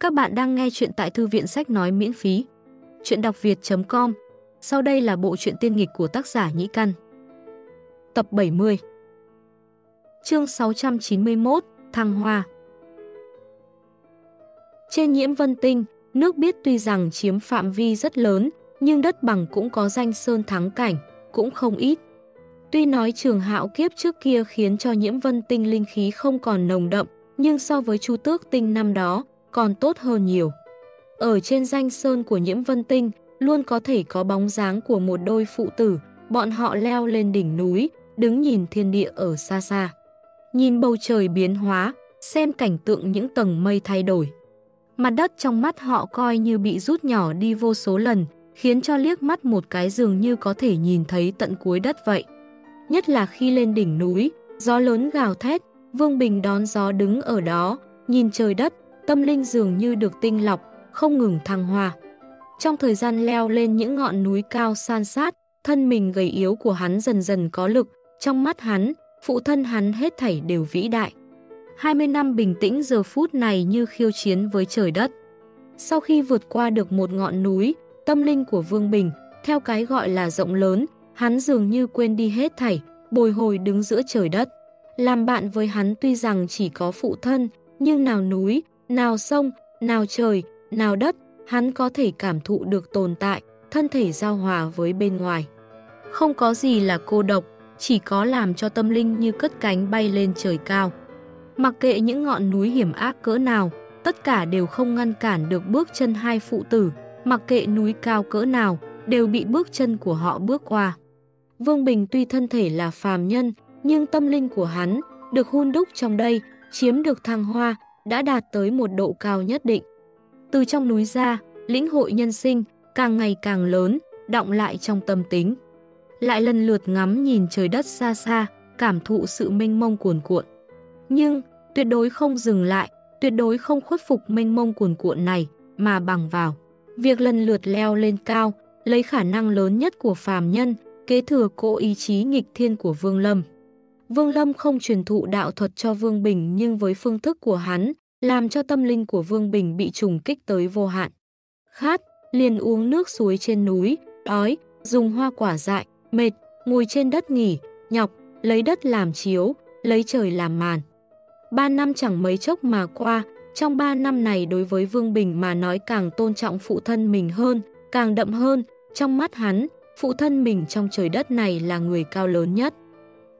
Các bạn đang nghe chuyện tại thư viện sách nói miễn phí. Chuyện đọc việt.com Sau đây là bộ truyện tiên nghịch của tác giả Nhĩ Căn. Tập 70 Chương 691 Thăng Hoa Trên nhiễm vân tinh, nước biết tuy rằng chiếm phạm vi rất lớn, nhưng đất bằng cũng có danh sơn thắng cảnh, cũng không ít. Tuy nói trường hạo kiếp trước kia khiến cho nhiễm vân tinh linh khí không còn nồng đậm, nhưng so với chu tước tinh năm đó, còn tốt hơn nhiều. Ở trên danh sơn của nhiễm vân tinh, luôn có thể có bóng dáng của một đôi phụ tử, bọn họ leo lên đỉnh núi, đứng nhìn thiên địa ở xa xa. Nhìn bầu trời biến hóa, xem cảnh tượng những tầng mây thay đổi. Mặt đất trong mắt họ coi như bị rút nhỏ đi vô số lần, khiến cho liếc mắt một cái dường như có thể nhìn thấy tận cuối đất vậy. Nhất là khi lên đỉnh núi, gió lớn gào thét, Vương Bình đón gió đứng ở đó, nhìn trời đất, tâm linh dường như được tinh lọc, không ngừng thăng hoa. Trong thời gian leo lên những ngọn núi cao san sát, thân mình gầy yếu của hắn dần dần có lực, trong mắt hắn, phụ thân hắn hết thảy đều vĩ đại. 20 năm bình tĩnh giờ phút này như khiêu chiến với trời đất. Sau khi vượt qua được một ngọn núi, tâm linh của Vương Bình, theo cái gọi là rộng lớn, hắn dường như quên đi hết thảy, bồi hồi đứng giữa trời đất. Làm bạn với hắn tuy rằng chỉ có phụ thân, nhưng nào núi, nào sông, nào trời, nào đất, hắn có thể cảm thụ được tồn tại, thân thể giao hòa với bên ngoài. Không có gì là cô độc, chỉ có làm cho tâm linh như cất cánh bay lên trời cao. Mặc kệ những ngọn núi hiểm ác cỡ nào, tất cả đều không ngăn cản được bước chân hai phụ tử, mặc kệ núi cao cỡ nào, đều bị bước chân của họ bước qua. Vương Bình tuy thân thể là phàm nhân, nhưng tâm linh của hắn được hun đúc trong đây, chiếm được thăng hoa, đã đạt tới một độ cao nhất định. Từ trong núi ra, lĩnh hội nhân sinh càng ngày càng lớn, động lại trong tâm tính. Lại lần lượt ngắm nhìn trời đất xa xa, cảm thụ sự mênh mông cuồn cuộn. Nhưng, tuyệt đối không dừng lại, tuyệt đối không khuất phục mênh mông cuồn cuộn này, mà bằng vào. Việc lần lượt leo lên cao, lấy khả năng lớn nhất của phàm nhân, kế thừa cỗ ý chí nghịch thiên của Vương Lâm. Vương Lâm không truyền thụ đạo thuật cho Vương Bình nhưng với phương thức của hắn, làm cho tâm linh của Vương Bình bị trùng kích tới vô hạn. Khát, liền uống nước suối trên núi, đói, dùng hoa quả dại, mệt, ngồi trên đất nghỉ, nhọc, lấy đất làm chiếu, lấy trời làm màn. Ba năm chẳng mấy chốc mà qua, trong ba năm này đối với Vương Bình mà nói càng tôn trọng phụ thân mình hơn, càng đậm hơn, trong mắt hắn, phụ thân mình trong trời đất này là người cao lớn nhất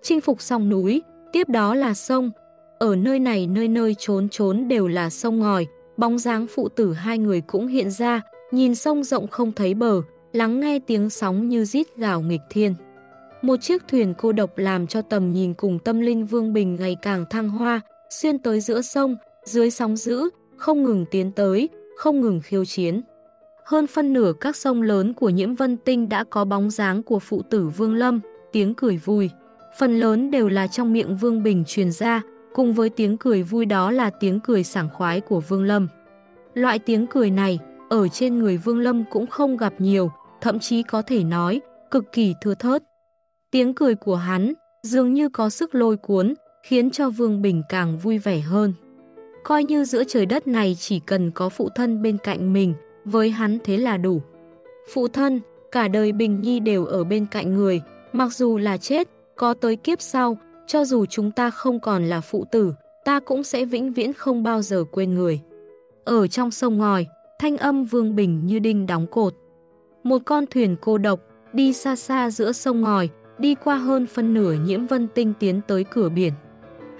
chinh phục xong núi, tiếp đó là sông. Ở nơi này nơi nơi trốn trốn đều là sông ngòi, bóng dáng phụ tử hai người cũng hiện ra, nhìn sông rộng không thấy bờ, lắng nghe tiếng sóng như rít gào nghịch thiên. Một chiếc thuyền cô độc làm cho tầm nhìn cùng tâm linh Vương Bình ngày càng thăng hoa, xuyên tới giữa sông, dưới sóng dữ, không ngừng tiến tới, không ngừng khiêu chiến. Hơn phân nửa các sông lớn của nhiễm vân tinh đã có bóng dáng của phụ tử Vương Lâm, tiếng cười vui phần lớn đều là trong miệng Vương Bình truyền ra, cùng với tiếng cười vui đó là tiếng cười sảng khoái của Vương Lâm. Loại tiếng cười này, ở trên người Vương Lâm cũng không gặp nhiều, thậm chí có thể nói, cực kỳ thưa thớt. Tiếng cười của hắn dường như có sức lôi cuốn, khiến cho Vương Bình càng vui vẻ hơn. Coi như giữa trời đất này chỉ cần có phụ thân bên cạnh mình, với hắn thế là đủ. Phụ thân, cả đời Bình Nhi đều ở bên cạnh người, mặc dù là chết, có tới kiếp sau, cho dù chúng ta không còn là phụ tử, ta cũng sẽ vĩnh viễn không bao giờ quên người. Ở trong sông ngòi, thanh âm vương bình như đinh đóng cột. Một con thuyền cô độc, đi xa xa giữa sông ngòi, đi qua hơn phân nửa nhiễm vân tinh tiến tới cửa biển.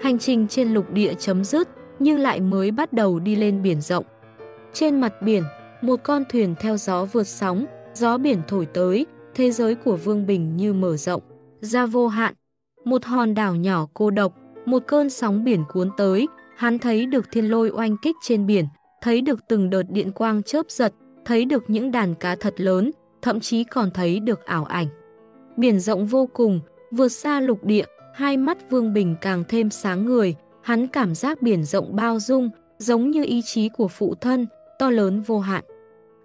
Hành trình trên lục địa chấm dứt, nhưng lại mới bắt đầu đi lên biển rộng. Trên mặt biển, một con thuyền theo gió vượt sóng, gió biển thổi tới, thế giới của Vương Bình như mở rộng ra vô hạn. Một hòn đảo nhỏ cô độc, một cơn sóng biển cuốn tới, hắn thấy được thiên lôi oanh kích trên biển, thấy được từng đợt điện quang chớp giật, thấy được những đàn cá thật lớn, thậm chí còn thấy được ảo ảnh. Biển rộng vô cùng, vượt xa lục địa, hai mắt Vương Bình càng thêm sáng người, hắn cảm giác biển rộng bao dung, giống như ý chí của phụ thân, to lớn vô hạn.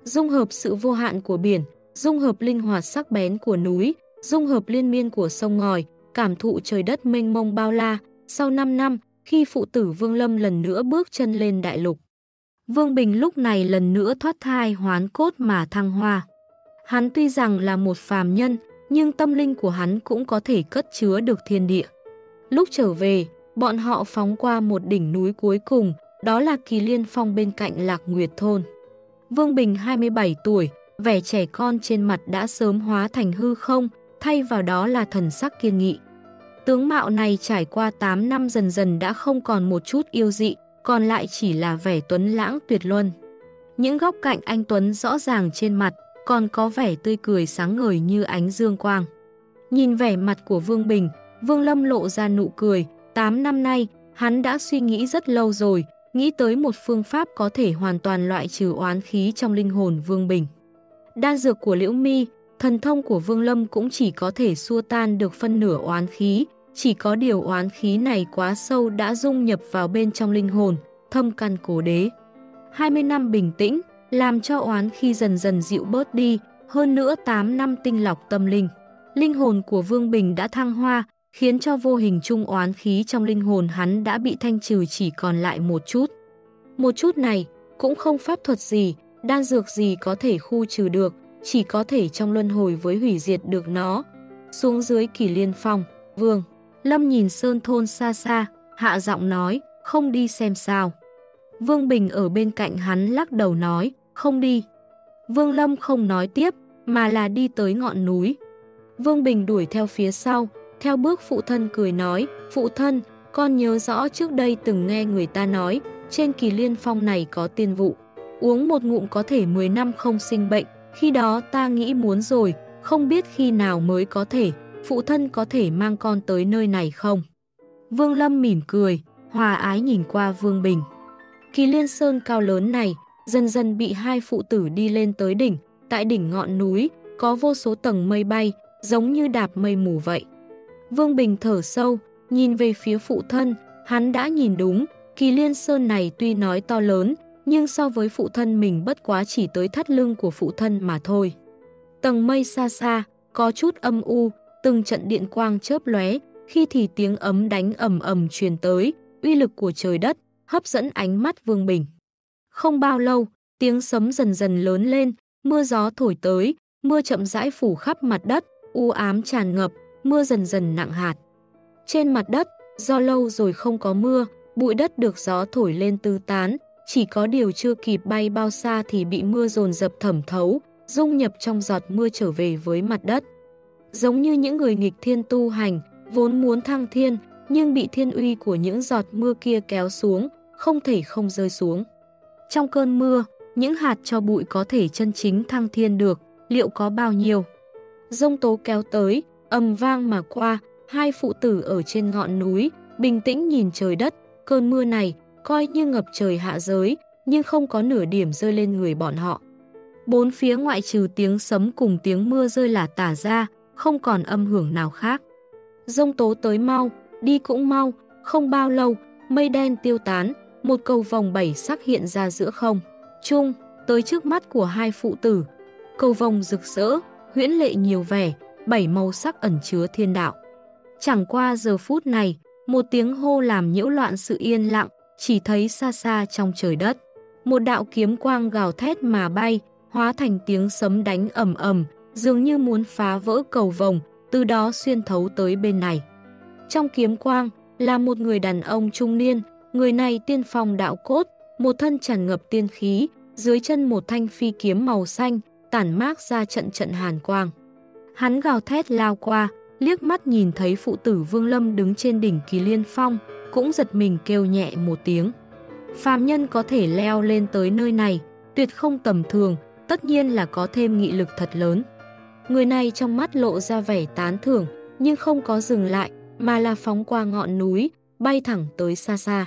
Dung hợp sự vô hạn của biển, dung hợp linh hoạt sắc bén của núi, dung hợp liên miên của sông ngòi, cảm thụ trời đất mênh mông bao la, sau 5 năm, khi phụ tử Vương Lâm lần nữa bước chân lên đại lục. Vương Bình lúc này lần nữa thoát thai hoán cốt mà thăng hoa. Hắn tuy rằng là một phàm nhân, nhưng tâm linh của hắn cũng có thể cất chứa được thiên địa. Lúc trở về, bọn họ phóng qua một đỉnh núi cuối cùng, đó là Kỳ Liên Phong bên cạnh Lạc Nguyệt Thôn. Vương Bình 27 tuổi, vẻ trẻ con trên mặt đã sớm hóa thành hư không, thay vào đó là thần sắc kiên nghị. Tướng mạo này trải qua 8 năm dần dần đã không còn một chút yêu dị, còn lại chỉ là vẻ tuấn lãng tuyệt luân. Những góc cạnh anh Tuấn rõ ràng trên mặt, còn có vẻ tươi cười sáng ngời như ánh dương quang. Nhìn vẻ mặt của Vương Bình, Vương Lâm lộ ra nụ cười, 8 năm nay, hắn đã suy nghĩ rất lâu rồi, nghĩ tới một phương pháp có thể hoàn toàn loại trừ oán khí trong linh hồn Vương Bình. Đan dược của Liễu Mi, thần thông của Vương Lâm cũng chỉ có thể xua tan được phân nửa oán khí, chỉ có điều oán khí này quá sâu đã dung nhập vào bên trong linh hồn, thâm căn cố đế. 20 năm bình tĩnh, làm cho oán khi dần dần dịu bớt đi, hơn nữa 8 năm tinh lọc tâm linh. Linh hồn của Vương Bình đã thăng hoa, khiến cho vô hình trung oán khí trong linh hồn hắn đã bị thanh trừ chỉ còn lại một chút. Một chút này cũng không pháp thuật gì, đan dược gì có thể khu trừ được, chỉ có thể trong luân hồi với hủy diệt được nó. Xuống dưới kỳ liên phong, vương, Lâm nhìn sơn thôn xa xa, hạ giọng nói, không đi xem sao. Vương Bình ở bên cạnh hắn lắc đầu nói, không đi. Vương Lâm không nói tiếp, mà là đi tới ngọn núi. Vương Bình đuổi theo phía sau, theo bước phụ thân cười nói, phụ thân, con nhớ rõ trước đây từng nghe người ta nói, trên kỳ liên phong này có tiên vụ. Uống một ngụm có thể 10 năm không sinh bệnh, khi đó ta nghĩ muốn rồi, không biết khi nào mới có thể, phụ thân có thể mang con tới nơi này không? Vương Lâm mỉm cười, hòa ái nhìn qua Vương Bình. Kỳ liên sơn cao lớn này, dần dần bị hai phụ tử đi lên tới đỉnh, tại đỉnh ngọn núi, có vô số tầng mây bay, giống như đạp mây mù vậy. Vương Bình thở sâu, nhìn về phía phụ thân, hắn đã nhìn đúng, kỳ liên sơn này tuy nói to lớn, nhưng so với phụ thân mình bất quá chỉ tới thắt lưng của phụ thân mà thôi. Tầng mây xa xa, có chút âm u, từng trận điện quang chớp lóe, khi thì tiếng ấm đánh ầm ầm truyền tới, uy lực của trời đất, hấp dẫn ánh mắt Vương Bình. Không bao lâu, tiếng sấm dần dần lớn lên, mưa gió thổi tới, mưa chậm rãi phủ khắp mặt đất, u ám tràn ngập, mưa dần dần nặng hạt. Trên mặt đất, do lâu rồi không có mưa, bụi đất được gió thổi lên tư tán, chỉ có điều chưa kịp bay bao xa thì bị mưa dồn dập thẩm thấu, dung nhập trong giọt mưa trở về với mặt đất. Giống như những người nghịch thiên tu hành, vốn muốn thăng thiên, nhưng bị thiên uy của những giọt mưa kia kéo xuống, không thể không rơi xuống. Trong cơn mưa, những hạt cho bụi có thể chân chính thăng thiên được, liệu có bao nhiêu? Dông tố kéo tới, ầm vang mà qua, hai phụ tử ở trên ngọn núi, bình tĩnh nhìn trời đất, cơn mưa này coi như ngập trời hạ giới, nhưng không có nửa điểm rơi lên người bọn họ. Bốn phía ngoại trừ tiếng sấm cùng tiếng mưa rơi là tả ra, không còn âm hưởng nào khác. Dông tố tới mau, đi cũng mau, không bao lâu, mây đen tiêu tán, một cầu vòng bảy sắc hiện ra giữa không. Trung, tới trước mắt của hai phụ tử. Cầu vòng rực rỡ, huyễn lệ nhiều vẻ, bảy màu sắc ẩn chứa thiên đạo. Chẳng qua giờ phút này, một tiếng hô làm nhiễu loạn sự yên lặng, chỉ thấy xa xa trong trời đất. Một đạo kiếm quang gào thét mà bay, hóa thành tiếng sấm đánh ầm ầm, dường như muốn phá vỡ cầu vòng, từ đó xuyên thấu tới bên này. Trong kiếm quang là một người đàn ông trung niên, người này tiên phong đạo cốt, một thân tràn ngập tiên khí, dưới chân một thanh phi kiếm màu xanh, tản mát ra trận trận hàn quang. Hắn gào thét lao qua, liếc mắt nhìn thấy phụ tử Vương Lâm đứng trên đỉnh Kỳ Liên Phong, cũng giật mình kêu nhẹ một tiếng. Phàm nhân có thể leo lên tới nơi này, tuyệt không tầm thường, tất nhiên là có thêm nghị lực thật lớn. Người này trong mắt lộ ra vẻ tán thưởng, nhưng không có dừng lại, mà là phóng qua ngọn núi, bay thẳng tới xa xa.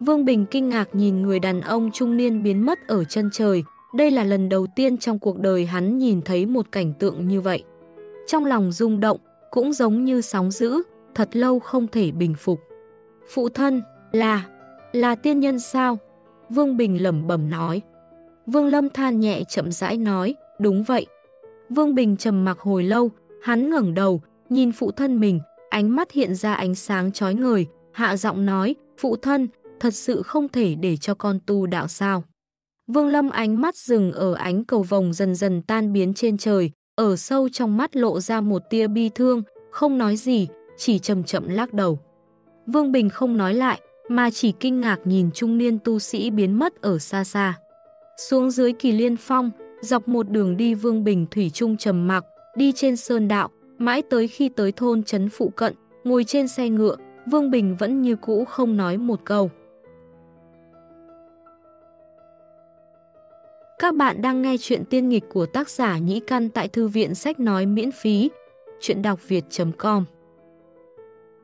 Vương Bình kinh ngạc nhìn người đàn ông trung niên biến mất ở chân trời, đây là lần đầu tiên trong cuộc đời hắn nhìn thấy một cảnh tượng như vậy. Trong lòng rung động, cũng giống như sóng dữ, thật lâu không thể bình phục. Phụ thân, là, là tiên nhân sao? Vương Bình lẩm bẩm nói. Vương Lâm than nhẹ chậm rãi nói, đúng vậy. Vương Bình trầm mặc hồi lâu, hắn ngẩng đầu, nhìn phụ thân mình, ánh mắt hiện ra ánh sáng chói ngời, hạ giọng nói, phụ thân, thật sự không thể để cho con tu đạo sao. Vương Lâm ánh mắt dừng ở ánh cầu vồng dần dần tan biến trên trời, ở sâu trong mắt lộ ra một tia bi thương, không nói gì, chỉ chậm chậm lắc đầu. Vương Bình không nói lại, mà chỉ kinh ngạc nhìn trung niên tu sĩ biến mất ở xa xa. Xuống dưới kỳ liên phong, dọc một đường đi Vương Bình thủy trung trầm mặc, đi trên sơn đạo, mãi tới khi tới thôn trấn phụ cận, ngồi trên xe ngựa, Vương Bình vẫn như cũ không nói một câu. Các bạn đang nghe chuyện tiên nghịch của tác giả Nhĩ Căn tại Thư viện Sách Nói miễn phí, chuyện đọc việt.com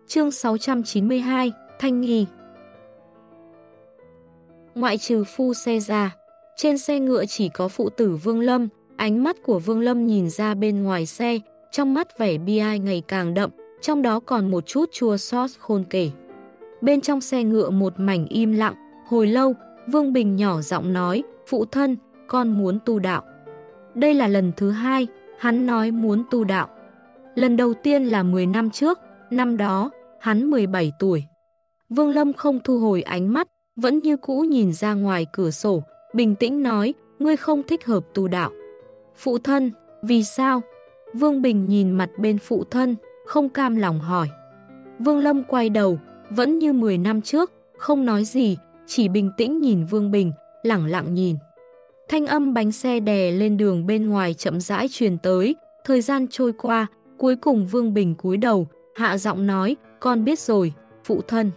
Chương 692, Thanh Nghi Ngoại trừ phu xe ra, trên xe ngựa chỉ có phụ tử Vương Lâm, ánh mắt của Vương Lâm nhìn ra bên ngoài xe, trong mắt vẻ bi ai ngày càng đậm, trong đó còn một chút chua xót khôn kể. Bên trong xe ngựa một mảnh im lặng, hồi lâu, Vương Bình nhỏ giọng nói, phụ thân, con muốn tu đạo. Đây là lần thứ hai, hắn nói muốn tu đạo. Lần đầu tiên là 10 năm trước, năm đó, hắn 17 tuổi. Vương Lâm không thu hồi ánh mắt, vẫn như cũ nhìn ra ngoài cửa sổ, bình tĩnh nói, ngươi không thích hợp tu đạo. Phụ thân, vì sao? Vương Bình nhìn mặt bên phụ thân, không cam lòng hỏi. Vương Lâm quay đầu, vẫn như 10 năm trước, không nói gì, chỉ bình tĩnh nhìn Vương Bình, lẳng lặng nhìn. Thanh âm bánh xe đè lên đường bên ngoài chậm rãi truyền tới, thời gian trôi qua, cuối cùng Vương Bình cúi đầu, hạ giọng nói, con biết rồi, phụ thân.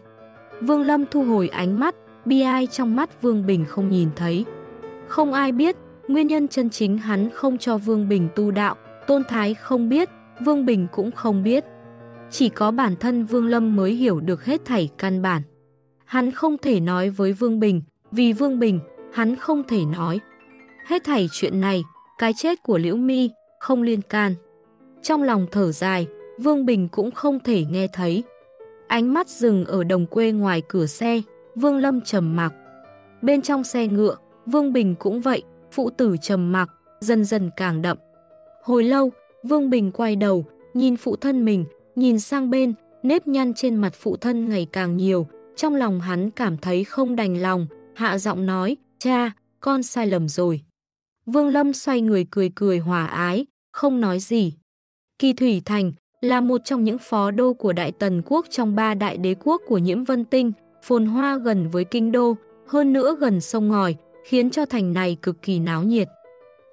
Vương Lâm thu hồi ánh mắt, bi ai trong mắt Vương Bình không nhìn thấy. Không ai biết, nguyên nhân chân chính hắn không cho Vương Bình tu đạo, Tôn Thái không biết, Vương Bình cũng không biết. Chỉ có bản thân Vương Lâm mới hiểu được hết thảy căn bản. Hắn không thể nói với Vương Bình, vì Vương Bình, hắn không thể nói. Hết thảy chuyện này, cái chết của Liễu Mi không liên can. Trong lòng thở dài, Vương Bình cũng không thể nghe thấy. Ánh mắt dừng ở đồng quê ngoài cửa xe, Vương Lâm trầm mặc. Bên trong xe ngựa, Vương Bình cũng vậy, phụ tử trầm mặc, dần dần càng đậm. Hồi lâu, Vương Bình quay đầu, nhìn phụ thân mình, nhìn sang bên, nếp nhăn trên mặt phụ thân ngày càng nhiều, trong lòng hắn cảm thấy không đành lòng, hạ giọng nói, cha, con sai lầm rồi. Vương Lâm xoay người cười cười hòa ái, không nói gì. Kỳ Thủy Thành là một trong những phó đô của Đại Tần Quốc trong ba đại đế quốc của Nhiễm Vân Tinh, phồn hoa gần với kinh đô, hơn nữa gần sông ngòi, khiến cho thành này cực kỳ náo nhiệt.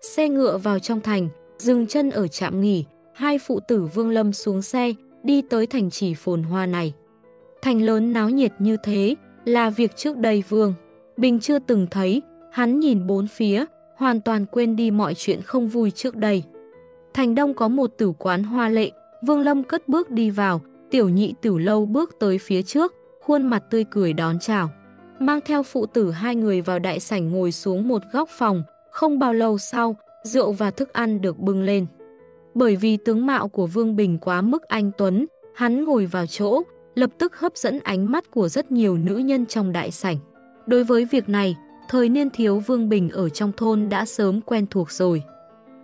Xe ngựa vào trong thành, dừng chân ở trạm nghỉ, hai phụ tử Vương Lâm xuống xe, đi tới thành trì phồn hoa này. Thành lớn náo nhiệt như thế là việc trước đây Vương. Bình chưa từng thấy, hắn nhìn bốn phía, hoàn toàn quên đi mọi chuyện không vui trước đây. Thành Đông có một tử quán hoa lệ, Vương Lâm cất bước đi vào, tiểu nhị tử lâu bước tới phía trước, khuôn mặt tươi cười đón chào. Mang theo phụ tử hai người vào đại sảnh ngồi xuống một góc phòng, không bao lâu sau, rượu và thức ăn được bưng lên. Bởi vì tướng mạo của Vương Bình quá mức anh Tuấn, hắn ngồi vào chỗ, lập tức hấp dẫn ánh mắt của rất nhiều nữ nhân trong đại sảnh. Đối với việc này, thời niên thiếu Vương Bình ở trong thôn đã sớm quen thuộc rồi.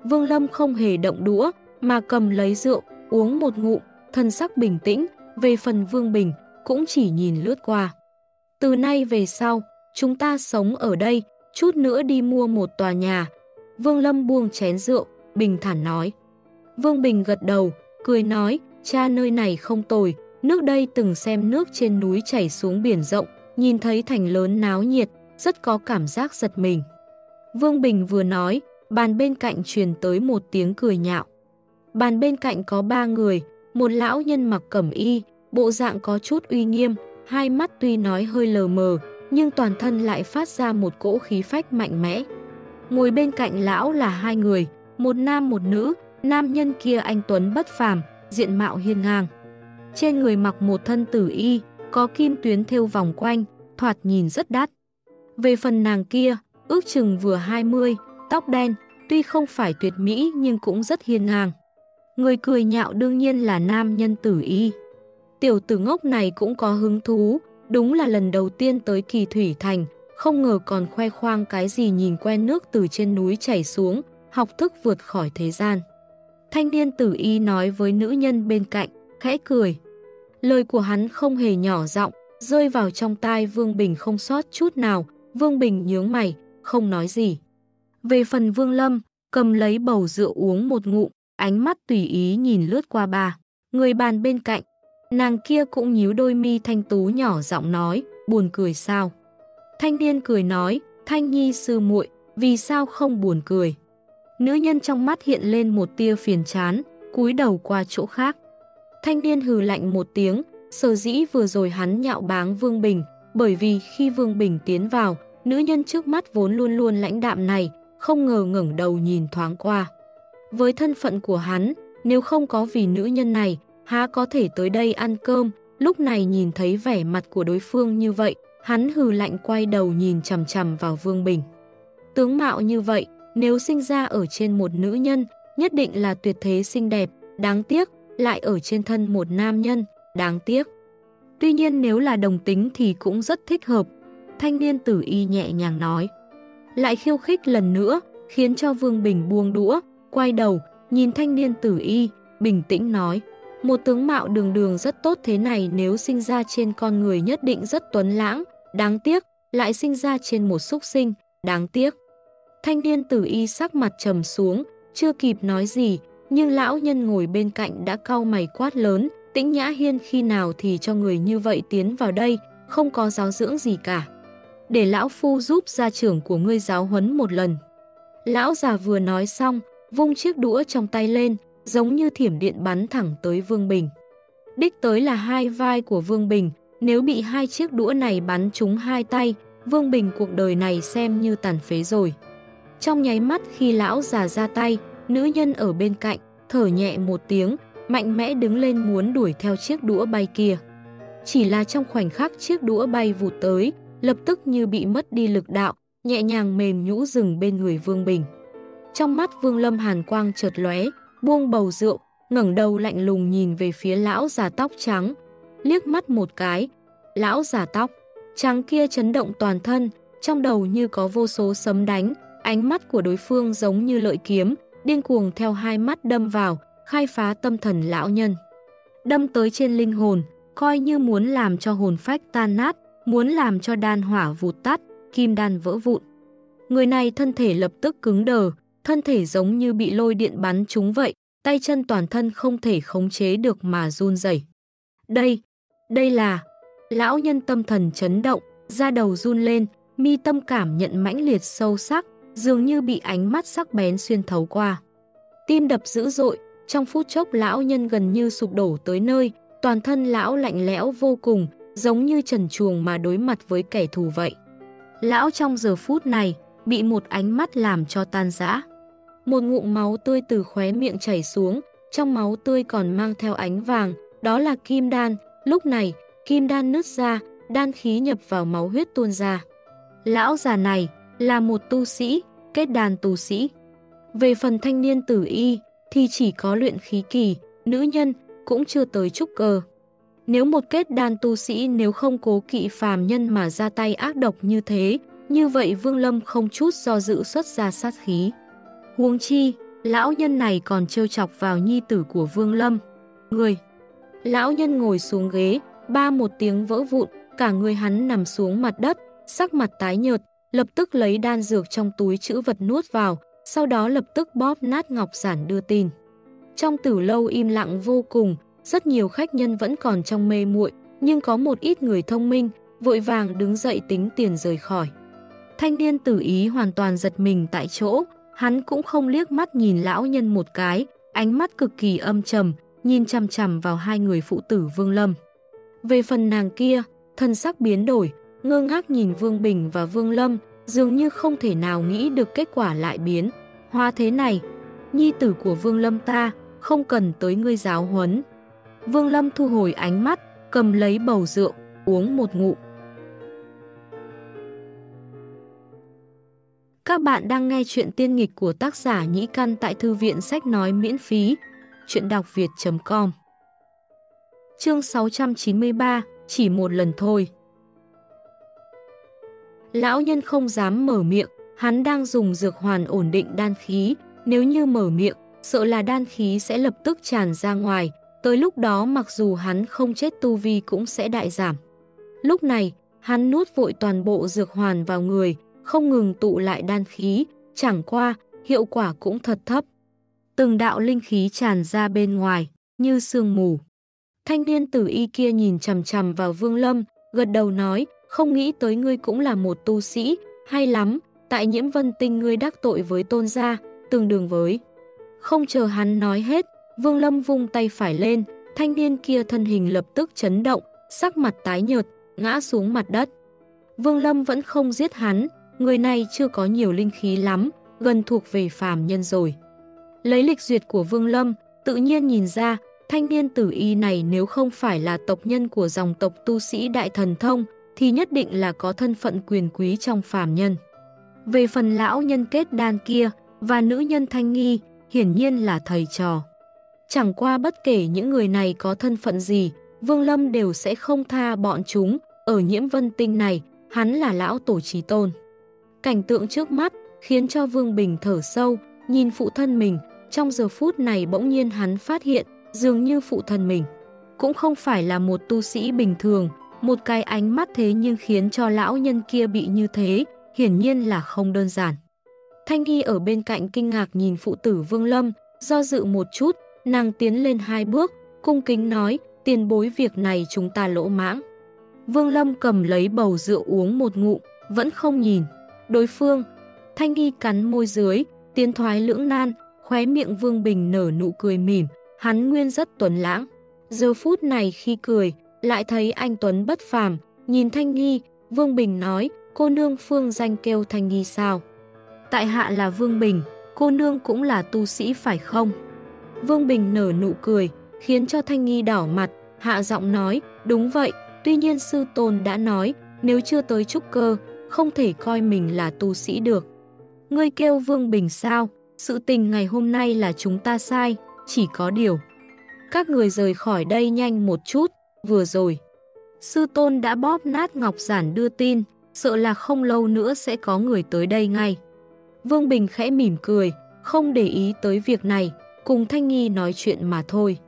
Vương Lâm không hề động đũa, mà cầm lấy rượu, uống một ngụm, thân sắc bình tĩnh, về phần Vương Bình cũng chỉ nhìn lướt qua. Từ nay về sau, chúng ta sống ở đây, chút nữa đi mua một tòa nhà. Vương Lâm buông chén rượu, bình thản nói. Vương Bình gật đầu, cười nói, cha nơi này không tồi, nước đây từng xem nước trên núi chảy xuống biển rộng, nhìn thấy thành lớn náo nhiệt, rất có cảm giác giật mình. Vương Bình vừa nói, bàn bên cạnh truyền tới một tiếng cười nhạo. Bàn bên cạnh có ba người, một lão nhân mặc cẩm y, bộ dạng có chút uy nghiêm, hai mắt tuy nói hơi lờ mờ, nhưng toàn thân lại phát ra một cỗ khí phách mạnh mẽ. Ngồi bên cạnh lão là hai người, một nam một nữ, nam nhân kia anh Tuấn bất phàm, diện mạo hiên ngang. Trên người mặc một thân tử y, có kim tuyến thêu vòng quanh, thoạt nhìn rất đắt. Về phần nàng kia, ước chừng vừa 20, tóc đen, tuy không phải tuyệt mỹ nhưng cũng rất hiên ngang. Người cười nhạo đương nhiên là nam nhân tử y. Tiểu tử ngốc này cũng có hứng thú, đúng là lần đầu tiên tới kỳ thủy thành, không ngờ còn khoe khoang cái gì nhìn quen nước từ trên núi chảy xuống, học thức vượt khỏi thế gian. Thanh niên tử y nói với nữ nhân bên cạnh, khẽ cười. Lời của hắn không hề nhỏ giọng, rơi vào trong tai Vương Bình không sót chút nào. Vương Bình nhướng mày, không nói gì. Về phần Vương Lâm, cầm lấy bầu rượu uống một ngụm, ánh mắt tùy ý nhìn lướt qua bà. Người bàn bên cạnh, nàng kia cũng nhíu đôi mi thanh tú nhỏ giọng nói, buồn cười sao. Thanh niên cười nói, thanh nhi sư muội vì sao không buồn cười. Nữ nhân trong mắt hiện lên một tia phiền chán, cúi đầu qua chỗ khác. Thanh niên hừ lạnh một tiếng, sở dĩ vừa rồi hắn nhạo báng Vương Bình, bởi vì khi Vương Bình tiến vào, nữ nhân trước mắt vốn luôn luôn lãnh đạm này, không ngờ ngẩng đầu nhìn thoáng qua. Với thân phận của hắn, nếu không có vì nữ nhân này, há có thể tới đây ăn cơm, lúc này nhìn thấy vẻ mặt của đối phương như vậy, hắn hừ lạnh quay đầu nhìn chầm chầm vào Vương Bình. Tướng mạo như vậy, nếu sinh ra ở trên một nữ nhân, nhất định là tuyệt thế xinh đẹp, đáng tiếc, lại ở trên thân một nam nhân, đáng tiếc. Tuy nhiên nếu là đồng tính thì cũng rất thích hợp, thanh niên tử y nhẹ nhàng nói. Lại khiêu khích lần nữa, khiến cho Vương Bình buông đũa, quay đầu, nhìn thanh niên tử y, bình tĩnh nói. Một tướng mạo đường đường rất tốt thế này nếu sinh ra trên con người nhất định rất tuấn lãng, đáng tiếc, lại sinh ra trên một súc sinh, đáng tiếc. Thanh niên tử y sắc mặt trầm xuống, chưa kịp nói gì, nhưng lão nhân ngồi bên cạnh đã cau mày quát lớn, tĩnh nhã hiên khi nào thì cho người như vậy tiến vào đây, không có giáo dưỡng gì cả. Để lão phu giúp gia trưởng của ngươi giáo huấn một lần. Lão già vừa nói xong, vung chiếc đũa trong tay lên, giống như thiểm điện bắn thẳng tới Vương Bình. Đích tới là hai vai của Vương Bình, nếu bị hai chiếc đũa này bắn trúng hai tay, Vương Bình cuộc đời này xem như tàn phế rồi. Trong nháy mắt khi lão già ra tay, nữ nhân ở bên cạnh, thở nhẹ một tiếng, mạnh mẽ đứng lên muốn đuổi theo chiếc đũa bay kia. Chỉ là trong khoảnh khắc chiếc đũa bay vụt tới, lập tức như bị mất đi lực đạo, nhẹ nhàng mềm nhũ rừng bên người Vương Bình. Trong mắt Vương Lâm hàn quang chợt lóe, buông bầu rượu, ngẩng đầu lạnh lùng nhìn về phía lão già tóc trắng, liếc mắt một cái, lão già tóc trắng kia chấn động toàn thân, trong đầu như có vô số sấm đánh, ánh mắt của đối phương giống như lợi kiếm, điên cuồng theo hai mắt đâm vào, khai phá tâm thần lão nhân. Đâm tới trên linh hồn, coi như muốn làm cho hồn phách tan nát, muốn làm cho đan hỏa vụt tắt, kim đan vỡ vụn. Người này thân thể lập tức cứng đờ, thân thể giống như bị lôi điện bắn trúng vậy, tay chân toàn thân không thể khống chế được mà run rẩy. Đây, đây là... Lão nhân tâm thần chấn động, da đầu run lên, mi tâm cảm nhận mãnh liệt sâu sắc, dường như bị ánh mắt sắc bén xuyên thấu qua. Tim đập dữ dội, trong phút chốc lão nhân gần như sụp đổ tới nơi, toàn thân lão lạnh lẽo vô cùng, giống như trần chuồng mà đối mặt với kẻ thù vậy. Lão trong giờ phút này, bị một ánh mắt làm cho tan rã. Một ngụm máu tươi từ khóe miệng chảy xuống, trong máu tươi còn mang theo ánh vàng, đó là kim đan. Lúc này, kim đan nứt ra, đan khí nhập vào máu huyết tuôn ra. Lão già này là một tu sĩ, kết đàn tu sĩ. Về phần thanh niên tử y, thì chỉ có luyện khí kỳ, nữ nhân cũng chưa tới trúc cơ. Nếu một kết đàn tu sĩ nếu không cố kỵ phàm nhân mà ra tay ác độc như thế, như vậy Vương Lâm không chút do dự xuất ra sát khí. Huống chi, lão nhân này còn trêu chọc vào nhi tử của Vương Lâm. Người, lão nhân ngồi xuống ghế, ba một tiếng vỡ vụn, cả người hắn nằm xuống mặt đất, sắc mặt tái nhợt, lập tức lấy đan dược trong túi chữ vật nuốt vào, sau đó lập tức bóp nát ngọc giản đưa tin. Trong tử lâu im lặng vô cùng, rất nhiều khách nhân vẫn còn trong mê muội, nhưng có một ít người thông minh, vội vàng đứng dậy tính tiền rời khỏi. Thanh niên tử ý hoàn toàn giật mình tại chỗ, hắn cũng không liếc mắt nhìn lão nhân một cái, ánh mắt cực kỳ âm trầm, nhìn chằm chằm vào hai người phụ tử Vương Lâm. Về phần nàng kia, thân sắc biến đổi, ngơ ngác nhìn Vương Bình và Vương Lâm, dường như không thể nào nghĩ được kết quả lại biến. Hoa thế này, nhi tử của Vương Lâm ta, không cần tới ngươi giáo huấn. Vương Lâm thu hồi ánh mắt, cầm lấy bầu rượu, uống một ngụ. Các bạn đang nghe chuyện tiên nghịch của tác giả Nhĩ Căn tại Thư viện Sách Nói miễn phí, chuyện đọc việt.com Chương 693, chỉ một lần thôi. Lão nhân không dám mở miệng, hắn đang dùng dược hoàn ổn định đan khí, nếu như mở miệng, sợ là đan khí sẽ lập tức tràn ra ngoài, tới lúc đó mặc dù hắn không chết tu vi cũng sẽ đại giảm. Lúc này, hắn nuốt vội toàn bộ dược hoàn vào người, không ngừng tụ lại đan khí, chẳng qua, hiệu quả cũng thật thấp. Từng đạo linh khí tràn ra bên ngoài, như sương mù. Thanh niên tử y kia nhìn chầm chầm vào Vương Lâm, gật đầu nói, không nghĩ tới ngươi cũng là một tu sĩ, hay lắm, tại nhiễm vân tinh ngươi đắc tội với tôn gia, tương đương với. Không chờ hắn nói hết, Vương Lâm vung tay phải lên, thanh niên kia thân hình lập tức chấn động, sắc mặt tái nhợt, ngã xuống mặt đất. Vương Lâm vẫn không giết hắn, người này chưa có nhiều linh khí lắm, gần thuộc về phàm nhân rồi. Lấy lịch duyệt của Vương Lâm, tự nhiên nhìn ra, thanh niên tử y này nếu không phải là tộc nhân của dòng tộc tu sĩ Đại Thần Thông, thì nhất định là có thân phận quyền quý trong phàm nhân. Về phần lão nhân kết đan kia và nữ nhân thanh nghi, hiển nhiên là thầy trò. Chẳng qua bất kể những người này có thân phận gì, Vương Lâm đều sẽ không tha bọn chúng. Ở nhiễm vân tinh này, hắn là lão tổ trí tôn. Cảnh tượng trước mắt khiến cho Vương Bình thở sâu, nhìn phụ thân mình. Trong giờ phút này bỗng nhiên hắn phát hiện, dường như phụ thân mình. Cũng không phải là một tu sĩ bình thường, một cái ánh mắt thế nhưng khiến cho lão nhân kia bị như thế, hiển nhiên là không đơn giản. Thanh Hy ở bên cạnh kinh ngạc nhìn phụ tử Vương Lâm, do dự một chút, nàng tiến lên hai bước, cung kính nói, tiền bối việc này chúng ta lỗ mãng. Vương Lâm cầm lấy bầu rượu uống một ngụm, vẫn không nhìn. Đối phương, Thanh Nghi cắn môi dưới, tiến thoái lưỡng nan, khóe miệng Vương Bình nở nụ cười mỉm, hắn nguyên rất tuấn lãng. Giờ phút này khi cười, lại thấy anh Tuấn bất phàm, nhìn Thanh Nghi, Vương Bình nói, cô nương phương danh kêu Thanh Nghi sao? Tại hạ là Vương Bình, cô nương cũng là tu sĩ phải không? Vương Bình nở nụ cười, khiến cho Thanh Nghi đỏ mặt, hạ giọng nói, đúng vậy, tuy nhiên sư tôn đã nói, nếu chưa tới trúc cơ, không thể coi mình là tu sĩ được. Ngươi kêu Vương Bình sao? Sự tình ngày hôm nay là chúng ta sai, chỉ có điều. Các người rời khỏi đây nhanh một chút, vừa rồi. Sư tôn đã bóp nát ngọc giản đưa tin, sợ là không lâu nữa sẽ có người tới đây ngay. Vương Bình khẽ mỉm cười, không để ý tới việc này, cùng Thanh Nghi nói chuyện mà thôi.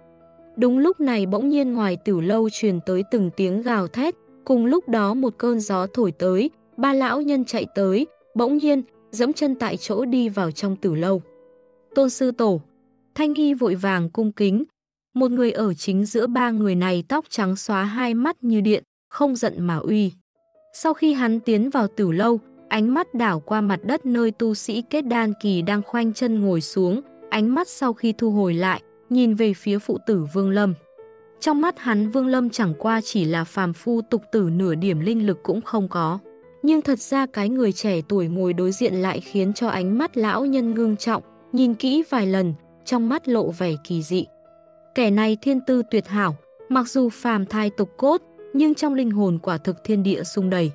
Đúng lúc này bỗng nhiên ngoài tiểu lâu truyền tới từng tiếng gào thét, cùng lúc đó một cơn gió thổi tới, ba lão nhân chạy tới, bỗng nhiên, giẫm chân tại chỗ đi vào trong tử lâu. Tôn sư tổ, Thanh Nghi vội vàng cung kính, một người ở chính giữa ba người này tóc trắng xóa hai mắt như điện, không giận mà uy. Sau khi hắn tiến vào tử lâu, ánh mắt đảo qua mặt đất nơi tu sĩ kết đan kỳ đang khoanh chân ngồi xuống, ánh mắt sau khi thu hồi lại, nhìn về phía phụ tử Vương Lâm. Trong mắt hắn Vương Lâm chẳng qua chỉ là phàm phu tục tử nửa điểm linh lực cũng không có. Nhưng thật ra cái người trẻ tuổi ngồi đối diện lại khiến cho ánh mắt lão nhân ngưng trọng, nhìn kỹ vài lần, trong mắt lộ vẻ kỳ dị. Kẻ này thiên tư tuyệt hảo, mặc dù phàm thai tục cốt, nhưng trong linh hồn quả thực thiên địa sung đầy.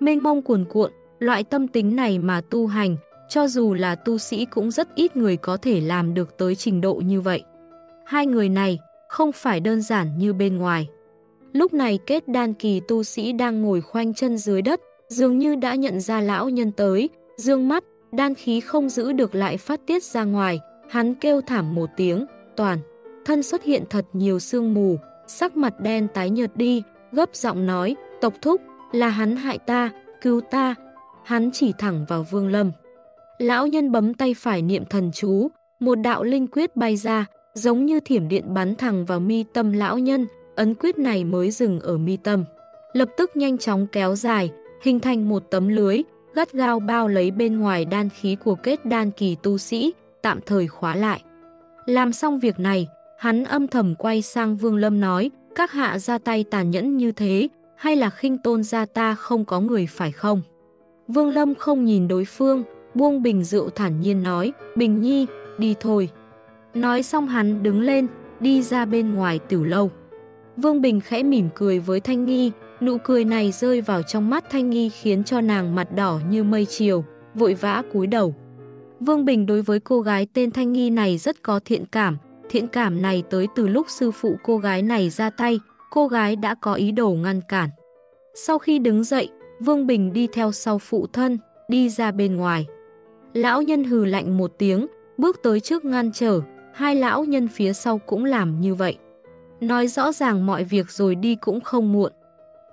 Mênh mông cuồn cuộn, loại tâm tính này mà tu hành, cho dù là tu sĩ cũng rất ít người có thể làm được tới trình độ như vậy. Hai người này không phải đơn giản như bên ngoài. Lúc này kết đan kỳ tu sĩ đang ngồi khoanh chân dưới đất, dường như đã nhận ra lão nhân tới, dương mắt, đan khí không giữ được lại phát tiết ra ngoài, hắn kêu thảm một tiếng, toàn. Thân xuất hiện thật nhiều sương mù, sắc mặt đen tái nhợt đi, gấp giọng nói, tộc thúc, là hắn hại ta, cứu ta. Hắn chỉ thẳng vào vương lâm. Lão nhân bấm tay phải niệm thần chú, một đạo linh quyết bay ra, giống như thiểm điện bắn thẳng vào mi tâm lão nhân, ấn quyết này mới dừng ở mi tâm. Lập tức nhanh chóng kéo dài, hình thành một tấm lưới, gắt gao bao lấy bên ngoài đan khí của kết đan kỳ tu sĩ, tạm thời khóa lại. Làm xong việc này, hắn âm thầm quay sang Vương Lâm nói, các hạ ra tay tàn nhẫn như thế, hay là khinh tôn gia ta không có người phải không? Vương Lâm không nhìn đối phương, buông bình rượu thản nhiên nói, Bình Nhi, đi thôi. Nói xong hắn đứng lên, đi ra bên ngoài tiểu lâu. Vương Bình khẽ mỉm cười với Thanh Nghi, nụ cười này rơi vào trong mắt Thanh Nghi khiến cho nàng mặt đỏ như mây chiều, vội vã cúi đầu. Vương Bình đối với cô gái tên Thanh Nghi này rất có thiện cảm, thiện cảm này tới từ lúc sư phụ cô gái này ra tay, cô gái đã có ý đồ ngăn cản. Sau khi đứng dậy, Vương Bình đi theo sau phụ thân, đi ra bên ngoài. Lão nhân hừ lạnh một tiếng, bước tới trước ngăn trở, hai lão nhân phía sau cũng làm như vậy. Nói rõ ràng mọi việc rồi đi cũng không muộn.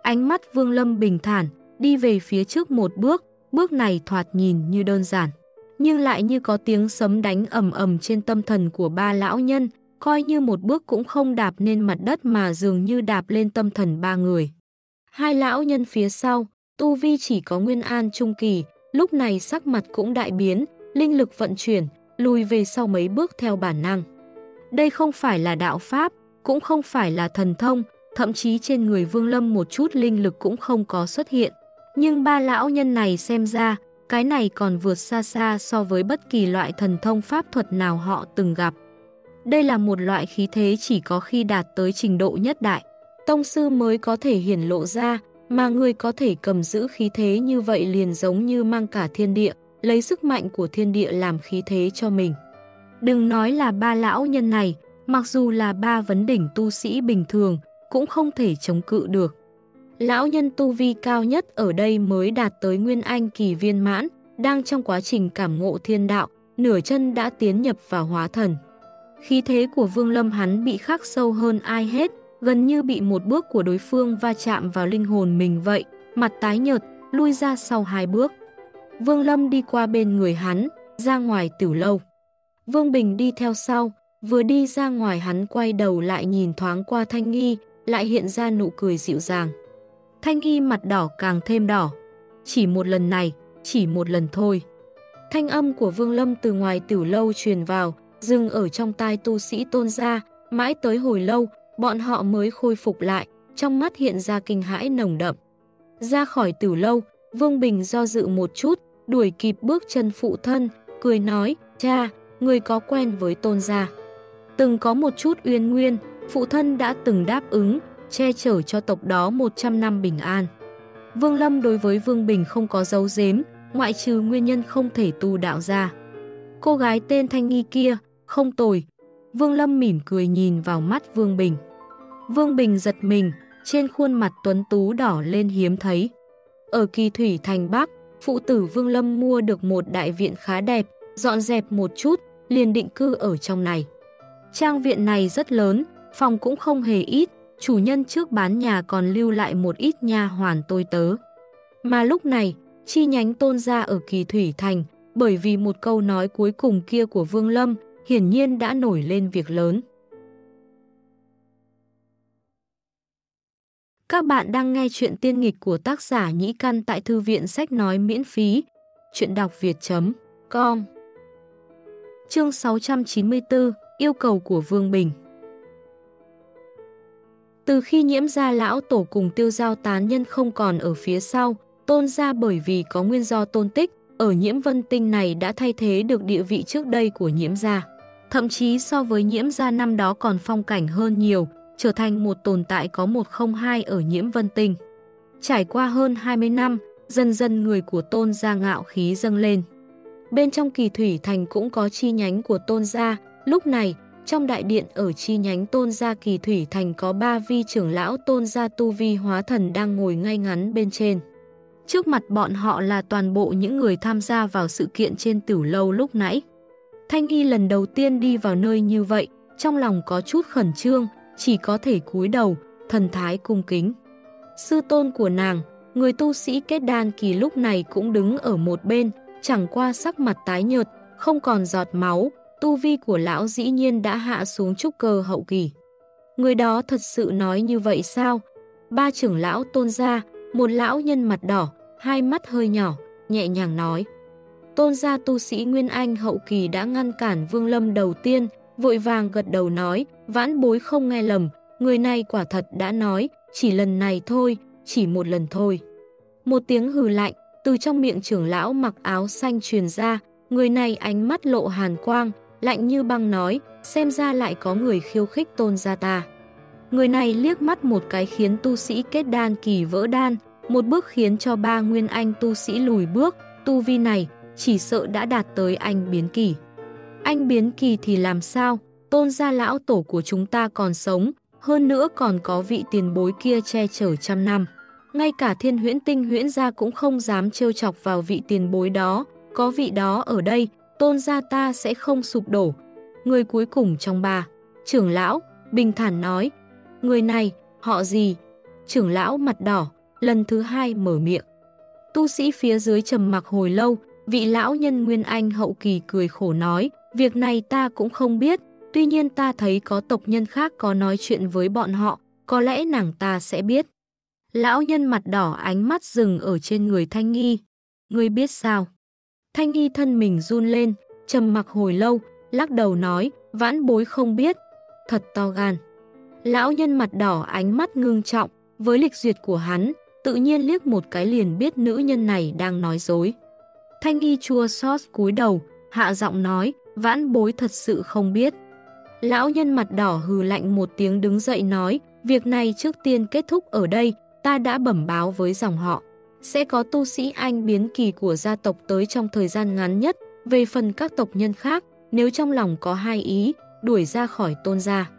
Ánh mắt Vương Lâm bình thản, đi về phía trước một bước, bước này thoạt nhìn như đơn giản, nhưng lại như có tiếng sấm đánh ầm ầm trên tâm thần của ba lão nhân, coi như một bước cũng không đạp lên mặt đất mà dường như đạp lên tâm thần ba người. Hai lão nhân phía sau, Tu Vi chỉ có Nguyên An Trung Kỳ, lúc này sắc mặt cũng đại biến, linh lực vận chuyển, lùi về sau mấy bước theo bản năng. Đây không phải là đạo Pháp, cũng không phải là thần thông, thậm chí trên người Vương Lâm một chút linh lực cũng không có xuất hiện. Nhưng ba lão nhân này xem ra, cái này còn vượt xa xa so với bất kỳ loại thần thông pháp thuật nào họ từng gặp. Đây là một loại khí thế chỉ có khi đạt tới trình độ nhất đại. Tông sư mới có thể hiển lộ ra, mà người có thể cầm giữ khí thế như vậy liền giống như mang cả thiên địa, lấy sức mạnh của thiên địa làm khí thế cho mình. Đừng nói là ba lão nhân này, mặc dù là ba vấn đỉnh tu sĩ bình thường, cũng không thể chống cự được. Lão nhân tu vi cao nhất ở đây mới đạt tới Nguyên Anh kỳ viên mãn, đang trong quá trình cảm ngộ thiên đạo, nửa chân đã tiến nhập vào hóa thần. Khí thế của Vương Lâm hắn bị khắc sâu hơn ai hết, gần như bị một bước của đối phương va chạm vào linh hồn mình vậy, mặt tái nhợt, lui ra sau hai bước. Vương Lâm đi qua bên người hắn, ra ngoài tiểu lâu. Vương Bình đi theo sau, vừa đi ra ngoài hắn quay đầu lại nhìn thoáng qua Thanh Nghi, lại hiện ra nụ cười dịu dàng. Thanh y mặt đỏ càng thêm đỏ. Chỉ một lần này, chỉ một lần thôi. Thanh âm của Vương Lâm từ ngoài tiểu lâu truyền vào, dừng ở trong tai tu sĩ tôn ra, mãi tới hồi lâu, bọn họ mới khôi phục lại, trong mắt hiện ra kinh hãi nồng đậm. Ra khỏi tiểu lâu, Vương Bình do dự một chút, đuổi kịp bước chân phụ thân, cười nói, cha, người có quen với tôn gia. Từng có một chút uyên nguyên, phụ thân đã từng đáp ứng, che chở cho tộc đó 100 năm bình an. Vương Lâm đối với Vương Bình không có dấu dếm, ngoại trừ nguyên nhân không thể tu đạo ra. Cô gái tên Thanh Nghi kia, không tồi. Vương Lâm mỉm cười nhìn vào mắt Vương Bình. Vương Bình giật mình, trên khuôn mặt tuấn tú đỏ lên hiếm thấy. Ở kỳ thủy thành Bắc, phụ tử Vương Lâm mua được một đại viện khá đẹp, dọn dẹp một chút, liền định cư ở trong này. Trang viện này rất lớn, phòng cũng không hề ít, chủ nhân trước bán nhà còn lưu lại một ít nha hoàn tôi tớ. Mà lúc này, chi nhánh tôn ra ở kỳ thủy thành, bởi vì một câu nói cuối cùng kia của Vương Lâm, hiển nhiên đã nổi lên việc lớn. Các bạn đang nghe chuyện tiên nghịch của tác giả Nhĩ Căn tại Thư viện Sách Nói miễn phí. Chuyện đọc việt.com Chương 694 Yêu cầu của Vương Bình từ khi nhiễm gia lão tổ cùng tiêu giao tán nhân không còn ở phía sau, tôn ra bởi vì có nguyên do tôn tích, ở nhiễm vân tinh này đã thay thế được địa vị trước đây của nhiễm gia. Thậm chí so với nhiễm gia năm đó còn phong cảnh hơn nhiều, trở thành một tồn tại có 102 ở nhiễm vân tinh. Trải qua hơn 20 năm, dần dần người của tôn gia ngạo khí dâng lên. Bên trong kỳ thủy thành cũng có chi nhánh của tôn gia, lúc này, trong đại điện ở chi nhánh tôn gia kỳ thủy thành có ba vi trưởng lão tôn gia tu vi hóa thần đang ngồi ngay ngắn bên trên. Trước mặt bọn họ là toàn bộ những người tham gia vào sự kiện trên tử lâu lúc nãy. Thanh Y lần đầu tiên đi vào nơi như vậy, trong lòng có chút khẩn trương, chỉ có thể cúi đầu, thần thái cung kính. Sư tôn của nàng, người tu sĩ kết đan kỳ lúc này cũng đứng ở một bên, chẳng qua sắc mặt tái nhợt, không còn giọt máu, tu vi của lão dĩ nhiên đã hạ xuống trúc cơ hậu kỳ. Người đó thật sự nói như vậy sao? Ba trưởng lão tôn ra, một lão nhân mặt đỏ, hai mắt hơi nhỏ, nhẹ nhàng nói. Tôn gia tu sĩ Nguyên Anh hậu kỳ đã ngăn cản Vương Lâm đầu tiên, vội vàng gật đầu nói, vãn bối không nghe lầm, người này quả thật đã nói, chỉ lần này thôi, chỉ một lần thôi. Một tiếng hừ lạnh, từ trong miệng trưởng lão mặc áo xanh truyền ra, người này ánh mắt lộ hàn quang, lạnh như băng nói, xem ra lại có người khiêu khích tôn gia ta. Người này liếc mắt một cái khiến tu sĩ kết đan kỳ vỡ đan, một bước khiến cho ba nguyên anh tu sĩ lùi bước, tu vi này chỉ sợ đã đạt tới anh biến kỳ. Anh biến kỳ thì làm sao? Tôn gia lão tổ của chúng ta còn sống, hơn nữa còn có vị tiền bối kia che chở trăm năm. Ngay cả thiên huyễn tinh huyễn gia cũng không dám trêu chọc vào vị tiền bối đó, có vị đó ở đây, tôn gia ta sẽ không sụp đổ. Người cuối cùng trong ba, trưởng lão, bình thản nói, người này, họ gì? Trưởng lão mặt đỏ, lần thứ hai mở miệng. Tu sĩ phía dưới trầm mặc hồi lâu, vị lão nhân Nguyên Anh hậu kỳ cười khổ nói, việc này ta cũng không biết, tuy nhiên ta thấy có tộc nhân khác có nói chuyện với bọn họ, có lẽ nàng ta sẽ biết. Lão nhân mặt đỏ ánh mắt dừng ở trên người Thanh Nghi. Ngươi biết sao? Thanh Y thân mình run lên, trầm mặc hồi lâu, lắc đầu nói, vãn bối không biết. Thật to gan. Lão nhân mặt đỏ ánh mắt ngưng trọng, với lịch duyệt của hắn, tự nhiên liếc một cái liền biết nữ nhân này đang nói dối. Thanh y chua xót cúi đầu, hạ giọng nói, vãn bối thật sự không biết. Lão nhân mặt đỏ hừ lạnh một tiếng đứng dậy nói, việc này trước tiên kết thúc ở đây, ta đã bẩm báo với dòng họ. Sẽ có tu sĩ anh biến kỳ của gia tộc tới trong thời gian ngắn nhất, về phần các tộc nhân khác, nếu trong lòng có hai ý, đuổi ra khỏi tôn gia.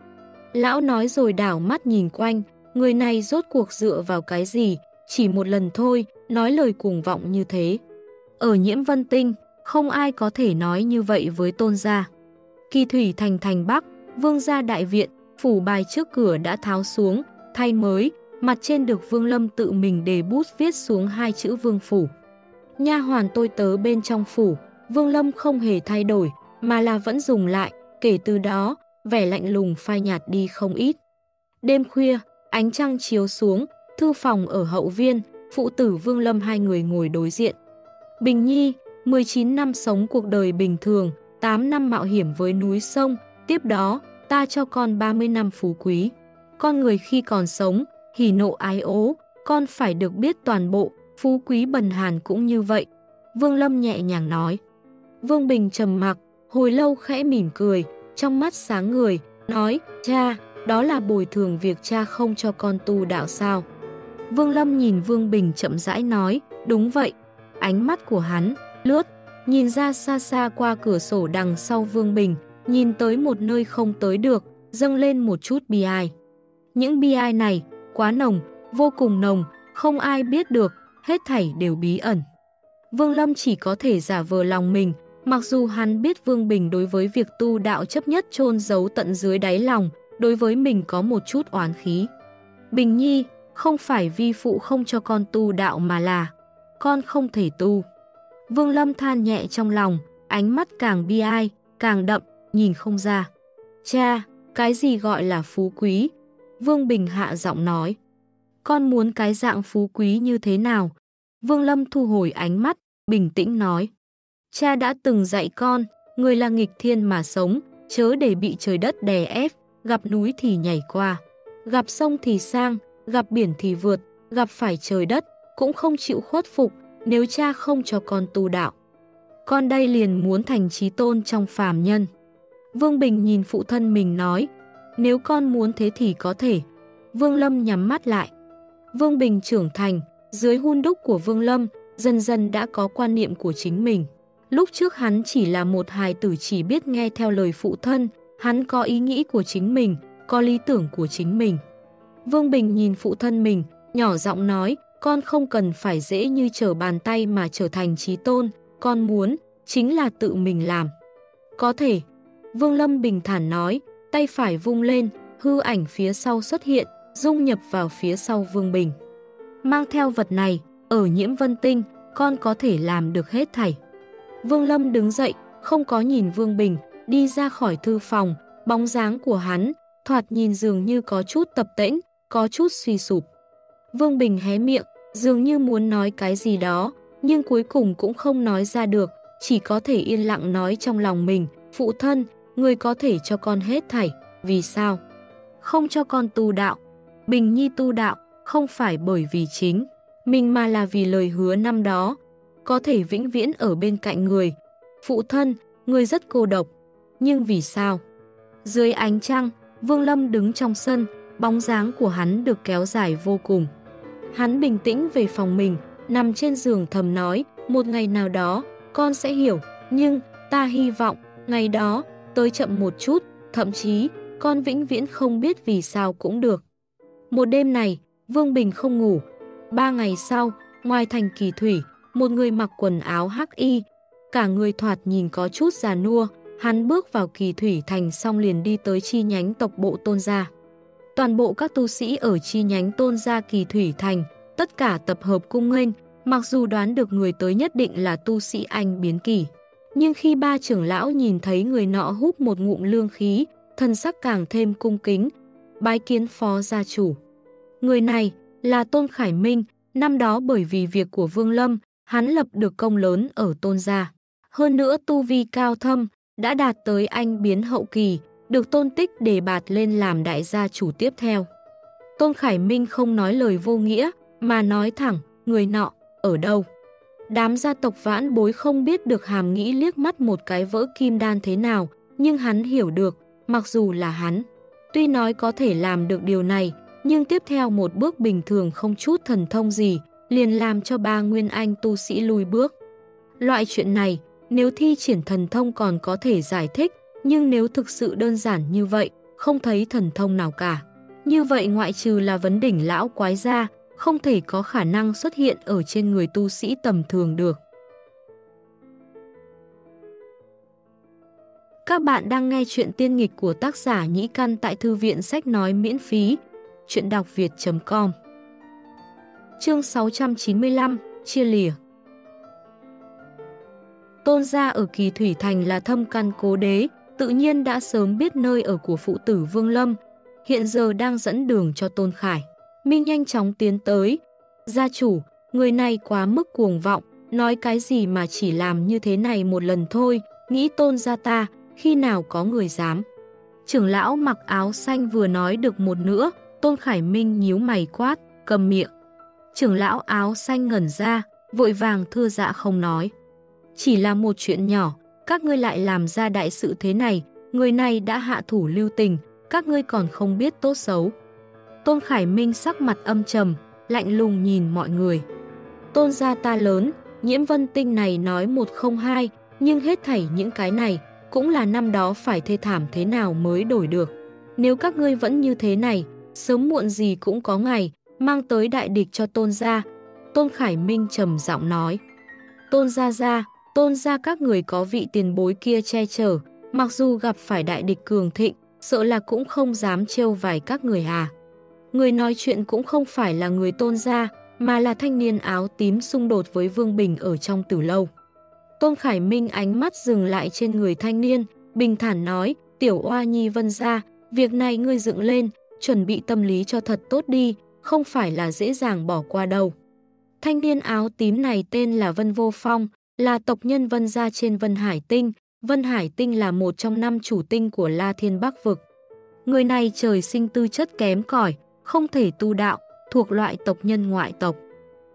Lão nói rồi đảo mắt nhìn quanh, người này rốt cuộc dựa vào cái gì, chỉ một lần thôi, nói lời cuồng vọng như thế. Ở nhiễm vân tinh, không ai có thể nói như vậy với tôn gia. Kỳ thủy thành thành Bắc, vương gia đại viện, phủ bài trước cửa đã tháo xuống, thay mới, mặt trên được vương lâm tự mình đề bút viết xuống hai chữ vương phủ. Nha hoàn tôi tớ bên trong phủ, vương lâm không hề thay đổi, mà là vẫn dùng lại, kể từ đó, vẻ lạnh lùng phai nhạt đi không ít. Đêm khuya, ánh trăng chiếu xuống, thư phòng ở hậu viên, phụ tử Vương Lâm hai người ngồi đối diện. Bình Nhi, 19 năm sống cuộc đời bình thường, 8 năm mạo hiểm với núi sông, tiếp đó ta cho con 30 năm phú quý. Con người khi còn sống, hỉ nộ ái ố, con phải được biết toàn bộ, phú quý bần hàn cũng như vậy. Vương Lâm nhẹ nhàng nói. Vương Bình trầm mặc, hồi lâu khẽ mỉm cười, trong mắt sáng người, nói, cha, đó là bồi thường việc cha không cho con tu đạo sao. Vương Lâm nhìn Vương Bình chậm rãi nói, đúng vậy. Ánh mắt của hắn, lướt, nhìn ra xa xa qua cửa sổ đằng sau Vương Bình, nhìn tới một nơi không tới được, dâng lên một chút bi ai. Những bi ai này, quá nồng, vô cùng nồng, không ai biết được, hết thảy đều bí ẩn. Vương Lâm chỉ có thể giả vờ lòng mình, mặc dù hắn biết Vương Bình đối với việc tu đạo chấp nhất chôn giấu tận dưới đáy lòng, đối với mình có một chút oán khí. Bình Nhi, không phải vi phụ không cho con tu đạo mà là con không thể tu. Vương Lâm than nhẹ trong lòng, ánh mắt càng bi ai, càng đậm, nhìn không ra. Cha, cái gì gọi là phú quý? Vương Bình hạ giọng nói. Con muốn cái dạng phú quý như thế nào? Vương Lâm thu hồi ánh mắt, bình tĩnh nói. Cha đã từng dạy con, người là nghịch thiên mà sống, chớ để bị trời đất đè ép, gặp núi thì nhảy qua, gặp sông thì sang, gặp biển thì vượt, gặp phải trời đất, cũng không chịu khuất phục nếu cha không cho con tu đạo. Con đây liền muốn thành trí tôn trong phàm nhân. Vương Bình nhìn phụ thân mình nói, nếu con muốn thế thì có thể. Vương Lâm nhắm mắt lại. Vương Bình trưởng thành, dưới hun đúc của Vương Lâm, dần dần đã có quan niệm của chính mình. Lúc trước hắn chỉ là một hài tử chỉ biết nghe theo lời phụ thân, hắn có ý nghĩ của chính mình, có lý tưởng của chính mình. Vương Bình nhìn phụ thân mình, nhỏ giọng nói, con không cần phải dễ như trở bàn tay mà trở thành trí tôn, con muốn, chính là tự mình làm. Có thể, Vương Lâm bình thản nói, tay phải vung lên, hư ảnh phía sau xuất hiện, dung nhập vào phía sau Vương Bình. Mang theo vật này, ở nhiễm vân tinh, con có thể làm được hết thảy. Vương Lâm đứng dậy, không có nhìn Vương Bình, đi ra khỏi thư phòng, bóng dáng của hắn, thoạt nhìn dường như có chút tập tễnh, có chút suy sụp. Vương Bình hé miệng, dường như muốn nói cái gì đó, nhưng cuối cùng cũng không nói ra được, chỉ có thể yên lặng nói trong lòng mình, phụ thân, người có thể cho con hết thảy, vì sao? Không cho con tu đạo. Bình Nhi tu đạo, không phải bởi vì chính, mình mà là vì lời hứa năm đó, có thể vĩnh viễn ở bên cạnh người. Phụ thân, người rất cô độc, nhưng vì sao? Dưới ánh trăng, Vương Lâm đứng trong sân, bóng dáng của hắn được kéo dài vô cùng. Hắn bình tĩnh về phòng mình, nằm trên giường thầm nói, một ngày nào đó, con sẽ hiểu, nhưng ta hy vọng, ngày đó, tôi chậm một chút, thậm chí, con vĩnh viễn không biết vì sao cũng được. Một đêm này, Vương Bình không ngủ. Ba ngày sau, ngoài thành kỳ thủy, một người mặc quần áo hắc y, cả người thoạt nhìn có chút già nua, hắn bước vào kỳ thủy thành xong liền đi tới chi nhánh tộc bộ tôn gia. Toàn bộ các tu sĩ ở chi nhánh tôn gia kỳ thủy thành, tất cả tập hợp cung nghênh, mặc dù đoán được người tới nhất định là tu sĩ anh biến kỳ. Nhưng khi ba trưởng lão nhìn thấy người nọ hút một ngụm lương khí, thân sắc càng thêm cung kính, bái kiến phó gia chủ. Người này là Tôn Khải Minh, năm đó bởi vì việc của Vương Lâm, hắn lập được công lớn ở Tôn gia. Hơn nữa tu vi cao thâm, đã đạt tới anh biến hậu kỳ, được tôn tích đề bạt lên làm đại gia chủ tiếp theo. Tôn Khải Minh không nói lời vô nghĩa, mà nói thẳng, người nọ, ở đâu? Đám gia tộc vãn bối không biết được hàm nghĩ liếc mắt một cái vỡ kim đan thế nào, nhưng hắn hiểu được, mặc dù là hắn. Tuy nói có thể làm được điều này, nhưng tiếp theo một bước bình thường không chút thần thông gì, liền làm cho ba nguyên anh tu sĩ lùi bước. Loại chuyện này, nếu thi triển thần thông còn có thể giải thích, nhưng nếu thực sự đơn giản như vậy, không thấy thần thông nào cả. Như vậy ngoại trừ là vấn đỉnh lão quái ra, không thể có khả năng xuất hiện ở trên người tu sĩ tầm thường được. Các bạn đang nghe chuyện tiên nghịch của tác giả Nhĩ Căn tại Thư viện Sách Nói miễn phí, chuyện đọc việt.com Chương 695, Chia lìa Tôn gia ở Kỳ Thủy Thành là thâm căn cố đế, tự nhiên đã sớm biết nơi ở của phụ tử Vương Lâm, hiện giờ đang dẫn đường cho Tôn Khải. Minh nhanh chóng tiến tới. Gia chủ, người này quá mức cuồng vọng, nói cái gì mà chỉ làm như thế này một lần thôi, nghĩ tôn gia ta, khi nào có người dám. Trưởng lão mặc áo xanh vừa nói được một nữa, Tôn Khải Minh nhíu mày quát, cầm miệng. Trưởng lão áo xanh ngẩn ra, vội vàng thưa dạ không nói. Chỉ là một chuyện nhỏ, các ngươi lại làm ra đại sự thế này, người này đã hạ thủ lưu tình, các ngươi còn không biết tốt xấu. Tôn Khải Minh sắc mặt âm trầm, lạnh lùng nhìn mọi người. Tôn gia ta lớn, nhiễm vân tinh này nói một không hai, nhưng hết thảy những cái này cũng là năm đó phải thê thảm thế nào mới đổi được. Nếu các ngươi vẫn như thế này, sớm muộn gì cũng có ngày, mang tới đại địch cho tôn gia. Tôn Khải Minh trầm giọng nói. Tôn gia gia, tôn gia các người có vị tiền bối kia che chở, mặc dù gặp phải đại địch cường thịnh, sợ là cũng không dám trêu vài các người à. Người nói chuyện cũng không phải là người tôn gia, mà là thanh niên áo tím xung đột với Vương Bình ở trong tử lâu. Tôn Khải Minh ánh mắt dừng lại trên người thanh niên, bình thản nói, tiểu oa nhi vân ra, việc này ngươi dựng lên, chuẩn bị tâm lý cho thật tốt đi, không phải là dễ dàng bỏ qua đâu. Thanh niên áo tím này tên là Vân Vô Phong, là tộc nhân Vân gia trên Vân Hải Tinh. Vân Hải Tinh là một trong năm chủ tinh của La Thiên Bắc Vực. Người này trời sinh tư chất kém cỏi, không thể tu đạo, thuộc loại tộc nhân ngoại tộc.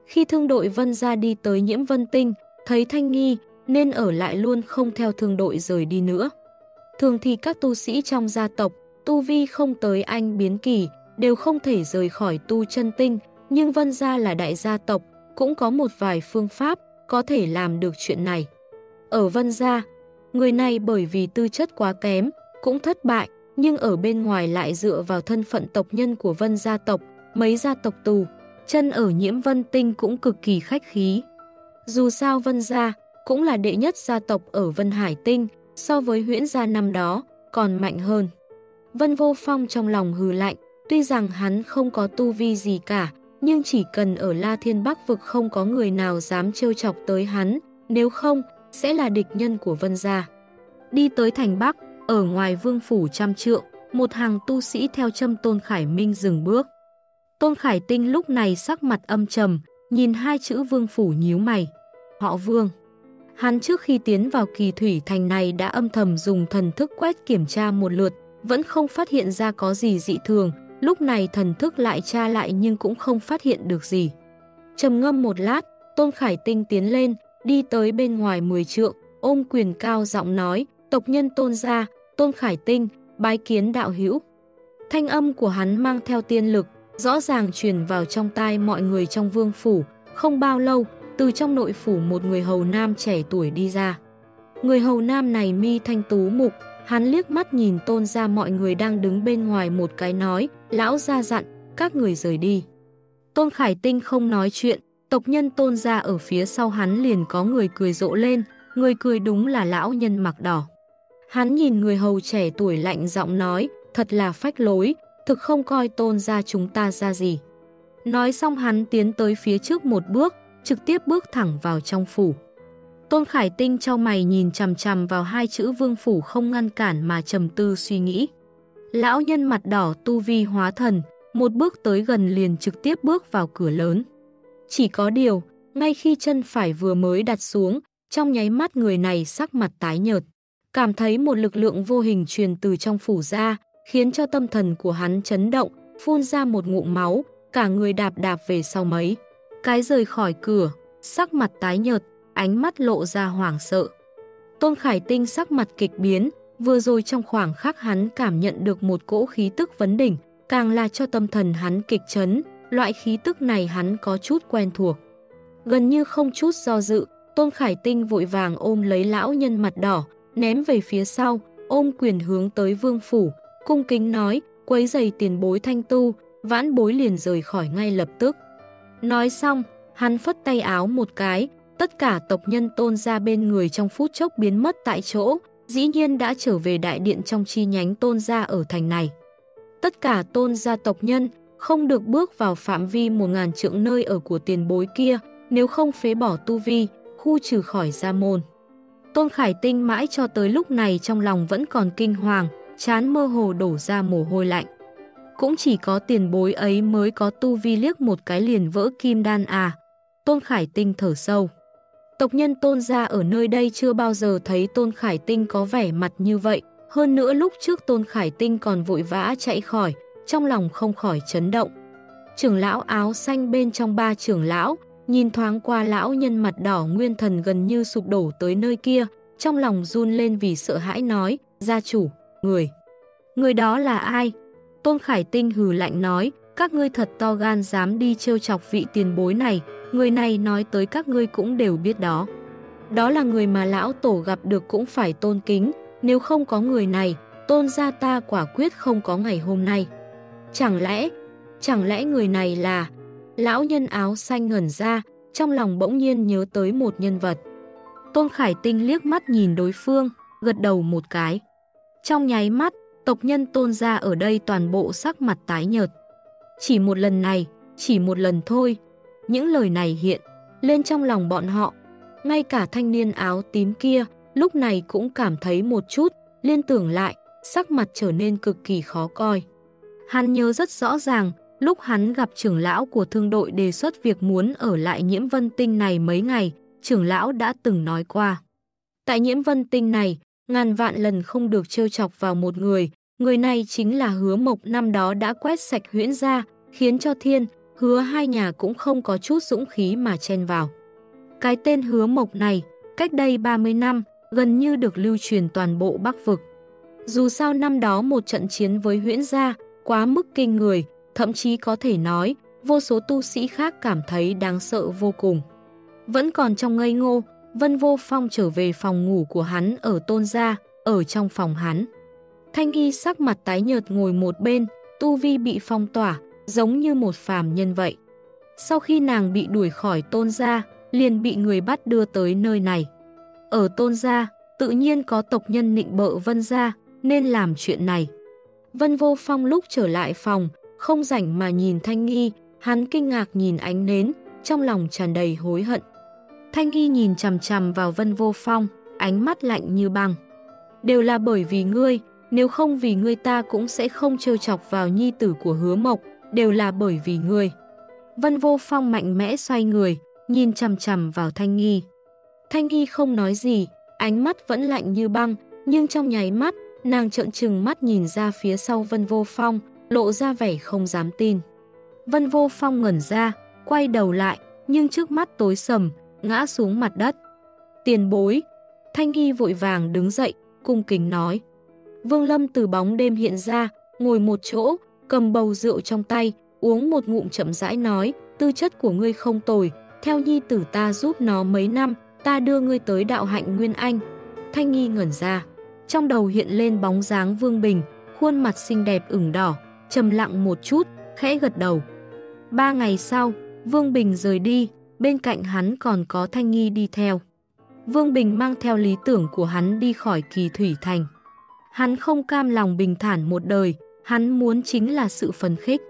Khi thương đội Vân ra đi tới nhiễm Vân Tinh, thấy Thanh Nghi nên ở lại luôn không theo thương đội rời đi nữa. Thường thì các tu sĩ trong gia tộc, tu vi không tới anh biến kỳ, đều không thể rời khỏi tu chân tinh, nhưng Vân gia là đại gia tộc, cũng có một vài phương pháp có thể làm được chuyện này. Ở Vân gia, người này bởi vì tư chất quá kém, cũng thất bại, nhưng ở bên ngoài lại dựa vào thân phận tộc nhân của Vân gia tộc, mấy gia tộc tù, chân ở nhiễm Vân Tinh cũng cực kỳ khách khí. Dù sao Vân gia cũng là đệ nhất gia tộc ở Vân Hải Tinh, so với huyễn gia năm đó, còn mạnh hơn. Vân Vô Phong trong lòng hừ lạnh, tuy rằng hắn không có tu vi gì cả, nhưng chỉ cần ở La Thiên Bắc vực không có người nào dám trêu chọc tới hắn, nếu không, sẽ là địch nhân của Vân gia. Đi tới thành Bắc, ở ngoài vương phủ trăm trượng, một hàng tu sĩ theo châm Tôn Khải Minh dừng bước. Tôn Khải Tinh lúc này sắc mặt âm trầm, nhìn hai chữ vương phủ nhíu mày. Họ vương. Hắn trước khi tiến vào kỳ thủy thành này đã âm thầm dùng thần thức quét kiểm tra một lượt, vẫn không phát hiện ra có gì dị thường, lúc này thần thức lại tra lại nhưng cũng không phát hiện được gì. trầm ngâm một lát, Tôn Khải Tinh tiến lên, đi tới bên ngoài 10 trượng, ôm quyền cao giọng nói, tộc nhân Tôn gia, Tôn Khải Tinh, bái kiến đạo hữu. Thanh âm của hắn mang theo tiên lực, rõ ràng truyền vào trong tai mọi người trong vương phủ. Không bao lâu, từ trong nội phủ một người hầu nam trẻ tuổi đi ra. Người hầu nam này mi thanh tú mục, hắn liếc mắt nhìn tôn ra mọi người đang đứng bên ngoài một cái nói, lão ra dặn, các người rời đi. Tôn Khải Tinh không nói chuyện, tộc nhân tôn ra ở phía sau hắn liền có người cười rộ lên, người cười đúng là lão nhân mặc đỏ. Hắn nhìn người hầu trẻ tuổi lạnh giọng nói, thật là phách lối, thực không coi tôn ra chúng ta ra gì. Nói xong hắn tiến tới phía trước một bước, trực tiếp bước thẳng vào trong phủ. Tôn Khải Tinh trao mày nhìn chằm chằm vào hai chữ vương phủ không ngăn cản mà trầm tư suy nghĩ. Lão nhân mặt đỏ tu vi hóa thần, một bước tới gần liền trực tiếp bước vào cửa lớn. Chỉ có điều, ngay khi chân phải vừa mới đặt xuống, trong nháy mắt người này sắc mặt tái nhợt. Cảm thấy một lực lượng vô hình truyền từ trong phủ ra, khiến cho tâm thần của hắn chấn động, phun ra một ngụm máu, cả người đạp đạp về sau mấy. Cái rời khỏi cửa, sắc mặt tái nhợt, ánh mắt lộ ra hoảng sợ. Tôn Khải Tinh sắc mặt kịch biến, vừa rồi trong khoảng khắc hắn cảm nhận được một cỗ khí tức vấn đỉnh, càng là cho tâm thần hắn kịch chấn, loại khí tức này hắn có chút quen thuộc. Gần như không chút do dự, Tôn Khải Tinh vội vàng ôm lấy lão nhân mặt đỏ, ném về phía sau, ôm quyền hướng tới vương phủ, cung kính nói, quấy giày tiền bối thanh tu, vãn bối liền rời khỏi ngay lập tức. Nói xong, hắn phất tay áo một cái, tất cả tộc nhân tôn ra bên người trong phút chốc biến mất tại chỗ, dĩ nhiên đã trở về đại điện trong chi nhánh tôn gia ở thành này. Tất cả tôn gia tộc nhân không được bước vào phạm vi một ngàn trượng nơi ở của tiền bối kia, nếu không phế bỏ tu vi, khu trừ khỏi gia môn. Tôn Khải Tinh mãi cho tới lúc này trong lòng vẫn còn kinh hoàng, chán mơ hồ đổ ra mồ hôi lạnh. Cũng chỉ có tiền bối ấy mới có tu vi liếc một cái liền vỡ kim đan à. Tôn Khải Tinh thở sâu. Tộc nhân tôn gia ở nơi đây chưa bao giờ thấy Tôn Khải Tinh có vẻ mặt như vậy. Hơn nữa lúc trước Tôn Khải Tinh còn vội vã chạy khỏi, trong lòng không khỏi chấn động. Trưởng lão áo xanh bên trong ba trưởng lão, nhìn thoáng qua lão nhân mặt đỏ nguyên thần gần như sụp đổ tới nơi kia, trong lòng run lên vì sợ hãi nói, gia chủ, người. Người đó là ai? Tôn Khải Tinh hừ lạnh nói, các ngươi thật to gan dám đi trêu chọc vị tiền bối này, người này nói tới các ngươi cũng đều biết đó. Đó là người mà lão tổ gặp được cũng phải tôn kính, nếu không có người này, tôn gia ta quả quyết không có ngày hôm nay. Chẳng lẽ, chẳng lẽ người này là... Lão nhân áo xanh ngẩn ra, trong lòng bỗng nhiên nhớ tới một nhân vật. Tôn Khải Tinh liếc mắt nhìn đối phương, gật đầu một cái. Trong nháy mắt, tộc nhân tôn gia ở đây toàn bộ sắc mặt tái nhợt. Chỉ một lần này, chỉ một lần thôi, những lời này hiện lên trong lòng bọn họ. Ngay cả thanh niên áo tím kia lúc này cũng cảm thấy một chút, liên tưởng lại, sắc mặt trở nên cực kỳ khó coi. Hắn nhớ rất rõ ràng, lúc hắn gặp trưởng lão của thương đội đề xuất việc muốn ở lại nhiễm vân tinh này mấy ngày, trưởng lão đã từng nói qua. Tại nhiễm vân tinh này, ngàn vạn lần không được trêu chọc vào một người, người này chính là hứa mộc năm đó đã quét sạch huyễn ra, khiến cho thiên, hứa hai nhà cũng không có chút dũng khí mà chen vào. Cái tên hứa mộc này, cách đây 30 năm, gần như được lưu truyền toàn bộ Bắc Vực. Dù sao năm đó một trận chiến với huyễn gia, quá mức kinh người, thậm chí có thể nói, vô số tu sĩ khác cảm thấy đáng sợ vô cùng. Vẫn còn trong ngây ngô, Vân Vô Phong trở về phòng ngủ của hắn ở tôn gia, ở trong phòng hắn. Thanh Y sắc mặt tái nhợt ngồi một bên, tu vi bị phong tỏa, giống như một phàm nhân vậy. Sau khi nàng bị đuổi khỏi tôn gia, liền bị người bắt đưa tới nơi này. Ở tôn gia, tự nhiên có tộc nhân nịnh bợ Vân gia, nên làm chuyện này. Vân Vô Phong lúc trở lại phòng, không rảnh mà nhìn Thanh Nghi, hắn kinh ngạc nhìn ánh nến, trong lòng tràn đầy hối hận. Thanh Nghi nhìn chằm chằm vào Vân Vô Phong, ánh mắt lạnh như băng. Đều là bởi vì ngươi, nếu không vì ngươi ta cũng sẽ không trêu chọc vào nhi tử của hứa mộc, đều là bởi vì ngươi. Vân Vô Phong mạnh mẽ xoay người, nhìn chằm chằm vào Thanh Nghi. Thanh Nghi không nói gì, ánh mắt vẫn lạnh như băng, nhưng trong nháy mắt, nàng trợn trừng mắt nhìn ra phía sau Vân Vô Phong, lộ ra vẻ không dám tin. Vân Vô Phong ngẩn ra, quay đầu lại, nhưng trước mắt tối sầm, ngã xuống mặt đất. Tiền bối, Thanh Nghi vội vàng đứng dậy, cung kính nói. Vương Lâm từ bóng đêm hiện ra, ngồi một chỗ, cầm bầu rượu trong tay, uống một ngụm chậm rãi nói, tư chất của ngươi không tồi, theo nhi tử ta giúp nó mấy năm, ta đưa ngươi tới đạo hạnh Nguyên Anh. Thanh Nghi ngẩn ra, trong đầu hiện lên bóng dáng Vương Bình, khuôn mặt xinh đẹp ửng đỏ, trầm lặng một chút, khẽ gật đầu. Ba ngày sau, Vương Bình rời đi, bên cạnh hắn còn có Thanh Nghi đi theo. Vương Bình mang theo lý tưởng của hắn đi khỏi kỳ thủy thành. Hắn không cam lòng bình thản một đời, hắn muốn chính là sự phấn khích.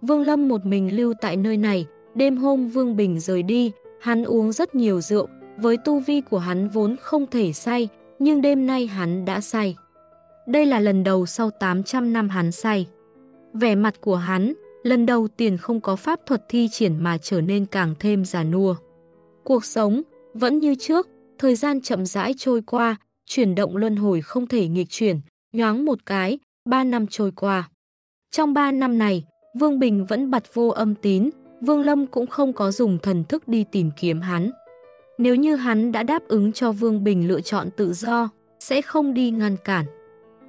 Vương Lâm một mình lưu tại nơi này, đêm hôm Vương Bình rời đi, Hắn uống rất nhiều rượu, với tu vi của hắn vốn không thể say, nhưng đêm nay hắn đã say. Đây là lần đầu sau 800 năm hắn say. Vẻ mặt của hắn, lần đầu tiền không có pháp thuật thi triển mà trở nên càng thêm già nua. Cuộc sống, vẫn như trước, thời gian chậm rãi trôi qua, chuyển động luân hồi không thể nghịch chuyển, nhoáng một cái, ba năm trôi qua. Trong ba năm này, Vương Bình vẫn bật vô âm tín, Vương Lâm cũng không có dùng thần thức đi tìm kiếm hắn. Nếu như hắn đã đáp ứng cho Vương Bình lựa chọn tự do, sẽ không đi ngăn cản.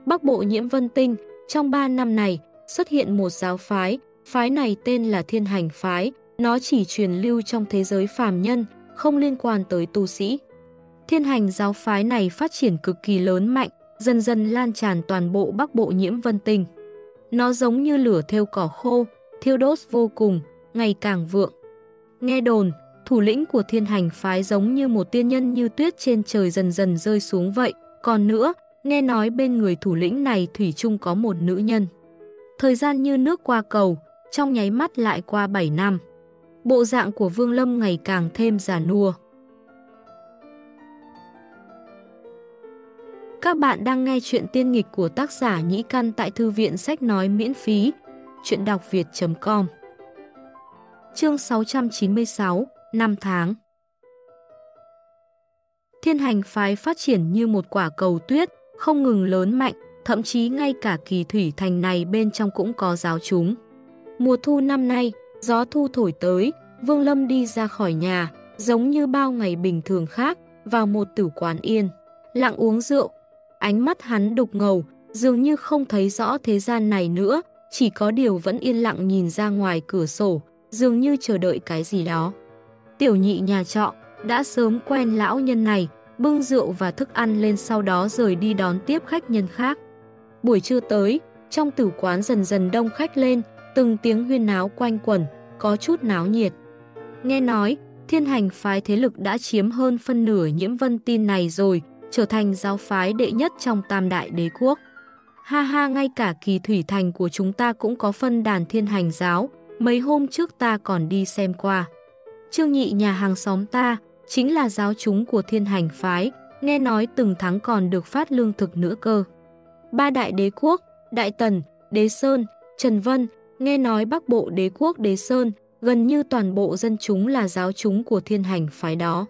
Bắc Bộ Nhiễm Vân Tinh, trong 3 năm này, xuất hiện một giáo phái, phái này tên là Thiên Hành Phái, nó chỉ truyền lưu trong thế giới phàm nhân, không liên quan tới tu sĩ. Thiên hành giáo phái này phát triển cực kỳ lớn mạnh, dần dần lan tràn toàn bộ Bắc Bộ Nhiễm Vân Tinh. Nó giống như lửa theo cỏ khô, thiêu đốt vô cùng, ngày càng vượng. Nghe đồn, thủ lĩnh của thiên hành phái giống như một tiên nhân như tuyết trên trời dần dần rơi xuống vậy. Còn nữa, nghe nói bên người thủ lĩnh này Thủy chung có một nữ nhân. Thời gian như nước qua cầu, trong nháy mắt lại qua 7 năm. Bộ dạng của Vương Lâm ngày càng thêm già nua. Các bạn đang nghe chuyện tiên nghịch của tác giả Nhĩ Căn tại Thư viện Sách Nói miễn phí. Chuyện đọc việt.com Chương 696 5 tháng Thiên hành phái phát triển như một quả cầu tuyết, không ngừng lớn mạnh, thậm chí ngay cả kỳ thủy thành này bên trong cũng có giáo chúng. Mùa thu năm nay, gió thu thổi tới, Vương Lâm đi ra khỏi nhà, giống như bao ngày bình thường khác, vào một tử quán yên. Lặng uống rượu, ánh mắt hắn đục ngầu, dường như không thấy rõ thế gian này nữa, chỉ có điều vẫn yên lặng nhìn ra ngoài cửa sổ, dường như chờ đợi cái gì đó. Tiểu nhị nhà trọ đã sớm quen lão nhân này, bưng rượu và thức ăn lên sau đó rời đi đón tiếp khách nhân khác. Buổi trưa tới, trong tử quán dần dần đông khách lên, từng tiếng huyên náo quanh quẩn, có chút náo nhiệt. Nghe nói, thiên hành phái thế lực đã chiếm hơn phân nửa nhiễm vân tin này rồi, trở thành giáo phái đệ nhất trong tam đại đế quốc. Ha ha ngay cả kỳ thủy thành của chúng ta cũng có phân đàn thiên hành giáo, mấy hôm trước ta còn đi xem qua. Trương nhị nhà hàng xóm ta, chính là giáo chúng của thiên hành phái, nghe nói từng tháng còn được phát lương thực nữa cơ. Ba đại đế quốc, Đại Tần, Đế Sơn, Trần Vân, nghe nói Bắc Bộ đế quốc Đế Sơn, gần như toàn bộ dân chúng là giáo chúng của thiên hành phái đó.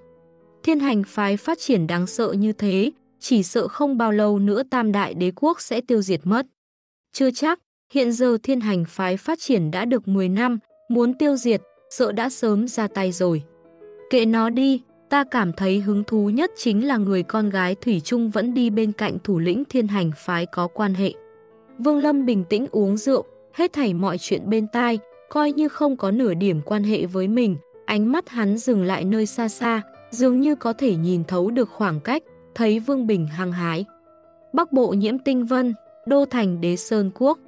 Thiên hành phái phát triển đáng sợ như thế, chỉ sợ không bao lâu nữa tam đại đế quốc sẽ tiêu diệt mất. Chưa chắc, hiện giờ thiên hành phái phát triển đã được 10 năm, muốn tiêu diệt, sợ đã sớm ra tay rồi. Kệ nó đi, ta cảm thấy hứng thú nhất chính là người con gái Thủy Trung vẫn đi bên cạnh thủ lĩnh thiên hành phái có quan hệ. Vương Lâm bình tĩnh uống rượu, hết thảy mọi chuyện bên tai, coi như không có nửa điểm quan hệ với mình, ánh mắt hắn dừng lại nơi xa xa, dường như có thể nhìn thấu được khoảng cách, thấy Vương Bình hăng hái. Bắc Bộ nhiễm tinh vân, đô thành đế Sơn Quốc.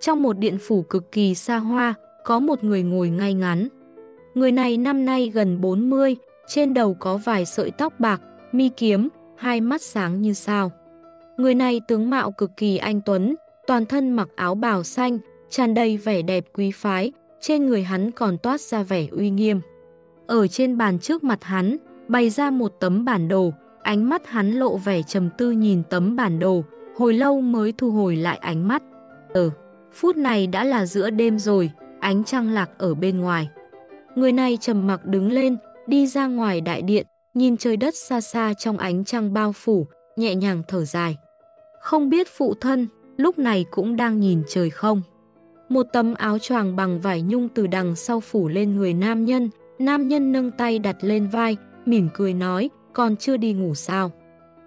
Trong một điện phủ cực kỳ xa hoa, có một người ngồi ngay ngắn. Người này năm nay gần 40, trên đầu có vài sợi tóc bạc, mi kiếm, hai mắt sáng như sao. Người này tướng mạo cực kỳ anh tuấn, toàn thân mặc áo bào xanh, tràn đầy vẻ đẹp quý phái, trên người hắn còn toát ra vẻ uy nghiêm. Ở trên bàn trước mặt hắn, bày ra một tấm bản đồ, ánh mắt hắn lộ vẻ trầm tư nhìn tấm bản đồ, hồi lâu mới thu hồi lại ánh mắt. Ừ, phút này đã là giữa đêm rồi, ánh trăng lạc ở bên ngoài. Người này trầm mặc đứng lên, đi ra ngoài đại điện, nhìn trời đất xa xa trong ánh trăng bao phủ, nhẹ nhàng thở dài. Không biết phụ thân, lúc này cũng đang nhìn trời không. Một tấm áo choàng bằng vải nhung từ đằng sau phủ lên người nam nhân, nam nhân nâng tay đặt lên vai, mỉm cười nói, còn chưa đi ngủ sao.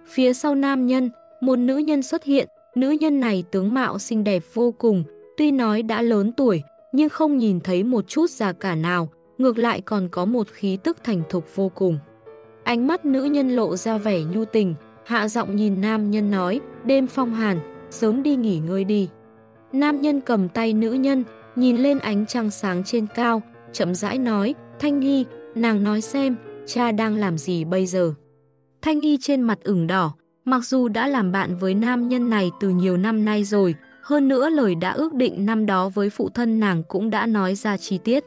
Phía sau nam nhân, một nữ nhân xuất hiện, nữ nhân này tướng mạo xinh đẹp vô cùng, tuy nói đã lớn tuổi, nhưng không nhìn thấy một chút già cả nào, ngược lại còn có một khí tức thành thục vô cùng. Ánh mắt nữ nhân lộ ra vẻ nhu tình, hạ giọng nhìn nam nhân nói, đêm phong hàn, sớm đi nghỉ ngơi đi. Nam nhân cầm tay nữ nhân, nhìn lên ánh trăng sáng trên cao, chậm rãi nói, Thanh Nghi, nàng nói xem, cha đang làm gì bây giờ. Thanh Y trên mặt ửng đỏ, mặc dù đã làm bạn với nam nhân này từ nhiều năm nay rồi, hơn nữa lời đã ước định năm đó với phụ thân nàng cũng đã nói ra chi tiết.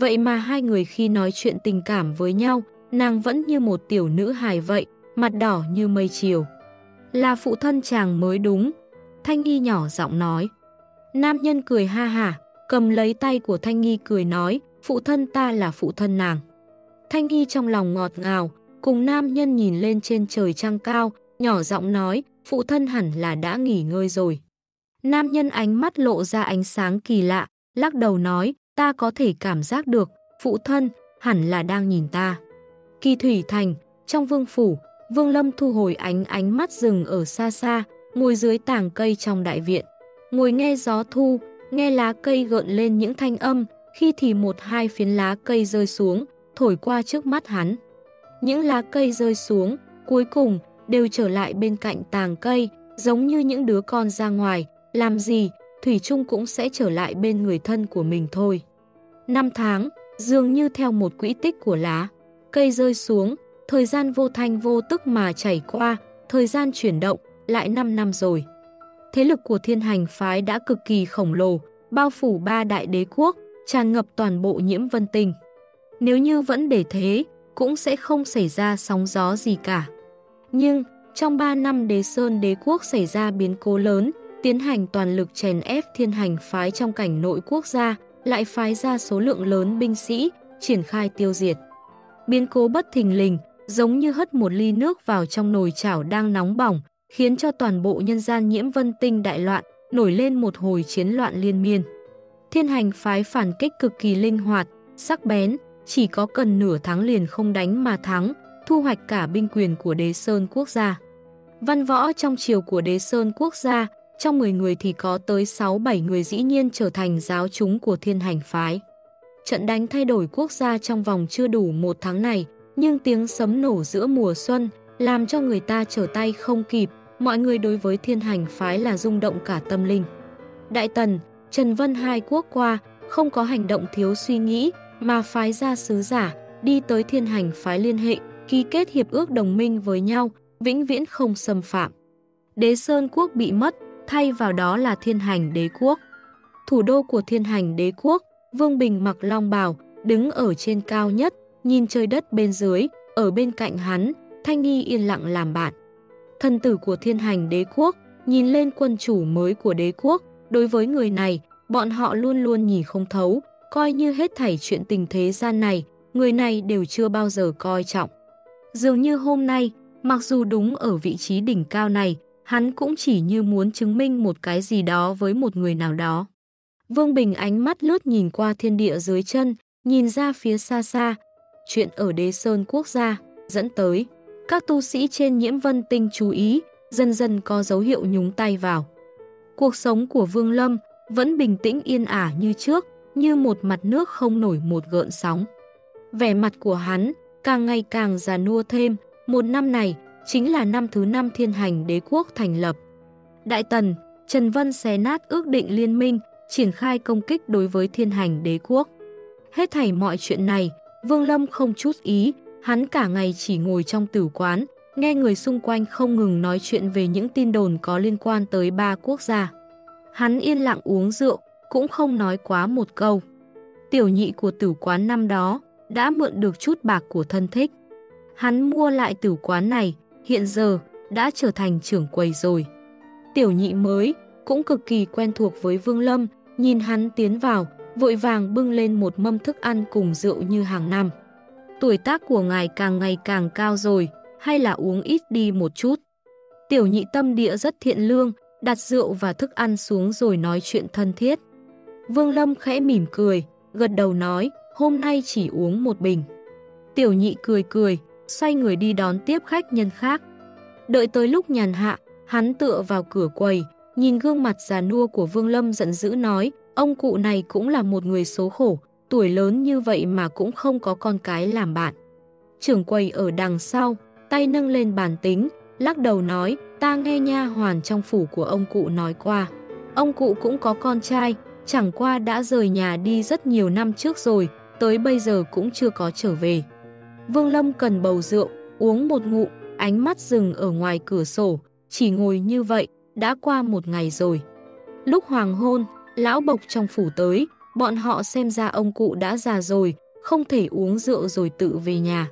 Vậy mà hai người khi nói chuyện tình cảm với nhau, nàng vẫn như một tiểu nữ hài vậy, mặt đỏ như mây chiều. Là phụ thân chàng mới đúng, Thanh Nghi nhỏ giọng nói. Nam nhân cười ha hả, cầm lấy tay của Thanh Nghi cười nói, phụ thân ta là phụ thân nàng. Thanh Nghi trong lòng ngọt ngào, cùng nam nhân nhìn lên trên trời trăng cao, nhỏ giọng nói, phụ thân hẳn là đã nghỉ ngơi rồi. Nam nhân ánh mắt lộ ra ánh sáng kỳ lạ, lắc đầu nói, ta có thể cảm giác được, phụ thân, hẳn là đang nhìn ta. Kỳ thủy thành, trong vương phủ, vương lâm thu hồi ánh ánh mắt rừng ở xa xa, ngồi dưới tàng cây trong đại viện. Ngồi nghe gió thu, nghe lá cây gợn lên những thanh âm, khi thì một hai phiến lá cây rơi xuống, thổi qua trước mắt hắn. Những lá cây rơi xuống, cuối cùng đều trở lại bên cạnh tàng cây, giống như những đứa con ra ngoài, làm gì, Thủy Trung cũng sẽ trở lại bên người thân của mình thôi. Năm tháng, dường như theo một quỹ tích của lá, cây rơi xuống, thời gian vô thanh vô tức mà chảy qua, thời gian chuyển động, lại 5 năm rồi. Thế lực của thiên hành phái đã cực kỳ khổng lồ, bao phủ ba đại đế quốc, tràn ngập toàn bộ nhiễm vân tinh. Nếu như vẫn để thế, cũng sẽ không xảy ra sóng gió gì cả. Nhưng, trong 3 năm đế sơn đế quốc xảy ra biến cố lớn, tiến hành toàn lực chèn ép thiên hành phái trong cảnh nội quốc gia, lại phái ra số lượng lớn binh sĩ, triển khai tiêu diệt. Biến cố bất thình lình, giống như hất một ly nước vào trong nồi chảo đang nóng bỏng, khiến cho toàn bộ nhân gian nhiễm vân tinh đại loạn, nổi lên một hồi chiến loạn liên miên. Thiên hành phái phản kích cực kỳ linh hoạt, sắc bén, chỉ có cần nửa tháng liền không đánh mà thắng, thu hoạch cả binh quyền của đế sơn quốc gia. Văn võ trong triều của đế sơn quốc gia, trong 10 người thì có tới 6-7 người dĩ nhiên trở thành giáo chúng của thiên hành phái. Trận đánh thay đổi quốc gia trong vòng chưa đủ một tháng này, nhưng tiếng sấm nổ giữa mùa xuân làm cho người ta trở tay không kịp, mọi người đối với thiên hành phái là rung động cả tâm linh. Đại Tần, Trần Vân hai quốc qua, không có hành động thiếu suy nghĩ, mà phái ra sứ giả, đi tới thiên hành phái liên hệ, ký kết hiệp ước đồng minh với nhau, vĩnh viễn không xâm phạm. Đế Sơn quốc bị mất, thay vào đó là thiên hành đế quốc. Thủ đô của thiên hành đế quốc, Vương Bình mặc long bào, đứng ở trên cao nhất, nhìn trời đất bên dưới, ở bên cạnh hắn, Thanh Nghi yên lặng làm bạn. Thân tử của thiên hành đế quốc, nhìn lên quân chủ mới của đế quốc, đối với người này, bọn họ luôn luôn nhìn không thấu, coi như hết thảy chuyện tình thế gian này, người này đều chưa bao giờ coi trọng. Dường như hôm nay, mặc dù đúng ở vị trí đỉnh cao này, hắn cũng chỉ như muốn chứng minh một cái gì đó với một người nào đó. Vương Bình ánh mắt lướt nhìn qua thiên địa dưới chân, nhìn ra phía xa xa, chuyện ở đế sơn quốc gia, dẫn tới. Các tu sĩ trên nhiễm vân tinh chú ý, dần dần có dấu hiệu nhúng tay vào. Cuộc sống của Vương Lâm vẫn bình tĩnh yên ả như trước, như một mặt nước không nổi một gợn sóng. Vẻ mặt của hắn càng ngày càng già nua thêm, một năm này chính là năm thứ năm thiên hành đế quốc thành lập. Đại Tần, Trần Vân xé nát ước định liên minh, triển khai công kích đối với thiên hành đế quốc. Hết thảy mọi chuyện này, Vương Lâm không chút ý, hắn cả ngày chỉ ngồi trong tử quán, nghe người xung quanh không ngừng nói chuyện về những tin đồn có liên quan tới ba quốc gia. Hắn yên lặng uống rượu, cũng không nói quá một câu. Tiểu nhị của tử quán năm đó đã mượn được chút bạc của thân thích. Hắn mua lại tử quán này, hiện giờ đã trở thành trưởng quầy rồi. Tiểu nhị mới cũng cực kỳ quen thuộc với Vương Lâm, nhìn hắn tiến vào, vội vàng bưng lên một mâm thức ăn cùng rượu như hàng năm. Tuổi tác của ngài càng ngày càng cao rồi, hay là uống ít đi một chút. Tiểu nhị tâm địa rất thiện lương, đặt rượu và thức ăn xuống rồi nói chuyện thân thiết. Vương Lâm khẽ mỉm cười, gật đầu nói, hôm nay chỉ uống một bình. Tiểu nhị cười cười, xoay người đi đón tiếp khách nhân khác. Đợi tới lúc nhàn hạ, hắn tựa vào cửa quầy, nhìn gương mặt già nua của Vương Lâm giận dữ nói, ông cụ này cũng là một người số khổ, tuổi lớn như vậy mà cũng không có con cái làm bạn. Trưởng quầy ở đằng sau, tay nâng lên bàn tính, lắc đầu nói, ta nghe nha hoàn trong phủ của ông cụ nói qua. Ông cụ cũng có con trai, chẳng qua đã rời nhà đi rất nhiều năm trước rồi, tới bây giờ cũng chưa có trở về. Vương Lâm cần bầu rượu, uống một ngụ, ánh mắt dừng ở ngoài cửa sổ, chỉ ngồi như vậy, đã qua một ngày rồi. Lúc hoàng hôn, lão bộc trong phủ tới, bọn họ xem ra ông cụ đã già rồi, không thể uống rượu rồi tự về nhà.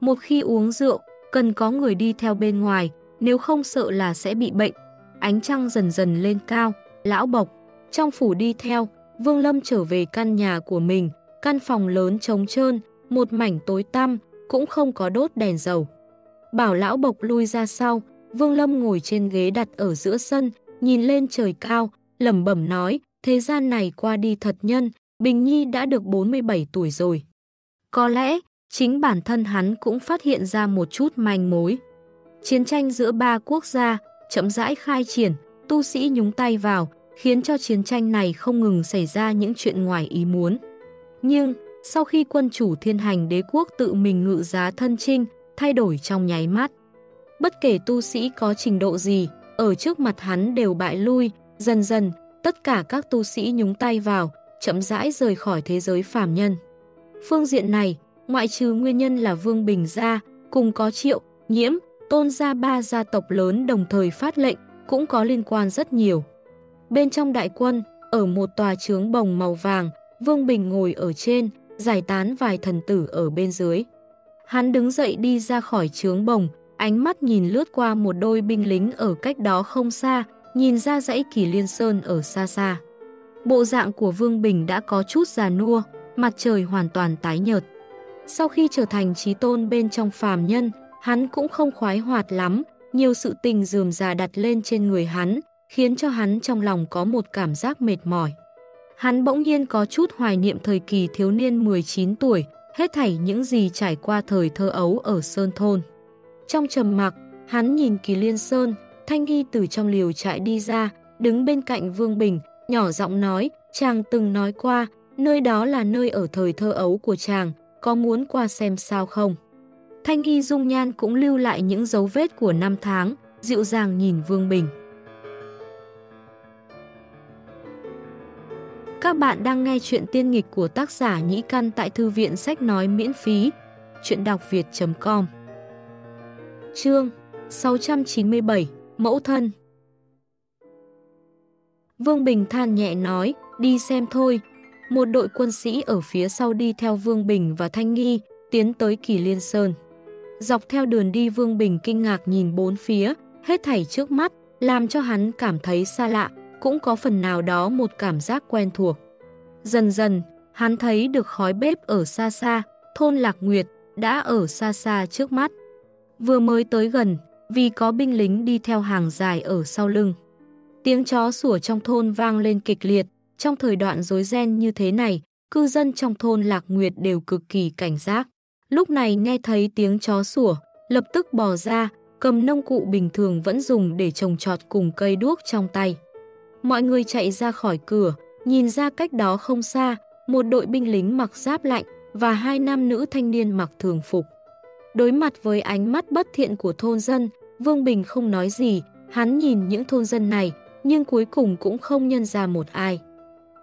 Một khi uống rượu, cần có người đi theo bên ngoài, nếu không sợ là sẽ bị bệnh. Ánh trăng dần dần lên cao, lão bộc, trong phủ đi theo, Vương Lâm trở về căn nhà của mình, căn phòng lớn trống trơn, một mảnh tối tăm, cũng không có đốt đèn dầu. Bảo lão bộc lui ra sau, Vương Lâm ngồi trên ghế đặt ở giữa sân, nhìn lên trời cao, lẩm bẩm nói, thế gian này qua đi thật nhân, Bình Nhi đã được 47 tuổi rồi. Có lẽ, chính bản thân hắn cũng phát hiện ra một chút manh mối. Chiến tranh giữa ba quốc gia, chậm rãi khai triển, tu sĩ nhúng tay vào, khiến cho chiến tranh này không ngừng xảy ra những chuyện ngoài ý muốn. Nhưng, sau khi quân chủ thiên hành đế quốc tự mình ngự giá thân trinh, thay đổi trong nháy mắt. Bất kể tu sĩ có trình độ gì, ở trước mặt hắn đều bại lui, dần dần, tất cả các tu sĩ nhúng tay vào, chậm rãi rời khỏi thế giới phàm nhân. Phương diện này, ngoại trừ nguyên nhân là Vương Bình Gia, cùng có triệu, nhiễm, tôn gia ba gia tộc lớn đồng thời phát lệnh, cũng có liên quan rất nhiều. Bên trong đại quân, ở một tòa trướng bồng màu vàng, Vương Bình ngồi ở trên, giải tán vài thần tử ở bên dưới. Hắn đứng dậy đi ra khỏi trướng bồng, ánh mắt nhìn lướt qua một đôi binh lính ở cách đó không xa, nhìn ra dãy kỳ liên sơn ở xa xa. Bộ dạng của Vương Bình đã có chút già nua, mặt trời hoàn toàn tái nhợt. Sau khi trở thành trí tôn bên trong phàm nhân, hắn cũng không khoái hoạt lắm, nhiều sự tình dườm già đặt lên trên người hắn, khiến cho hắn trong lòng có một cảm giác mệt mỏi. Hắn bỗng nhiên có chút hoài niệm thời kỳ thiếu niên 19 tuổi, hết thảy những gì trải qua thời thơ ấu ở Sơn Thôn. Trong trầm mặc, hắn nhìn Kỳ Liên Sơn, Thanh Ghi từ trong liều trại đi ra, đứng bên cạnh Vương Bình, nhỏ giọng nói, chàng từng nói qua, nơi đó là nơi ở thời thơ ấu của chàng, có muốn qua xem sao không? Thanh Ghi dung nhan cũng lưu lại những dấu vết của năm tháng, dịu dàng nhìn Vương Bình. Các bạn đang nghe chuyện tiên nghịch của tác giả Nhĩ Căn tại Thư viện Sách Nói miễn phí, chuyện đọc việt.com Chương 697 Mẫu thân Vương Bình than nhẹ nói, đi xem thôi. Một đội quân sĩ ở phía sau đi theo Vương Bình và Thanh Nghi, tiến tới Kỳ Liên Sơn. Dọc theo đường đi Vương Bình kinh ngạc nhìn bốn phía, hết thảy trước mắt, làm cho hắn cảm thấy xa lạ, cũng có phần nào đó một cảm giác quen thuộc. Dần dần, hắn thấy được khói bếp ở xa xa, thôn Lạc Nguyệt đã ở xa xa trước mắt. Vừa mới tới gần, vì có binh lính đi theo hàng dài ở sau lưng. Tiếng chó sủa trong thôn vang lên kịch liệt, trong thời đoạn rối ren như thế này, cư dân trong thôn Lạc Nguyệt đều cực kỳ cảnh giác. Lúc này nghe thấy tiếng chó sủa, lập tức bò ra, cầm nông cụ bình thường vẫn dùng để trồng trọt cùng cây đuốc trong tay. Mọi người chạy ra khỏi cửa, nhìn ra cách đó không xa, một đội binh lính mặc giáp lạnh và hai nam nữ thanh niên mặc thường phục. Đối mặt với ánh mắt bất thiện của thôn dân, Vương Bình không nói gì, hắn nhìn những thôn dân này, nhưng cuối cùng cũng không nhân ra một ai.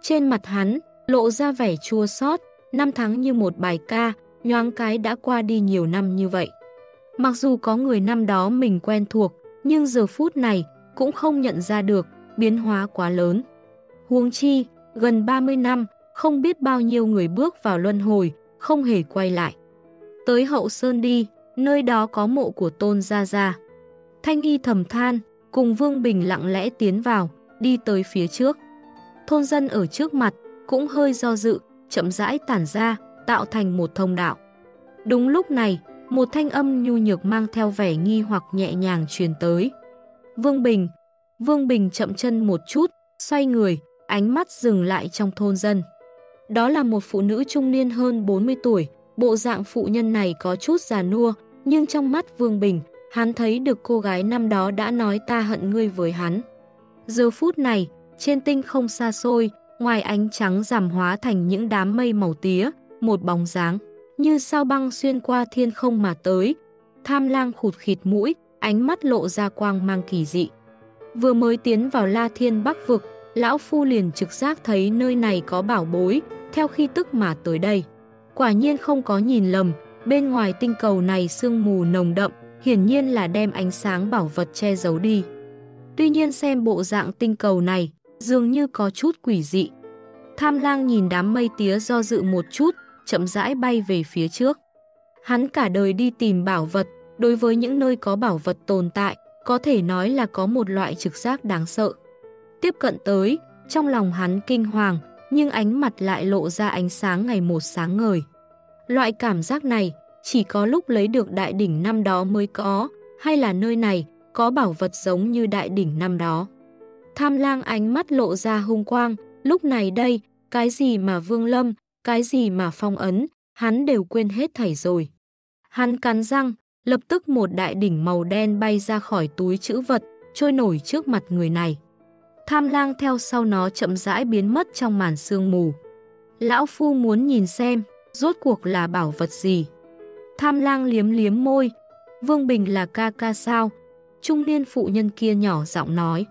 Trên mặt hắn, lộ ra vẻ chua xót năm tháng như một bài ca, nhoáng cái đã qua đi nhiều năm như vậy. Mặc dù có người năm đó mình quen thuộc, nhưng giờ phút này cũng không nhận ra được biến hóa quá lớn. Huống chi, gần 30 năm, không biết bao nhiêu người bước vào luân hồi, không hề quay lại. Tới hậu sơn đi, nơi đó có mộ của tôn gia gia. Thanh y thầm than, cùng Vương Bình lặng lẽ tiến vào, đi tới phía trước. Thôn dân ở trước mặt, cũng hơi do dự, chậm rãi tản ra, tạo thành một thông đạo. Đúng lúc này, một thanh âm nhu nhược mang theo vẻ nghi hoặc nhẹ nhàng truyền tới. Vương Bình, Vương Bình chậm chân một chút, xoay người, ánh mắt dừng lại trong thôn dân. Đó là một phụ nữ trung niên hơn 40 tuổi, bộ dạng phụ nhân này có chút già nua, nhưng trong mắt Vương Bình, hắn thấy được cô gái năm đó đã nói ta hận ngươi với hắn. Giờ phút này, trên tinh không xa xôi, ngoài ánh trắng giảm hóa thành những đám mây màu tía, một bóng dáng, như sao băng xuyên qua thiên không mà tới. Tham lang khụt khịt mũi, ánh mắt lộ ra quang mang kỳ dị. Vừa mới tiến vào La Thiên Bắc Vực, Lão Phu liền trực giác thấy nơi này có bảo bối, theo khi tức mà tới đây. Quả nhiên không có nhìn lầm, bên ngoài tinh cầu này sương mù nồng đậm, hiển nhiên là đem ánh sáng bảo vật che giấu đi. Tuy nhiên xem bộ dạng tinh cầu này, dường như có chút quỷ dị. Tham lang nhìn đám mây tía do dự một chút, chậm rãi bay về phía trước. Hắn cả đời đi tìm bảo vật, đối với những nơi có bảo vật tồn tại, có thể nói là có một loại trực giác đáng sợ. Tiếp cận tới, trong lòng hắn kinh hoàng, nhưng ánh mặt lại lộ ra ánh sáng ngày một sáng ngời. Loại cảm giác này chỉ có lúc lấy được đại đỉnh năm đó mới có, hay là nơi này có bảo vật giống như đại đỉnh năm đó. Tham lang ánh mắt lộ ra hung quang, lúc này đây, cái gì mà vương lâm, cái gì mà phong ấn, hắn đều quên hết thảy rồi. Hắn cắn răng, lập tức một đại đỉnh màu đen bay ra khỏi túi chữ vật, trôi nổi trước mặt người này. Tham lang theo sau nó chậm rãi biến mất trong màn sương mù. Lão Phu muốn nhìn xem, rốt cuộc là bảo vật gì. Tham lang liếm liếm môi. Vương Bình là ca ca sao? Trung niên phụ nhân kia nhỏ giọng nói.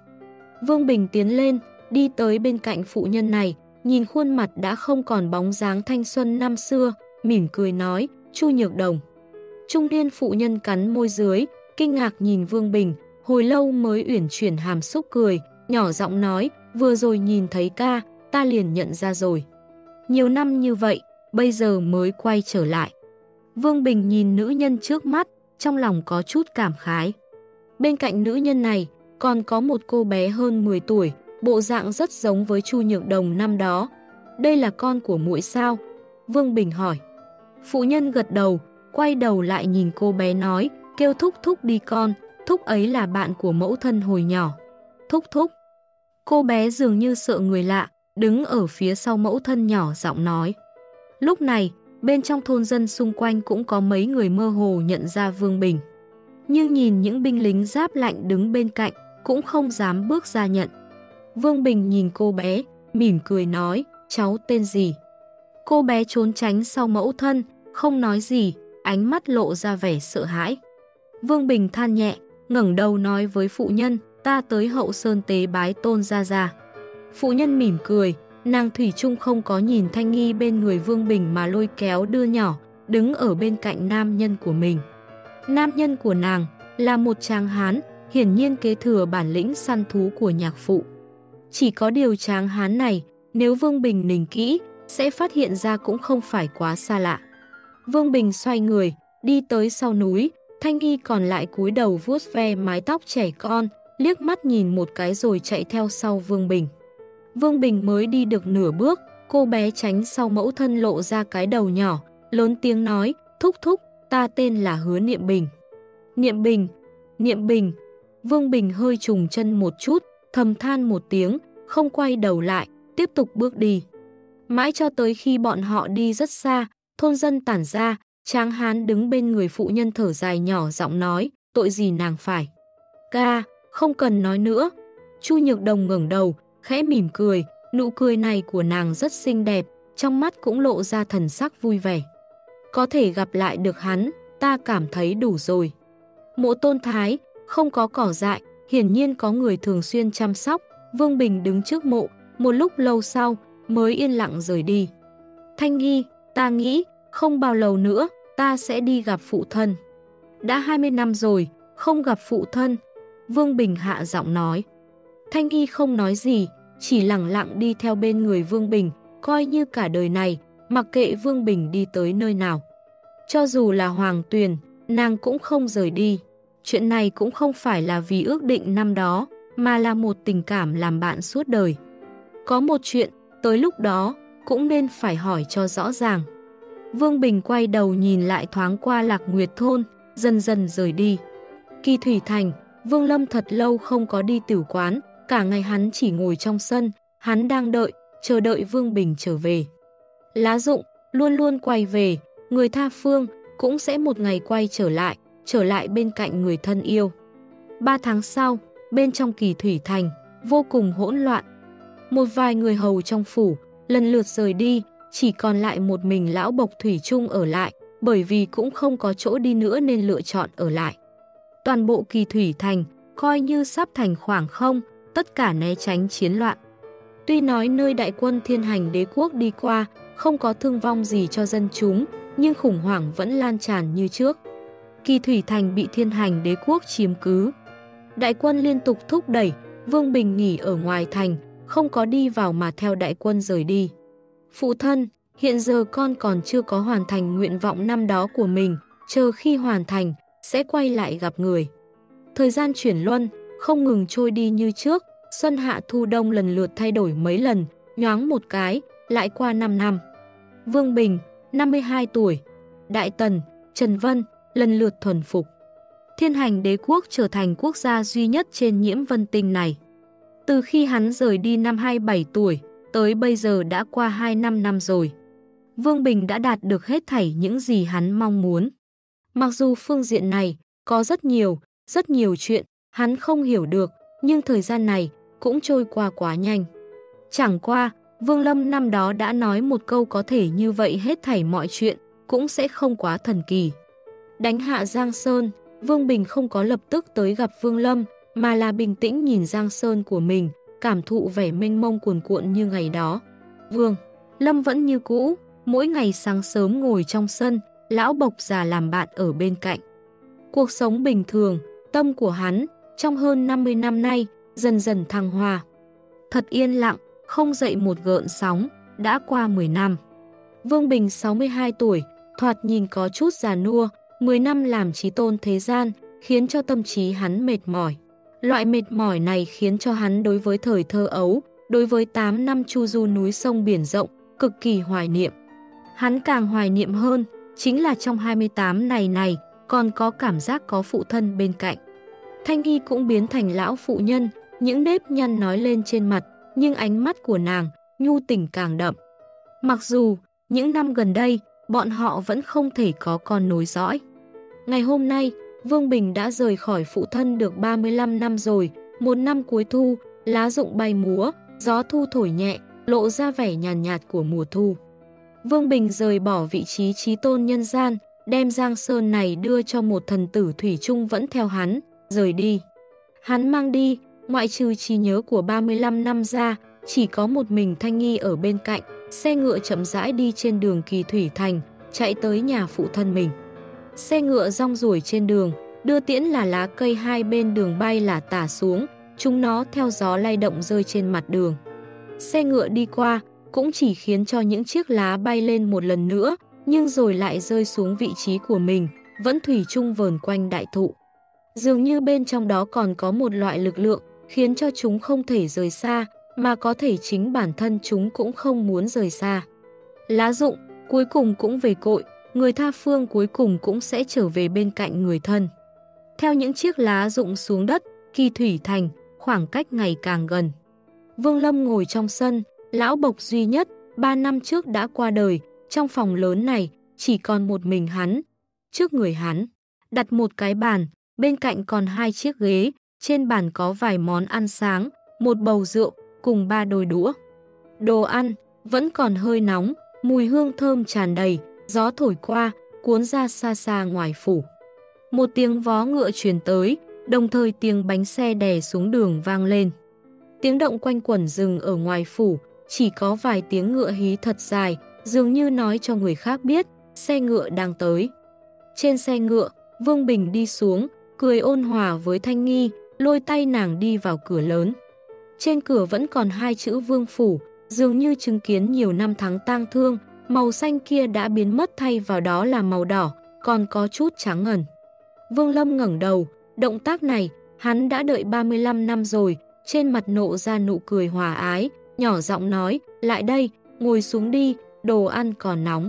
Vương Bình tiến lên, đi tới bên cạnh phụ nhân này, nhìn khuôn mặt đã không còn bóng dáng thanh xuân năm xưa, mỉm cười nói, Chu Nhược Đồng. Trung niên phụ nhân cắn môi dưới, kinh ngạc nhìn Vương Bình, hồi lâu mới uyển chuyển hàm xúc cười, nhỏ giọng nói, vừa rồi nhìn thấy ca, ta liền nhận ra rồi. Nhiều năm như vậy, bây giờ mới quay trở lại. Vương Bình nhìn nữ nhân trước mắt, trong lòng có chút cảm khái. Bên cạnh nữ nhân này, còn có một cô bé hơn 10 tuổi, bộ dạng rất giống với Chu Nhược Đồng năm đó. Đây là con của muội sao? Vương Bình hỏi. Phụ nhân gật đầu, quay đầu lại nhìn cô bé nói, kêu thúc thúc đi con, thúc ấy là bạn của mẫu thân hồi nhỏ. Thúc thúc. Cô bé dường như sợ người lạ, đứng ở phía sau mẫu thân nhỏ giọng nói. Lúc này, bên trong thôn dân xung quanh cũng có mấy người mơ hồ nhận ra Vương Bình. Nhưng nhìn những binh lính giáp lạnh đứng bên cạnh, cũng không dám bước ra nhận. Vương Bình nhìn cô bé, mỉm cười nói, cháu tên gì? Cô bé trốn tránh sau mẫu thân, không nói gì, ánh mắt lộ ra vẻ sợ hãi. Vương Bình than nhẹ, ngẩng đầu nói với phụ nhân, ta tới hậu sơn tế bái tôn ra ra. Phụ nhân mỉm cười, nàng Thủy Trung không có nhìn Thanh Nghi bên người Vương Bình mà lôi kéo đưa nhỏ, đứng ở bên cạnh nam nhân của mình. Nam nhân của nàng là một tráng hán, hiển nhiên kế thừa bản lĩnh săn thú của nhạc phụ. Chỉ có điều tráng hán này, nếu Vương Bình nình kỹ, sẽ phát hiện ra cũng không phải quá xa lạ. Vương Bình xoay người, đi tới sau núi, Thanh Y còn lại cúi đầu vuốt ve mái tóc trẻ con, liếc mắt nhìn một cái rồi chạy theo sau Vương Bình. Vương Bình mới đi được nửa bước, cô bé tránh sau mẫu thân lộ ra cái đầu nhỏ, lớn tiếng nói, thúc thúc, ta tên là Hứa Niệm Bình. Niệm Bình, Niệm Bình, Vương Bình hơi trùng chân một chút, thầm than một tiếng, không quay đầu lại, tiếp tục bước đi. Mãi cho tới khi bọn họ đi rất xa, thôn dân tản ra, Tráng Hán đứng bên người phụ nhân thở dài nhỏ giọng nói, tội gì nàng phải. Ca, không cần nói nữa. Chu Nhược Đồng ngẩng đầu, khẽ mỉm cười, nụ cười này của nàng rất xinh đẹp, trong mắt cũng lộ ra thần sắc vui vẻ. Có thể gặp lại được hắn, ta cảm thấy đủ rồi. Mộ tôn thái, không có cỏ dại, hiển nhiên có người thường xuyên chăm sóc. Vương Bình đứng trước mộ, một lúc lâu sau, mới yên lặng rời đi. Thanh Nghi, ta nghĩ, không bao lâu nữa, ta sẽ đi gặp phụ thân. Đã 20 năm rồi, không gặp phụ thân. Vương Bình hạ giọng nói. Thanh Y không nói gì, chỉ lặng lặng đi theo bên người Vương Bình, coi như cả đời này, mặc kệ Vương Bình đi tới nơi nào. Cho dù là Hoàng Tuyền, nàng cũng không rời đi. Chuyện này cũng không phải là vì ước định năm đó, mà là một tình cảm làm bạn suốt đời. Có một chuyện, tới lúc đó, cũng nên phải hỏi cho rõ ràng. Vương Bình quay đầu nhìn lại thoáng qua Lạc Nguyệt Thôn, dần dần rời đi. Kỳ Thủy Thành, Vương Lâm thật lâu không có đi tiểu quán, cả ngày hắn chỉ ngồi trong sân, hắn đang đợi, chờ đợi Vương Bình trở về. Lá dụng, luôn luôn quay về, người tha phương, cũng sẽ một ngày quay trở lại, trở lại bên cạnh người thân yêu. Ba tháng sau, bên trong kỳ thủy thành, vô cùng hỗn loạn. Một vài người hầu trong phủ, lần lượt rời đi, chỉ còn lại một mình lão bộc thủy chung ở lại, bởi vì cũng không có chỗ đi nữa nên lựa chọn ở lại. Toàn bộ kỳ thủy thành, coi như sắp thành khoảng không, tất cả né tránh chiến loạn. Tuy nói nơi đại quân thiên hành đế quốc đi qua, không có thương vong gì cho dân chúng, nhưng khủng hoảng vẫn lan tràn như trước. Kỳ Thủy Thành bị thiên hành đế quốc chiếm cứ. Đại quân liên tục thúc đẩy, Vương Bình nghỉ ở ngoài thành, không có đi vào mà theo đại quân rời đi. Phụ thân, hiện giờ con còn chưa có hoàn thành nguyện vọng năm đó của mình, chờ khi hoàn thành, sẽ quay lại gặp người. Thời gian chuyển luân, không ngừng trôi đi như trước, xuân hạ thu đông lần lượt thay đổi mấy lần, nhoáng một cái, lại qua 5 năm. Vương Bình, 52 tuổi, Đại Tần, Trần Vân, lần lượt thuần phục. Thiên hành đế quốc trở thành quốc gia duy nhất trên nhiễm vân tinh này. Từ khi hắn rời đi năm 27 tuổi, tới bây giờ đã qua 2 năm năm rồi. Vương Bình đã đạt được hết thảy những gì hắn mong muốn. Mặc dù phương diện này có rất nhiều, rất nhiều chuyện hắn không hiểu được, nhưng thời gian này cũng trôi qua quá nhanh. Chẳng qua, Vương Lâm năm đó đã nói một câu có thể như vậy hết thảy mọi chuyện cũng sẽ không quá thần kỳ. Đánh hạ Giang Sơn, Vương Bình không có lập tức tới gặp Vương Lâm, mà là bình tĩnh nhìn Giang Sơn của mình, cảm thụ vẻ mênh mông cuồn cuộn như ngày đó. Vương, Lâm vẫn như cũ, mỗi ngày sáng sớm ngồi trong sân, lão bộc già làm bạn ở bên cạnh. Cuộc sống bình thường, tâm của hắn, trong hơn 50 năm nay, dần dần thăng hoa. Thật yên lặng, không dậy một gợn sóng, đã qua 10 năm. Vương Bình 62 tuổi, thoạt nhìn có chút già nua, 10 năm làm trí tôn thế gian, khiến cho tâm trí hắn mệt mỏi. Loại mệt mỏi này khiến cho hắn đối với thời thơ ấu, đối với 8 năm chu du núi sông biển rộng, cực kỳ hoài niệm. Hắn càng hoài niệm hơn, chính là trong 28 này này, còn có cảm giác có phụ thân bên cạnh. Thanh Nghi cũng biến thành lão phụ nhân, những nếp nhăn nói lên trên mặt, nhưng ánh mắt của nàng, nhu tình càng đậm. Mặc dù, những năm gần đây, bọn họ vẫn không thể có con nối dõi. Ngày hôm nay, Vương Bình đã rời khỏi phụ thân được 35 năm rồi, một năm cuối thu, lá rụng bay múa, gió thu thổi nhẹ, lộ ra vẻ nhàn nhạt, của mùa thu. Vương Bình rời bỏ vị trí trí tôn nhân gian, đem Giang Sơn này đưa cho một thần tử Thủy chung vẫn theo hắn, rời đi. Hắn mang đi, ngoại trừ trí nhớ của 35 năm ra, chỉ có một mình Thanh Nghi ở bên cạnh, xe ngựa chậm rãi đi trên đường Kỳ Thủy Thành, chạy tới nhà phụ thân mình. Xe ngựa rong ruổi trên đường, đưa tiễn là lá cây hai bên đường bay là tả xuống, chúng nó theo gió lay động rơi trên mặt đường. Xe ngựa đi qua, cũng chỉ khiến cho những chiếc lá bay lên một lần nữa, nhưng rồi lại rơi xuống vị trí của mình, vẫn thủy chung vờn quanh đại thụ. Dường như bên trong đó còn có một loại lực lượng, khiến cho chúng không thể rời xa, mà có thể chính bản thân chúng cũng không muốn rời xa. Lá rụng, cuối cùng cũng về cội, người tha phương cuối cùng cũng sẽ trở về bên cạnh người thân. Theo những chiếc lá rụng xuống đất, kỳ thủy thành, khoảng cách ngày càng gần. Vương Lâm ngồi trong sân, lão bộc duy nhất, ba năm trước đã qua đời, trong phòng lớn này chỉ còn một mình hắn. Trước người hắn, đặt một cái bàn, bên cạnh còn hai chiếc ghế, trên bàn có vài món ăn sáng, một bầu rượu cùng ba đôi đũa. Đồ ăn vẫn còn hơi nóng, mùi hương thơm tràn đầy, gió thổi qua, cuốn ra xa xa ngoài phủ. Một tiếng vó ngựa truyền tới, đồng thời tiếng bánh xe đè xuống đường vang lên. Tiếng động quanh quẩn rừng ở ngoài phủ, chỉ có vài tiếng ngựa hí thật dài, dường như nói cho người khác biết, xe ngựa đang tới. Trên xe ngựa, Vương Bình đi xuống, cười ôn hòa với Thanh Nghi, lôi tay nàng đi vào cửa lớn. Trên cửa vẫn còn hai chữ Vương Phủ, dường như chứng kiến nhiều năm tháng tang thương, màu xanh kia đã biến mất thay vào đó là màu đỏ, còn có chút trắng ngần. Vương Lâm ngẩng đầu, động tác này, hắn đã đợi 35 năm rồi, trên mặt nộ ra nụ cười hòa ái, nhỏ giọng nói, lại đây, ngồi xuống đi, đồ ăn còn nóng.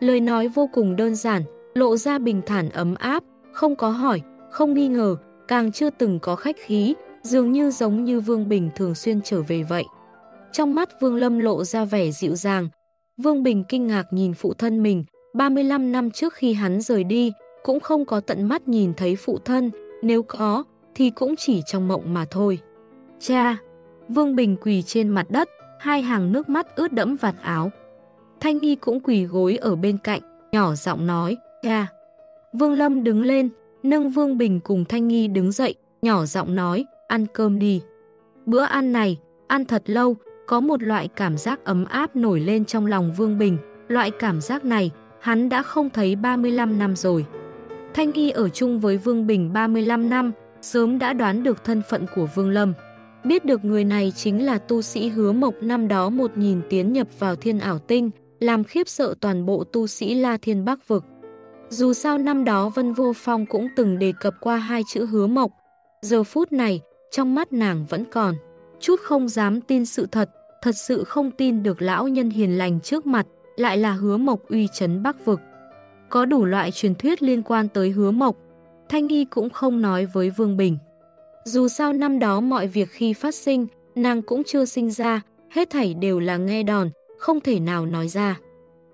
Lời nói vô cùng đơn giản, lộ ra bình thản ấm áp, không có hỏi, không nghi ngờ, càng chưa từng có khách khí, dường như giống như Vương Bình thường xuyên trở về vậy. Trong mắt Vương Lâm lộ ra vẻ dịu dàng, Vương Bình kinh ngạc nhìn phụ thân mình, 35 năm trước khi hắn rời đi, cũng không có tận mắt nhìn thấy phụ thân, nếu có, thì cũng chỉ trong mộng mà thôi. Cha! Vương Bình quỳ trên mặt đất, hai hàng nước mắt ướt đẫm vạt áo. Thanh Y cũng quỳ gối ở bên cạnh, nhỏ giọng nói, cha. Vương Lâm đứng lên, nâng Vương Bình cùng Thanh Y đứng dậy, nhỏ giọng nói, ăn cơm đi. Bữa ăn này, ăn thật lâu, có một loại cảm giác ấm áp nổi lên trong lòng Vương Bình. Loại cảm giác này, hắn đã không thấy 35 năm rồi. Thanh Y ở chung với Vương Bình 35 năm, sớm đã đoán được thân phận của Vương Lâm. Biết được người này chính là tu sĩ hứa mộc năm đó một nhìn tiến nhập vào thiên ảo tinh, làm khiếp sợ toàn bộ tu sĩ La Thiên Bắc Vực. Dù sao năm đó Vân Vô Phong cũng từng đề cập qua hai chữ hứa mộc, giờ phút này, trong mắt nàng vẫn còn. Chút không dám tin sự thật, thật sự không tin được lão nhân hiền lành trước mặt, lại là hứa mộc uy chấn Bắc Vực. Có đủ loại truyền thuyết liên quan tới hứa mộc, Thanh Nghi cũng không nói với Vương Bình. Dù sao năm đó mọi việc khi phát sinh, nàng cũng chưa sinh ra, hết thảy đều là nghe đòn, không thể nào nói ra.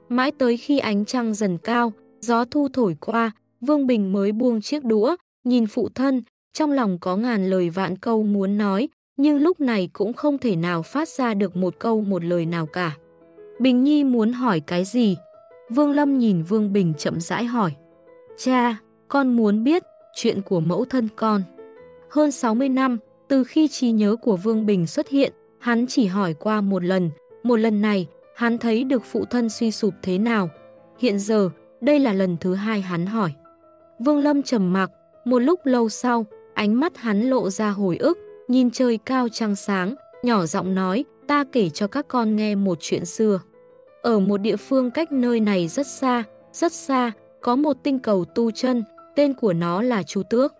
Mãi tới khi ánh trăng dần cao, gió thu thổi qua, Vương Bình mới buông chiếc đũa, nhìn phụ thân, trong lòng có ngàn lời vạn câu muốn nói, nhưng lúc này cũng không thể nào phát ra được một câu một lời nào cả. Bình Nhi muốn hỏi cái gì? Vương Lâm nhìn Vương Bình chậm rãi hỏi. Cha, con muốn biết chuyện của mẫu thân con. Hơn 60 năm, từ khi trí nhớ của Vương Bình xuất hiện, hắn chỉ hỏi qua một lần. Một lần này, hắn thấy được phụ thân suy sụp thế nào. Hiện giờ, đây là lần thứ hai hắn hỏi. Vương Lâm trầm mặc, một lúc lâu sau, ánh mắt hắn lộ ra hồi ức, nhìn trời cao trăng sáng, nhỏ giọng nói, ta kể cho các con nghe một chuyện xưa. Ở một địa phương cách nơi này rất xa, rất xa, có một tinh cầu tu chân, tên của nó là Chu Tước.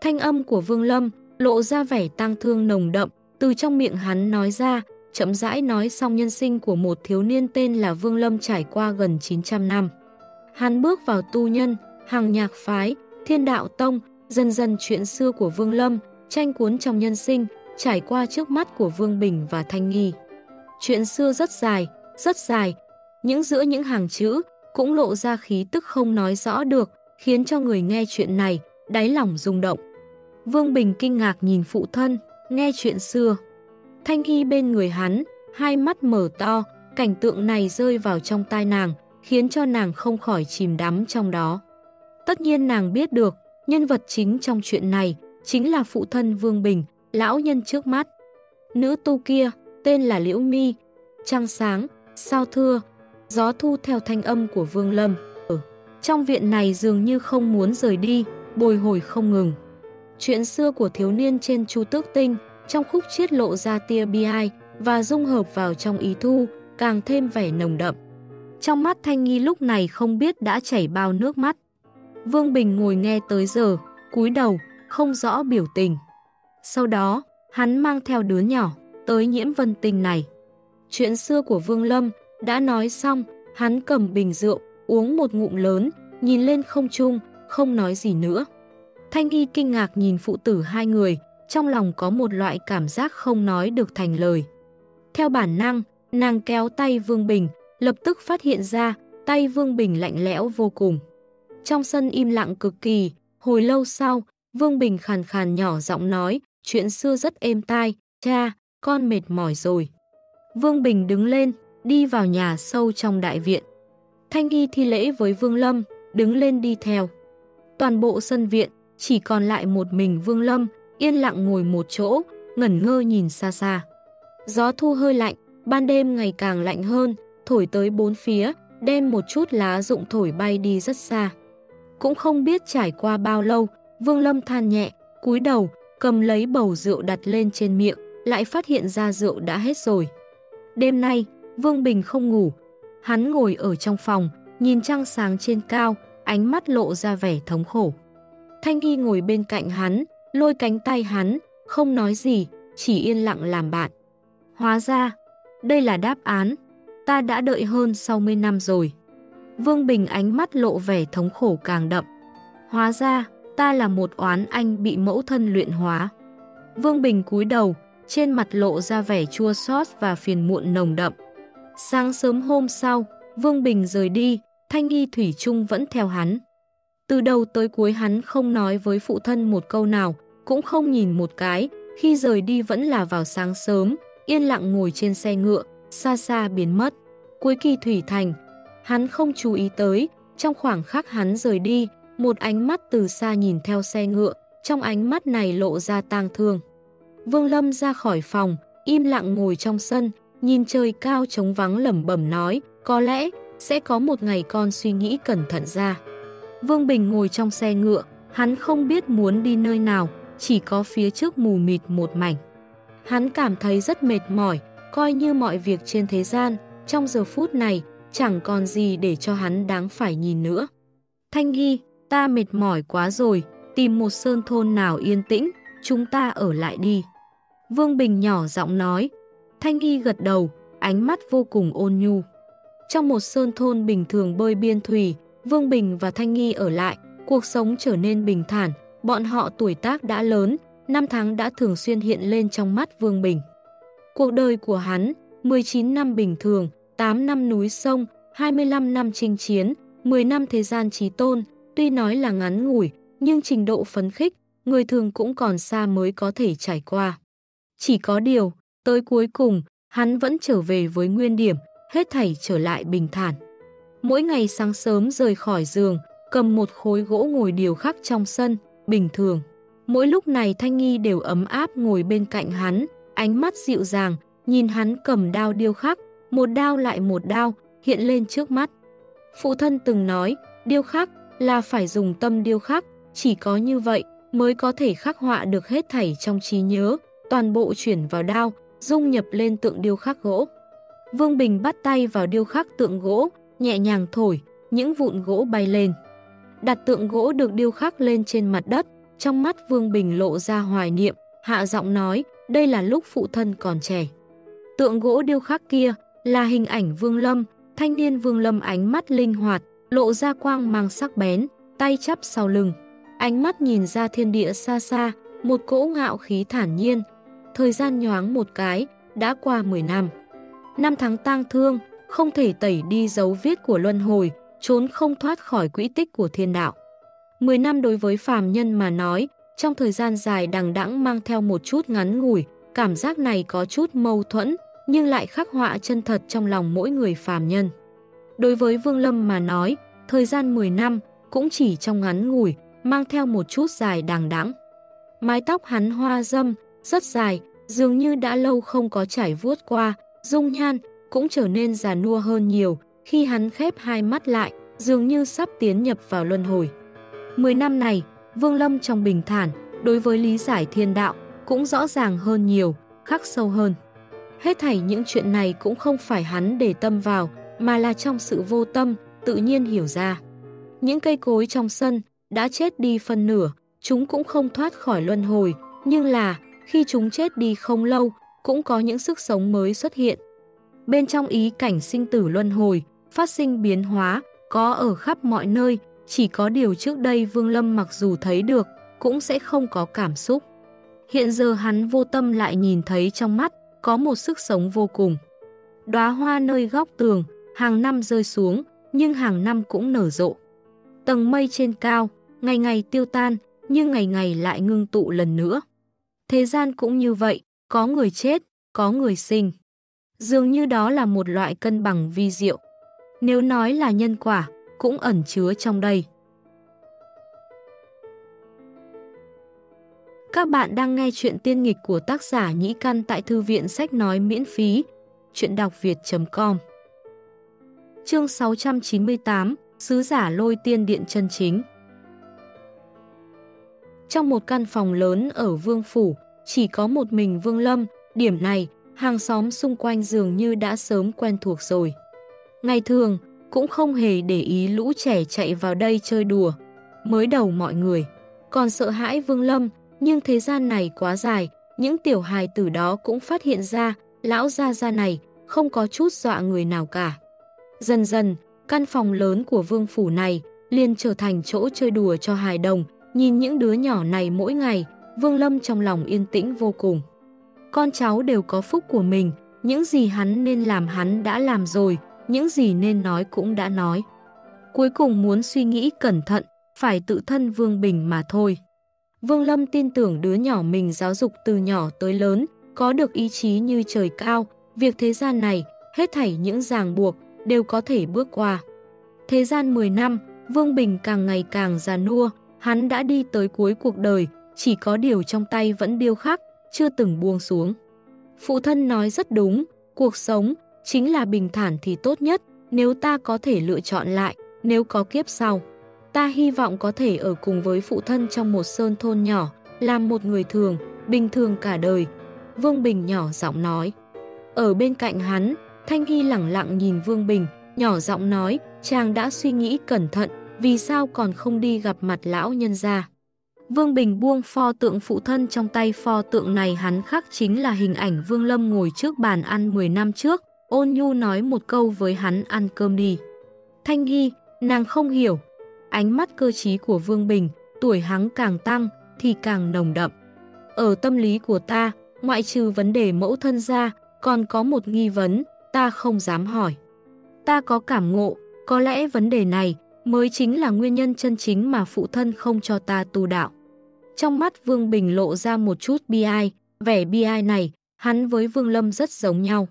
Thanh âm của Vương Lâm lộ ra vẻ tang thương nồng đậm, từ trong miệng hắn nói ra, chậm rãi nói xong nhân sinh của một thiếu niên tên là Vương Lâm trải qua gần 900 năm. Hắn bước vào tu nhân, hàng nhạc phái, thiên đạo tông, dần dần chuyện xưa của Vương Lâm, tranh cuốn trong nhân sinh, trải qua trước mắt của Vương Bình và Thanh Nghi. Chuyện xưa rất dài, rất dài, những giữa những hàng chữ cũng lộ ra khí tức không nói rõ được, khiến cho người nghe chuyện này, đáy lòng rung động. Vương Bình kinh ngạc nhìn phụ thân, nghe chuyện xưa. Thanh Nghi bên người hắn, hai mắt mở to, cảnh tượng này rơi vào trong tai nàng, khiến cho nàng không khỏi chìm đắm trong đó. Tất nhiên nàng biết được, nhân vật chính trong chuyện này chính là phụ thân Vương Bình, lão nhân trước mắt. Nữ tu kia, tên là Liễu Mi, trăng sáng, sao thưa, gió thu theo thanh âm của Vương Lâm. Ở trong viện này dường như không muốn rời đi, bồi hồi không ngừng. Chuyện xưa của thiếu niên trên Chu Tước Tinh trong khúc chiết lộ ra tia bi ai và dung hợp vào trong ý thu, càng thêm vẻ nồng đậm. Trong mắt Thanh Nghi lúc này không biết đã chảy bao nước mắt. Vương Bình ngồi nghe tới giờ, cúi đầu, không rõ biểu tình. Sau đó, hắn mang theo đứa nhỏ tới nhiễm vân tinh này. Chuyện xưa của Vương Lâm đã nói xong, hắn cầm bình rượu, uống một ngụm lớn, nhìn lên không trung, không nói gì nữa. Thanh Y kinh ngạc nhìn phụ tử hai người, trong lòng có một loại cảm giác không nói được thành lời. Theo bản năng, nàng kéo tay Vương Bình, lập tức phát hiện ra tay Vương Bình lạnh lẽo vô cùng. Trong sân im lặng cực kỳ, hồi lâu sau, Vương Bình khàn khàn nhỏ giọng nói, chuyện xưa rất êm tai, cha, con mệt mỏi rồi. Vương Bình đứng lên, đi vào nhà sâu trong đại viện. Thanh Nghi thi lễ với Vương Lâm, đứng lên đi theo. Toàn bộ sân viện, chỉ còn lại một mình Vương Lâm, yên lặng ngồi một chỗ, ngẩn ngơ nhìn xa xa. Gió thu hơi lạnh, ban đêm ngày càng lạnh hơn, thổi tới bốn phía, đem một chút lá rụng thổi bay đi rất xa. Cũng không biết trải qua bao lâu, Vương Lâm than nhẹ, cúi đầu, cầm lấy bầu rượu đặt lên trên miệng, lại phát hiện ra rượu đã hết rồi. Đêm nay, Vương Bình không ngủ. Hắn ngồi ở trong phòng, nhìn trăng sáng trên cao, ánh mắt lộ ra vẻ thống khổ. Thanh Hy ngồi bên cạnh hắn, lôi cánh tay hắn, không nói gì, chỉ yên lặng làm bạn. Hóa ra, đây là đáp án. Ta đã đợi hơn 60 năm rồi. Vương Bình ánh mắt lộ vẻ thống khổ càng đậm. Hóa ra, ta là một oán anh bị mẫu thân luyện hóa. Vương Bình cúi đầu, trên mặt lộ ra vẻ chua xót và phiền muộn nồng đậm. Sáng sớm hôm sau, Vương Bình rời đi, Thanh Nghi Thủy Trung vẫn theo hắn. Từ đầu tới cuối hắn không nói với phụ thân một câu nào, cũng không nhìn một cái, khi rời đi vẫn là vào sáng sớm, yên lặng ngồi trên xe ngựa, xa xa biến mất. Cuối kỳ Thủy Thành, hắn không chú ý tới, trong khoảng khắc hắn rời đi, một ánh mắt từ xa nhìn theo xe ngựa, trong ánh mắt này lộ ra tang thương. Vương Lâm ra khỏi phòng, im lặng ngồi trong sân, nhìn trời cao trống vắng lẩm bẩm nói, có lẽ sẽ có một ngày con suy nghĩ cẩn thận ra. Vương Bình ngồi trong xe ngựa, hắn không biết muốn đi nơi nào, chỉ có phía trước mù mịt một mảnh. Hắn cảm thấy rất mệt mỏi, coi như mọi việc trên thế gian, trong giờ phút này, chẳng còn gì để cho hắn đáng phải nhìn nữa. Thanh Nghi, ta mệt mỏi quá rồi, tìm một sơn thôn nào yên tĩnh, chúng ta ở lại đi. Vương Bình nhỏ giọng nói, Thanh Nghi gật đầu, ánh mắt vô cùng ôn nhu. Trong một sơn thôn bình thường bơi biên thủy, Vương Bình và Thanh Nghi ở lại, cuộc sống trở nên bình thản, bọn họ tuổi tác đã lớn, năm tháng đã thường xuyên hiện lên trong mắt Vương Bình. Cuộc đời của hắn, 19 năm bình thường, 8 năm núi sông, 25 năm chinh chiến, 10 năm thế gian trí tôn, tuy nói là ngắn ngủi, nhưng trình độ phấn khích, người thường cũng còn xa mới có thể trải qua. Chỉ có điều, tới cuối cùng, hắn vẫn trở về với nguyên điểm, hết thảy trở lại bình thản. Mỗi ngày sáng sớm rời khỏi giường, cầm một khối gỗ ngồi điều khắc trong sân, bình thường. Mỗi lúc này Thanh Nghi đều ấm áp ngồi bên cạnh hắn, ánh mắt dịu dàng, nhìn hắn cầm đao điêu khắc, một đao lại một đao, hiện lên trước mắt. Phụ thân từng nói, điêu khắc là phải dùng tâm điêu khắc, chỉ có như vậy mới có thể khắc họa được hết thảy trong trí nhớ, toàn bộ chuyển vào đao, dung nhập lên tượng điêu khắc gỗ. Vương Bình bắt tay vào điêu khắc tượng gỗ, nhẹ nhàng thổi, những vụn gỗ bay lên. Đặt tượng gỗ được điêu khắc lên trên mặt đất, trong mắt Vương Bình lộ ra hoài niệm, hạ giọng nói, đây là lúc phụ thân còn trẻ. Tượng gỗ điêu khắc kia là hình ảnh Vương Lâm, thanh niên Vương Lâm ánh mắt linh hoạt, lộ ra quang mang sắc bén, tay chắp sau lưng. Ánh mắt nhìn ra thiên địa xa xa, một cỗ ngạo khí thản nhiên. Thời gian nhoáng một cái, đã qua 10 năm. Năm tháng tang thương, không thể tẩy đi dấu viết của luân hồi, trốn không thoát khỏi quỹ tích của thiên đạo. 10 năm đối với phàm nhân mà nói, trong thời gian dài đằng đẵng mang theo một chút ngắn ngủi, cảm giác này có chút mâu thuẫn, nhưng lại khắc họa chân thật trong lòng mỗi người phàm nhân. Đối với Vương Lâm mà nói, thời gian 10 năm cũng chỉ trong ngắn ngủi, mang theo một chút dài đàng đẵng. Mái tóc hắn hoa dâm, rất dài, dường như đã lâu không có trải vuốt qua, dung nhan cũng trở nên già nua hơn nhiều khi hắn khép hai mắt lại, dường như sắp tiến nhập vào luân hồi. Mười năm này, Vương Lâm trong bình thản, đối với lý giải thiên đạo, cũng rõ ràng hơn nhiều, khắc sâu hơn. Hết thảy những chuyện này cũng không phải hắn để tâm vào, mà là trong sự vô tâm, tự nhiên hiểu ra. Những cây cối trong sân đã chết đi phân nửa, chúng cũng không thoát khỏi luân hồi, nhưng là khi chúng chết đi không lâu, cũng có những sức sống mới xuất hiện. Bên trong ý cảnh sinh tử luân hồi, phát sinh biến hóa, có ở khắp mọi nơi, chỉ có điều trước đây Vương Lâm mặc dù thấy được, cũng sẽ không có cảm xúc. Hiện giờ hắn vô tâm lại nhìn thấy trong mắt, có một sức sống vô cùng. Đóa hoa nơi góc tường, hàng năm rơi xuống, nhưng hàng năm cũng nở rộ. Tầng mây trên cao, ngày ngày tiêu tan, nhưng ngày ngày lại ngưng tụ lần nữa. Thế gian cũng như vậy, có người chết, có người sinh. Dường như đó là một loại cân bằng vi diệu. Nếu nói là nhân quả, cũng ẩn chứa trong đây. Các bạn đang nghe chuyện tiên nghịch của tác giả Nhĩ Căn tại Thư viện Sách Nói miễn phí, chuyện đọc việt.com Chương 698, Sứ giả lôi tiên điện chân chính Trong một căn phòng lớn ở Vương Phủ, chỉ có một mình Vương Lâm, điểm này, hàng xóm xung quanh dường như đã sớm quen thuộc rồi. Ngày thường, cũng không hề để ý lũ trẻ chạy vào đây chơi đùa. Mới đầu mọi người, còn sợ hãi Vương Lâm, nhưng thế gian này quá dài, những tiểu hài tử đó cũng phát hiện ra, lão gia gia này không có chút dọa người nào cả. Dần dần, căn phòng lớn của vương phủ này liền trở thành chỗ chơi đùa cho hài đồng, nhìn những đứa nhỏ này mỗi ngày, Vương Lâm trong lòng yên tĩnh vô cùng. Con cháu đều có phúc của mình, những gì hắn nên làm hắn đã làm rồi, những gì nên nói cũng đã nói. Cuối cùng muốn suy nghĩ cẩn thận, phải tự thân Vương Bình mà thôi. Vương Lâm tin tưởng đứa nhỏ mình giáo dục từ nhỏ tới lớn, có được ý chí như trời cao, việc thế gian này, hết thảy những ràng buộc, đều có thể bước qua. Thế gian 10 năm, Vương Bình càng ngày càng già nua, hắn đã đi tới cuối cuộc đời, chỉ có điều trong tay vẫn điêu khắc, chưa từng buông xuống. Phụ thân nói rất đúng, cuộc sống chính là bình thản thì tốt nhất, nếu ta có thể lựa chọn lại, nếu có kiếp sau. Ta hy vọng có thể ở cùng với phụ thân trong một sơn thôn nhỏ, làm một người thường, bình thường cả đời. Vương Bình nhỏ giọng nói. Ở bên cạnh hắn, Thanh Hy lẳng lặng nhìn Vương Bình, nhỏ giọng nói, chàng đã suy nghĩ cẩn thận, vì sao còn không đi gặp mặt lão nhân gia. Vương Bình buông pho tượng phụ thân trong tay pho tượng này hắn khắc chính là hình ảnh Vương Lâm ngồi trước bàn ăn 10 năm trước, ôn nhu nói một câu với hắn ăn cơm đi. Thanh Hy, nàng không hiểu. Ánh mắt cơ trí của Vương Bình, tuổi hắn càng tăng thì càng nồng đậm. Ở tâm lý của ta, ngoại trừ vấn đề mẫu thân ra, còn có một nghi vấn, ta không dám hỏi. Ta có cảm ngộ, có lẽ vấn đề này mới chính là nguyên nhân chân chính mà phụ thân không cho ta tu đạo. Trong mắt Vương Bình lộ ra một chút bi ai, vẻ bi ai này, hắn với Vương Lâm rất giống nhau.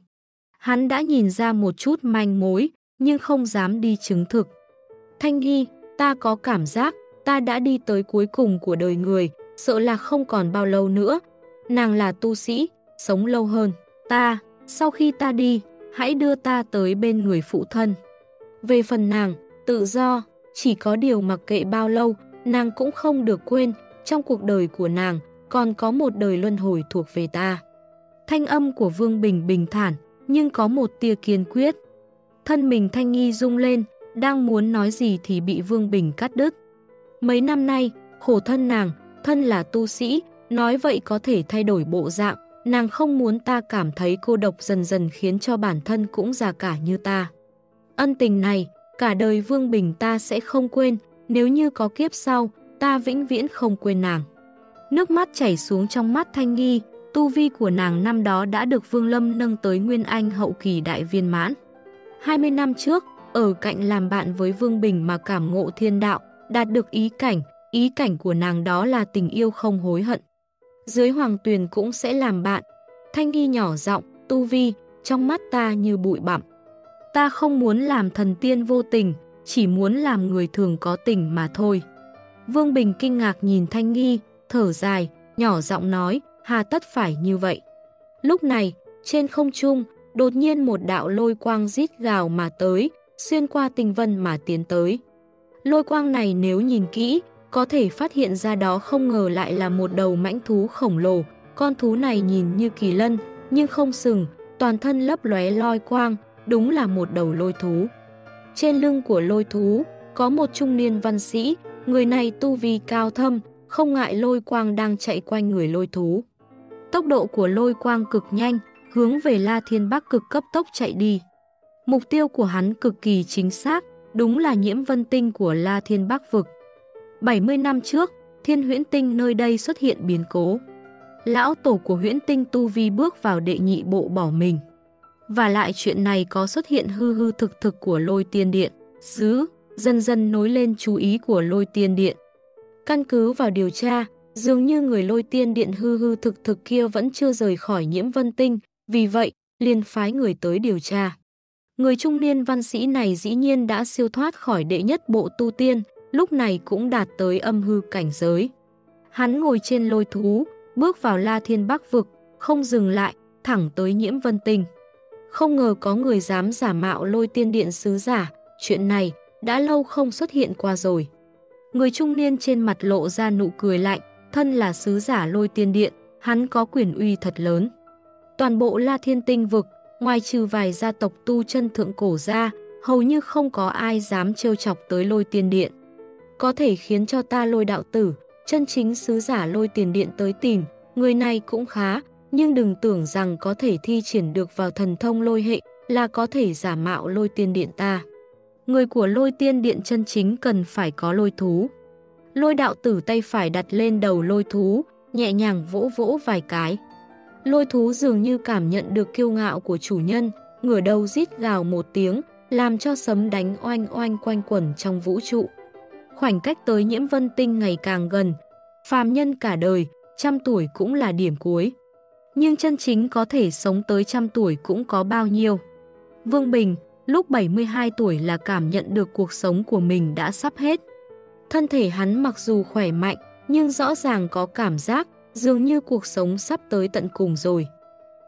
Hắn đã nhìn ra một chút manh mối, nhưng không dám đi chứng thực. Thanh Hy, ta có cảm giác, ta đã đi tới cuối cùng của đời người, sợ là không còn bao lâu nữa. Nàng là tu sĩ, sống lâu hơn. Ta, sau khi ta đi, hãy đưa ta tới bên người phụ thân. Về phần nàng, tự do, chỉ có điều mặc kệ bao lâu, nàng cũng không được quên, trong cuộc đời của nàng còn có một đời luân hồi thuộc về ta. Thanh âm của Vương Bình bình thản, nhưng có một tia kiên quyết. Thân mình Thanh Nghi rung lên, đang muốn nói gì thì bị Vương Bình cắt đứt. Mấy năm nay, khổ thân nàng, thân là tu sĩ, nói vậy có thể thay đổi bộ dạng, nàng không muốn ta cảm thấy cô độc dần dần khiến cho bản thân cũng già cả như ta. Ân tình này, cả đời Vương Bình ta sẽ không quên, nếu như có kiếp sau, ta vĩnh viễn không quên nàng. Nước mắt chảy xuống trong mắt Thanh Nghi, tu vi của nàng năm đó đã được Vương Lâm nâng tới Nguyên Anh hậu kỳ đại viên mãn. 20 năm trước, ở cạnh làm bạn với Vương Bình mà cảm ngộ thiên đạo, đạt được ý cảnh, ý cảnh của nàng đó là tình yêu không hối hận. Dưới hoàng tuyền cũng sẽ làm bạn. Thanh Nghi nhỏ giọng, tu vi, trong mắt ta như bụi bặm. Ta không muốn làm thần tiên vô tình, chỉ muốn làm người thường có tình mà thôi. Vương Bình kinh ngạc nhìn Thanh Nghi, thở dài, nhỏ giọng nói, hà tất phải như vậy. Lúc này, trên không trung, đột nhiên một đạo lôi quang rít gào mà tới, xuyên qua tinh vân mà tiến tới. Lôi quang này nếu nhìn kỹ, có thể phát hiện ra đó không ngờ lại là một đầu mãnh thú khổng lồ. Con thú này nhìn như kỳ lân, nhưng không sừng, toàn thân lấp lóe loi quang, đúng là một đầu lôi thú. Trên lưng của lôi thú, có một trung niên văn sĩ, người này tu vi cao thâm, không ngại lôi quang đang chạy quanh người lôi thú. Tốc độ của lôi quang cực nhanh, hướng về La Thiên Bắc cực cấp tốc chạy đi. Mục tiêu của hắn cực kỳ chính xác, đúng là nhiễm vân tinh của La Thiên Bắc vực. 70 năm trước, thiên huyễn tinh nơi đây xuất hiện biến cố. Lão tổ của huyễn tinh Tu Vi bước vào đệ nhị bộ bỏ mình. Và lại chuyện này có xuất hiện hư hư thực thực của lôi tiên điện, xứ, dần dần nối lên chú ý của lôi tiên điện. Căn cứ vào điều tra, dường như người lôi tiên điện hư hư thực thực kia vẫn chưa rời khỏi nhiễm vân tinh, vì vậy, liền phái người tới điều tra. Người trung niên văn sĩ này dĩ nhiên đã siêu thoát khỏi đệ nhất bộ tu tiên, lúc này cũng đạt tới âm hư cảnh giới. Hắn ngồi trên lôi thú, bước vào La Thiên Bắc vực, không dừng lại, thẳng tới nhiễm vân tinh. Không ngờ có người dám giả mạo lôi tiên điện sứ giả, chuyện này đã lâu không xuất hiện qua rồi. Người trung niên trên mặt lộ ra nụ cười lạnh, thân là sứ giả lôi tiên điện, hắn có quyền uy thật lớn. Toàn bộ La Thiên Tinh vực, ngoài trừ vài gia tộc tu chân thượng cổ ra, hầu như không có ai dám trêu chọc tới lôi tiên điện. Có thể khiến cho ta lôi đạo tử, chân chính sứ giả lôi tiền điện tới tìm, người này cũng khá, nhưng đừng tưởng rằng có thể thi triển được vào thần thông lôi hệ là có thể giả mạo lôi tiên điện ta. Người của lôi tiên điện chân chính cần phải có lôi thú. Lôi đạo tử tay phải đặt lên đầu lôi thú, nhẹ nhàng vỗ vỗ vài cái. Lôi thú dường như cảm nhận được kiêu ngạo của chủ nhân, ngửa đầu rít gào một tiếng, làm cho sấm đánh oanh oanh quanh quẩn trong vũ trụ. Khoảnh cách tới nhiễm vân tinh ngày càng gần, phàm nhân cả đời, trăm tuổi cũng là điểm cuối. Nhưng chân chính có thể sống tới trăm tuổi cũng có bao nhiêu. Vương Bình, lúc 72 tuổi là cảm nhận được cuộc sống của mình đã sắp hết. Thân thể hắn mặc dù khỏe mạnh, nhưng rõ ràng có cảm giác dường như cuộc sống sắp tới tận cùng rồi.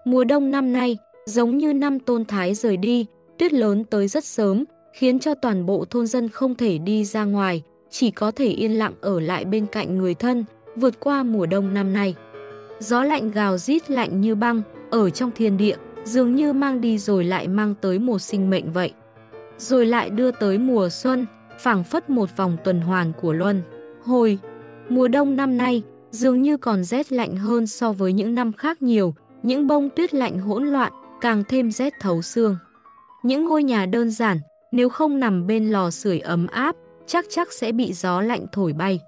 Mùa đông năm nay, giống như năm tôn thái rời đi, tuyết lớn tới rất sớm, khiến cho toàn bộ thôn dân không thể đi ra ngoài, chỉ có thể yên lặng ở lại bên cạnh người thân, vượt qua mùa đông năm nay. Gió lạnh gào rít lạnh như băng, ở trong thiên địa, dường như mang đi rồi lại mang tới một sinh mệnh vậy. Rồi lại đưa tới mùa xuân, phảng phất một vòng tuần hoàn của luân. Hồi, mùa đông năm nay, dường như còn rét lạnh hơn so với những năm khác nhiều, những bông tuyết lạnh hỗn loạn, càng thêm rét thấu xương. Những ngôi nhà đơn giản, nếu không nằm bên lò sưởi ấm áp, chắc chắc sẽ bị gió lạnh thổi bay.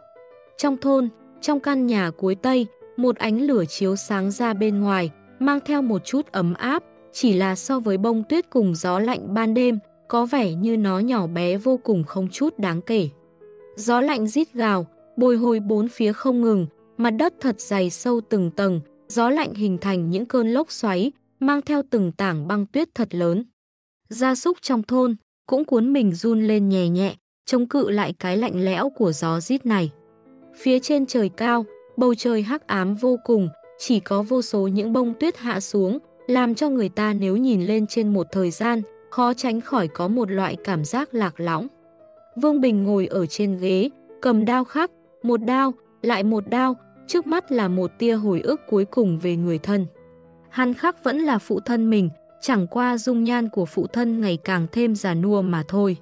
Trong thôn, trong căn nhà cuối Tây, một ánh lửa chiếu sáng ra bên ngoài, mang theo một chút ấm áp, chỉ là so với bông tuyết cùng gió lạnh ban đêm, có vẻ như nó nhỏ bé vô cùng không chút đáng kể. Gió lạnh rít gào, bồi hồi bốn phía không ngừng, mặt đất thật dày sâu từng tầng, gió lạnh hình thành những cơn lốc xoáy, mang theo từng tảng băng tuyết thật lớn. Gia súc trong thôn cũng cuốn mình run lên nhẹ nhẹ, chống cự lại cái lạnh lẽo của gió rít này. Phía trên trời cao, bầu trời hắc ám vô cùng, chỉ có vô số những bông tuyết hạ xuống, làm cho người ta nếu nhìn lên trên một thời gian, khó tránh khỏi có một loại cảm giác lạc lõng. Vương Bình ngồi ở trên ghế, cầm đao khắc, một đao, lại một đao, trước mắt là một tia hồi ức cuối cùng về người thân. Hắn khắc vẫn là phụ thân mình, chẳng qua dung nhan của phụ thân ngày càng thêm già nua mà thôi.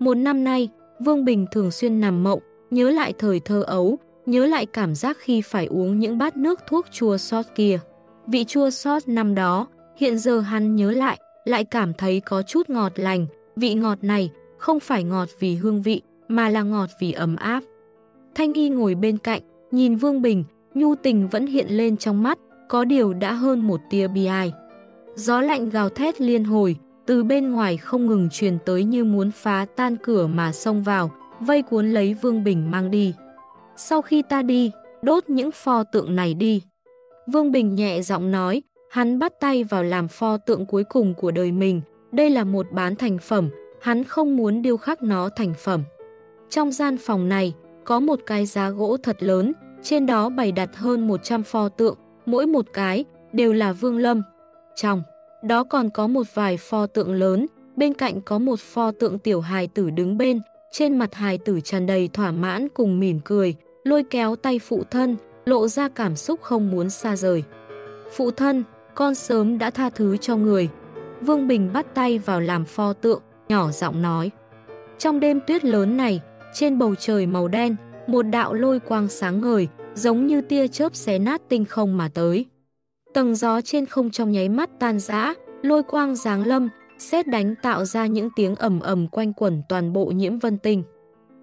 Một năm nay, Vương Bình thường xuyên nằm mộng, nhớ lại thời thơ ấu, nhớ lại cảm giác khi phải uống những bát nước thuốc chua xót kia. Vị chua xót năm đó, hiện giờ hắn nhớ lại, lại cảm thấy có chút ngọt lành. Vị ngọt này không phải ngọt vì hương vị, mà là ngọt vì ấm áp. Thanh Y ngồi bên cạnh, nhìn Vương Bình, nhu tình vẫn hiện lên trong mắt, có điều đã hơn một tia bi ai. Gió lạnh gào thét liên hồi, từ bên ngoài không ngừng truyền tới như muốn phá tan cửa mà xông vào, vây cuốn lấy Vương Bình mang đi. Sau khi ta đi, đốt những pho tượng này đi. Vương Bình nhẹ giọng nói, hắn bắt tay vào làm pho tượng cuối cùng của đời mình. Đây là một bán thành phẩm, hắn không muốn điêu khắc nó thành phẩm. Trong gian phòng này, có một cái giá gỗ thật lớn, trên đó bày đặt hơn 100 pho tượng, mỗi một cái đều là vương lâm. Trong đó còn có một vài pho tượng lớn, bên cạnh có một pho tượng tiểu hài tử đứng bên, trên mặt hài tử tràn đầy thỏa mãn cùng mỉm cười, lôi kéo tay phụ thân, lộ ra cảm xúc không muốn xa rời. Phụ thân, con sớm đã tha thứ cho người. Vương Bình bắt tay vào làm pho tượng, nhỏ giọng nói. Trong đêm tuyết lớn này, trên bầu trời màu đen, một đạo lôi quang sáng ngời, giống như tia chớp xé nát tinh không mà tới. Tầng gió trên không trong nháy mắt tan rã, lôi quang giáng lâm, xét đánh tạo ra những tiếng ầm ầm quanh quẩn toàn bộ nhiễm vân tinh.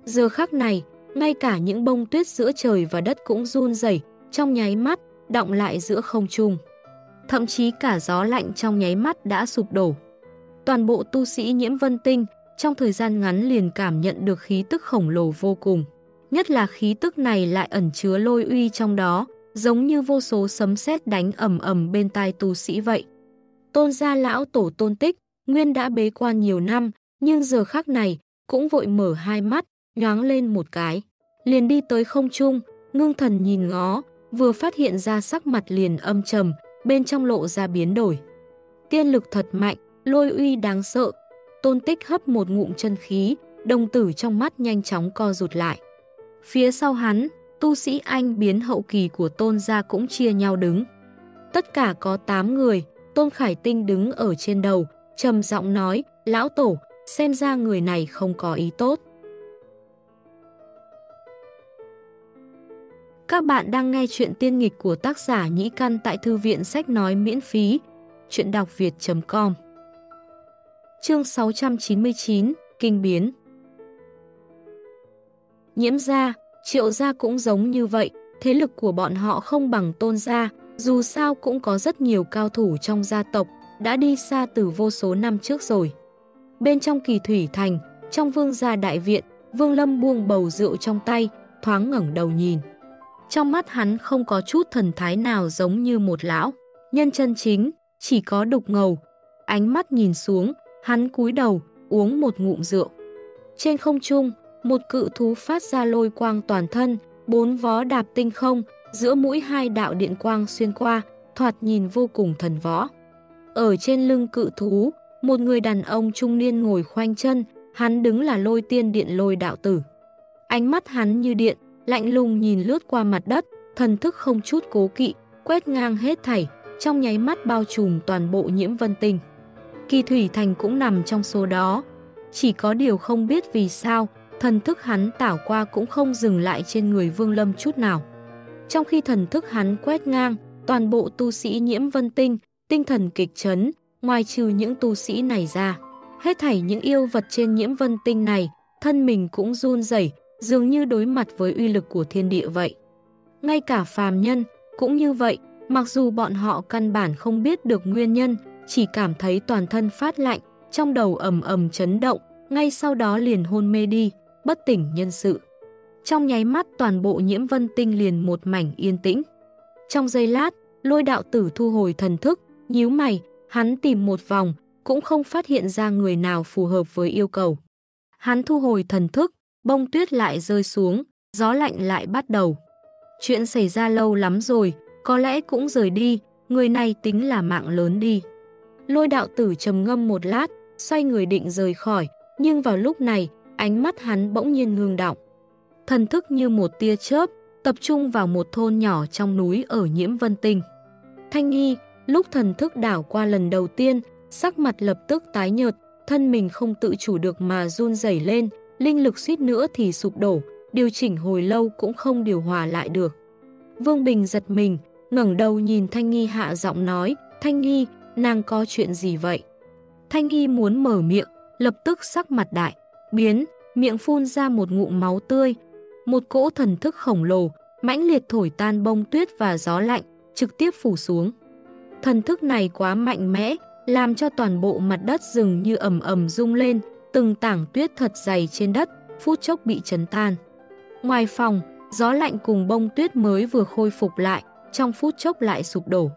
Giờ khắc này, ngay cả những bông tuyết giữa trời và đất cũng run rẩy trong nháy mắt, động lại giữa không trung. Thậm chí cả gió lạnh trong nháy mắt đã sụp đổ. Toàn bộ tu sĩ nhiễm vân tinh trong thời gian ngắn liền cảm nhận được khí tức khổng lồ vô cùng. Nhất là khí tức này lại ẩn chứa lôi uy trong đó, giống như vô số sấm sét đánh ầm ầm bên tai tu sĩ vậy. Tôn gia lão tổ tôn tích, nguyên đã bế quan nhiều năm, nhưng giờ khắc này cũng vội mở hai mắt, nhoáng lên một cái. Liền đi tới không trung, ngưng thần nhìn ngó, vừa phát hiện ra sắc mặt liền âm trầm, bên trong lộ ra biến đổi. Tiên lực thật mạnh, lôi uy đáng sợ. Tôn tích hấp một ngụm chân khí, đồng tử trong mắt nhanh chóng co rụt lại. Phía sau hắn, tu sĩ anh biến hậu kỳ của tôn gia cũng chia nhau đứng. Tất cả có 8 người, tôn khải tinh đứng ở trên đầu, trầm giọng nói, lão tổ, xem ra người này không có ý tốt. Các bạn đang nghe chuyện tiên nghịch của tác giả Nhĩ Căn tại Thư viện Sách Nói miễn phí, chuyện đọc việt.com Chương 699, Kinh Biến Nhiễm gia, triệu gia cũng giống như vậy, thế lực của bọn họ không bằng tôn gia, dù sao cũng có rất nhiều cao thủ trong gia tộc, đã đi xa từ vô số năm trước rồi. Bên trong kỳ thủy thành, trong vương gia đại viện, vương lâm buông bầu rượu trong tay, thoáng ngẩng đầu nhìn. Trong mắt hắn không có chút thần thái nào giống như một lão. Nhân chân chính, chỉ có đục ngầu. Ánh mắt nhìn xuống, hắn cúi đầu, uống một ngụm rượu. Trên không trung, một cự thú phát ra lôi quang toàn thân, bốn vó đạp tinh không, giữa mũi hai đạo điện quang xuyên qua, thoạt nhìn vô cùng thần võ. Ở trên lưng cự thú, một người đàn ông trung niên ngồi khoanh chân, hắn đứng là lôi tiên điện lôi đạo tử. Ánh mắt hắn như điện, lạnh lùng nhìn lướt qua mặt đất, thần thức không chút cố kỵ, quét ngang hết thảy, trong nháy mắt bao trùm toàn bộ nhiễm vân tinh. Kỳ Thủy Thành cũng nằm trong số đó. Chỉ có điều không biết vì sao, thần thức hắn tảo qua cũng không dừng lại trên người Vương Lâm chút nào. Trong khi thần thức hắn quét ngang, toàn bộ tu sĩ nhiễm vân tinh, tinh thần kịch chấn, ngoài trừ những tu sĩ này ra. Hết thảy những yêu vật trên nhiễm vân tinh này, thân mình cũng run rẩy dường như đối mặt với uy lực của thiên địa vậy. Ngay cả phàm nhân, cũng như vậy, mặc dù bọn họ căn bản không biết được nguyên nhân, chỉ cảm thấy toàn thân phát lạnh, trong đầu ầm ầm chấn động, ngay sau đó liền hôn mê đi, bất tỉnh nhân sự. Trong nháy mắt toàn bộ nhiễm vân tinh liền một mảnh yên tĩnh. Trong giây lát, lôi đạo tử thu hồi thần thức, nhíu mày, hắn tìm một vòng, cũng không phát hiện ra người nào phù hợp với yêu cầu. Hắn thu hồi thần thức, bông tuyết lại rơi xuống, gió lạnh lại bắt đầu. Chuyện xảy ra lâu lắm rồi, có lẽ cũng rời đi, người này tính là mạng lớn đi. Lôi đạo tử trầm ngâm một lát, xoay người định rời khỏi, nhưng vào lúc này, ánh mắt hắn bỗng nhiên ngương động. Thần thức như một tia chớp, tập trung vào một thôn nhỏ trong núi ở nhiễm vân tinh. Thanh nghi, lúc thần thức đảo qua lần đầu tiên, sắc mặt lập tức tái nhợt, thân mình không tự chủ được mà run rẩy lên, linh lực suýt nữa thì sụp đổ, điều chỉnh hồi lâu cũng không điều hòa lại được. Vương Bình giật mình, ngẩng đầu nhìn Thanh Nghi hạ giọng nói, Thanh Nghi, nàng có chuyện gì vậy? Thanh Nghi muốn mở miệng, lập tức sắc mặt đại, biến, miệng phun ra một ngụm máu tươi. Một cỗ thần thức khổng lồ, mãnh liệt thổi tan bông tuyết và gió lạnh, trực tiếp phủ xuống. Thần thức này quá mạnh mẽ, làm cho toàn bộ mặt đất rừng như ẩm ẩm rung lên, từng tảng tuyết thật dày trên đất, phút chốc bị chấn tan. Ngoài phòng, gió lạnh cùng bông tuyết mới vừa khôi phục lại, trong phút chốc lại sụp đổ.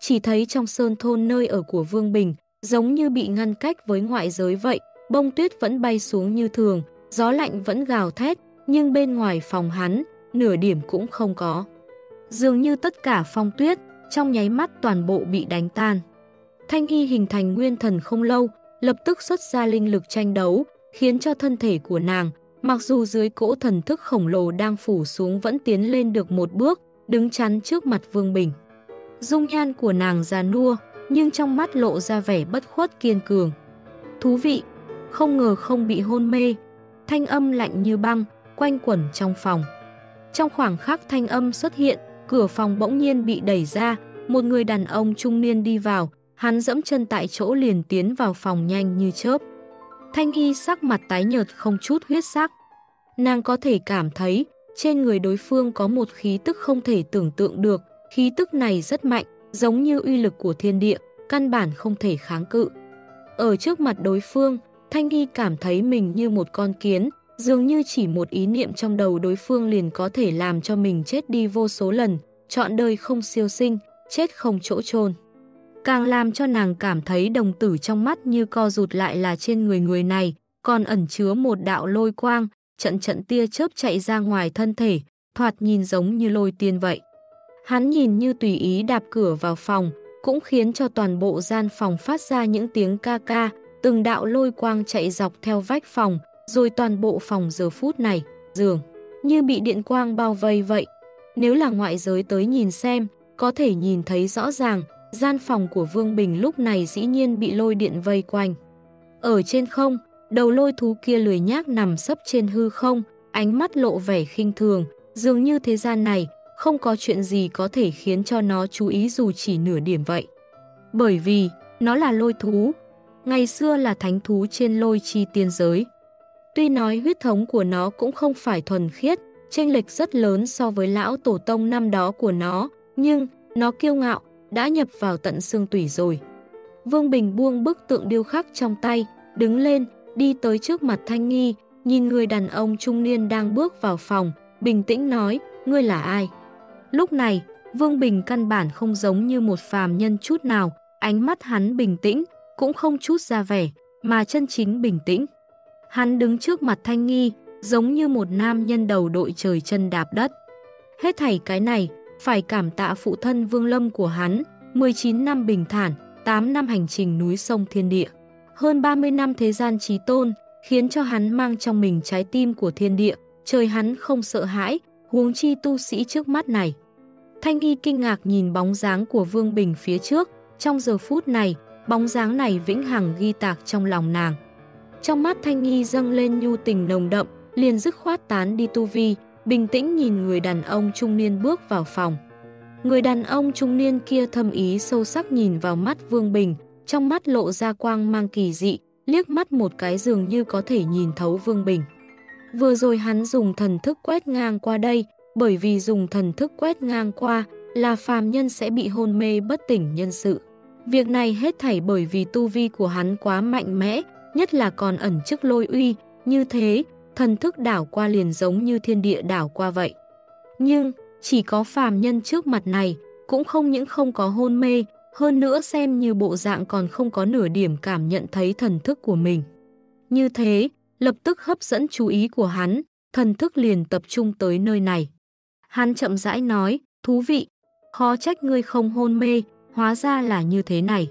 Chỉ thấy trong sơn thôn nơi ở của Vương Bình, giống như bị ngăn cách với ngoại giới vậy, bông tuyết vẫn bay xuống như thường, gió lạnh vẫn gào thét, nhưng bên ngoài phòng hắn, nửa điểm cũng không có. Dường như tất cả phong tuyết, trong nháy mắt toàn bộ bị đánh tan. Thanh Hy hình thành nguyên thần không lâu, lập tức xuất ra linh lực tranh đấu, khiến cho thân thể của nàng, mặc dù dưới cỗ thần thức khổng lồ đang phủ xuống vẫn tiến lên được một bước, đứng chắn trước mặt Vương Bình. Dung nhan của nàng già nua, nhưng trong mắt lộ ra vẻ bất khuất kiên cường. Thú vị, không ngờ không bị hôn mê, thanh âm lạnh như băng, quanh quẩn trong phòng. Trong khoảng khắc thanh âm xuất hiện, cửa phòng bỗng nhiên bị đẩy ra, một người đàn ông trung niên đi vào, hắn dẫm chân tại chỗ liền tiến vào phòng nhanh như chớp. Thanh Y sắc mặt tái nhợt không chút huyết sắc. Nàng có thể cảm thấy trên người đối phương có một khí tức không thể tưởng tượng được, khí tức này rất mạnh, giống như uy lực của thiên địa, căn bản không thể kháng cự. Ở trước mặt đối phương, Thanh Nghi cảm thấy mình như một con kiến, dường như chỉ một ý niệm trong đầu đối phương liền có thể làm cho mình chết đi vô số lần, chọn đời không siêu sinh, chết không chỗ chôn Càng làm cho nàng cảm thấy đồng tử trong mắt như co rụt lại là trên người người này, còn ẩn chứa một đạo lôi quang, trận trận tia chớp chạy ra ngoài thân thể, thoạt nhìn giống như lôi tiên vậy. Hắn nhìn như tùy ý đạp cửa vào phòng, cũng khiến cho toàn bộ gian phòng phát ra những tiếng ca ca, từng đạo lôi quang chạy dọc theo vách phòng, rồi toàn bộ phòng giờ phút này, giường, như bị điện quang bao vây vậy. Nếu là ngoại giới tới nhìn xem, có thể nhìn thấy rõ ràng, gian phòng của Vương Bình lúc này dĩ nhiên bị lôi điện vây quanh. Ở trên không, đầu lôi thú kia lười nhác nằm sấp trên hư không, ánh mắt lộ vẻ khinh thường, dường như thế gian này không có chuyện gì có thể khiến cho nó chú ý dù chỉ nửa điểm vậy. Bởi vì, nó là lôi thú, ngày xưa là thánh thú trên lôi chi tiên giới. Tuy nói huyết thống của nó cũng không phải thuần khiết, chênh lệch rất lớn so với lão tổ tông năm đó của nó, nhưng nó kiêu ngạo, đã nhập vào tận xương tủy rồi. Vương Bình buông bức tượng điêu khắc trong tay, đứng lên, đi tới trước mặt Thanh Nghi, nhìn người đàn ông trung niên đang bước vào phòng, bình tĩnh nói, ngươi là ai? Lúc này, Vương Bình căn bản không giống như một phàm nhân chút nào, ánh mắt hắn bình tĩnh, cũng không chút ra vẻ, mà chân chính bình tĩnh. Hắn đứng trước mặt Thanh Nghi, giống như một nam nhân đầu đội trời chân đạp đất. Hết thảy cái này, phải cảm tạ phụ thân Vương Lâm của hắn, 19 năm bình thản, 8 năm hành trình núi sông thiên địa. Hơn 30 năm thế gian trí tôn, khiến cho hắn mang trong mình trái tim của thiên địa, trời hắn không sợ hãi, huống chi tu sĩ trước mắt này. Thanh Nghi kinh ngạc nhìn bóng dáng của Vương Bình phía trước, trong giờ phút này, bóng dáng này vĩnh hằng ghi tạc trong lòng nàng. Trong mắt Thanh Nghi dâng lên nhu tình nồng đậm, liền dứt khoát tán đi tu vi, bình tĩnh nhìn người đàn ông trung niên bước vào phòng. Người đàn ông trung niên kia thâm ý sâu sắc nhìn vào mắt Vương Bình, trong mắt lộ ra quang mang kỳ dị, liếc mắt một cái dường như có thể nhìn thấu Vương Bình. Vừa rồi hắn dùng thần thức quét ngang qua đây, bởi vì dùng thần thức quét ngang qua là phàm nhân sẽ bị hôn mê bất tỉnh nhân sự. Việc này hết thảy bởi vì tu vi của hắn quá mạnh mẽ, nhất là còn ẩn chức lôi uy, như thế, thần thức đảo qua liền giống như thiên địa đảo qua vậy. Nhưng, chỉ có phàm nhân trước mặt này, cũng không những không có hôn mê, hơn nữa xem như bộ dạng còn không có nửa điểm cảm nhận thấy thần thức của mình. Như thế, lập tức hấp dẫn chú ý của hắn, thần thức liền tập trung tới nơi này. Hắn chậm rãi nói, thú vị, khó trách ngươi không hôn mê, hóa ra là như thế này.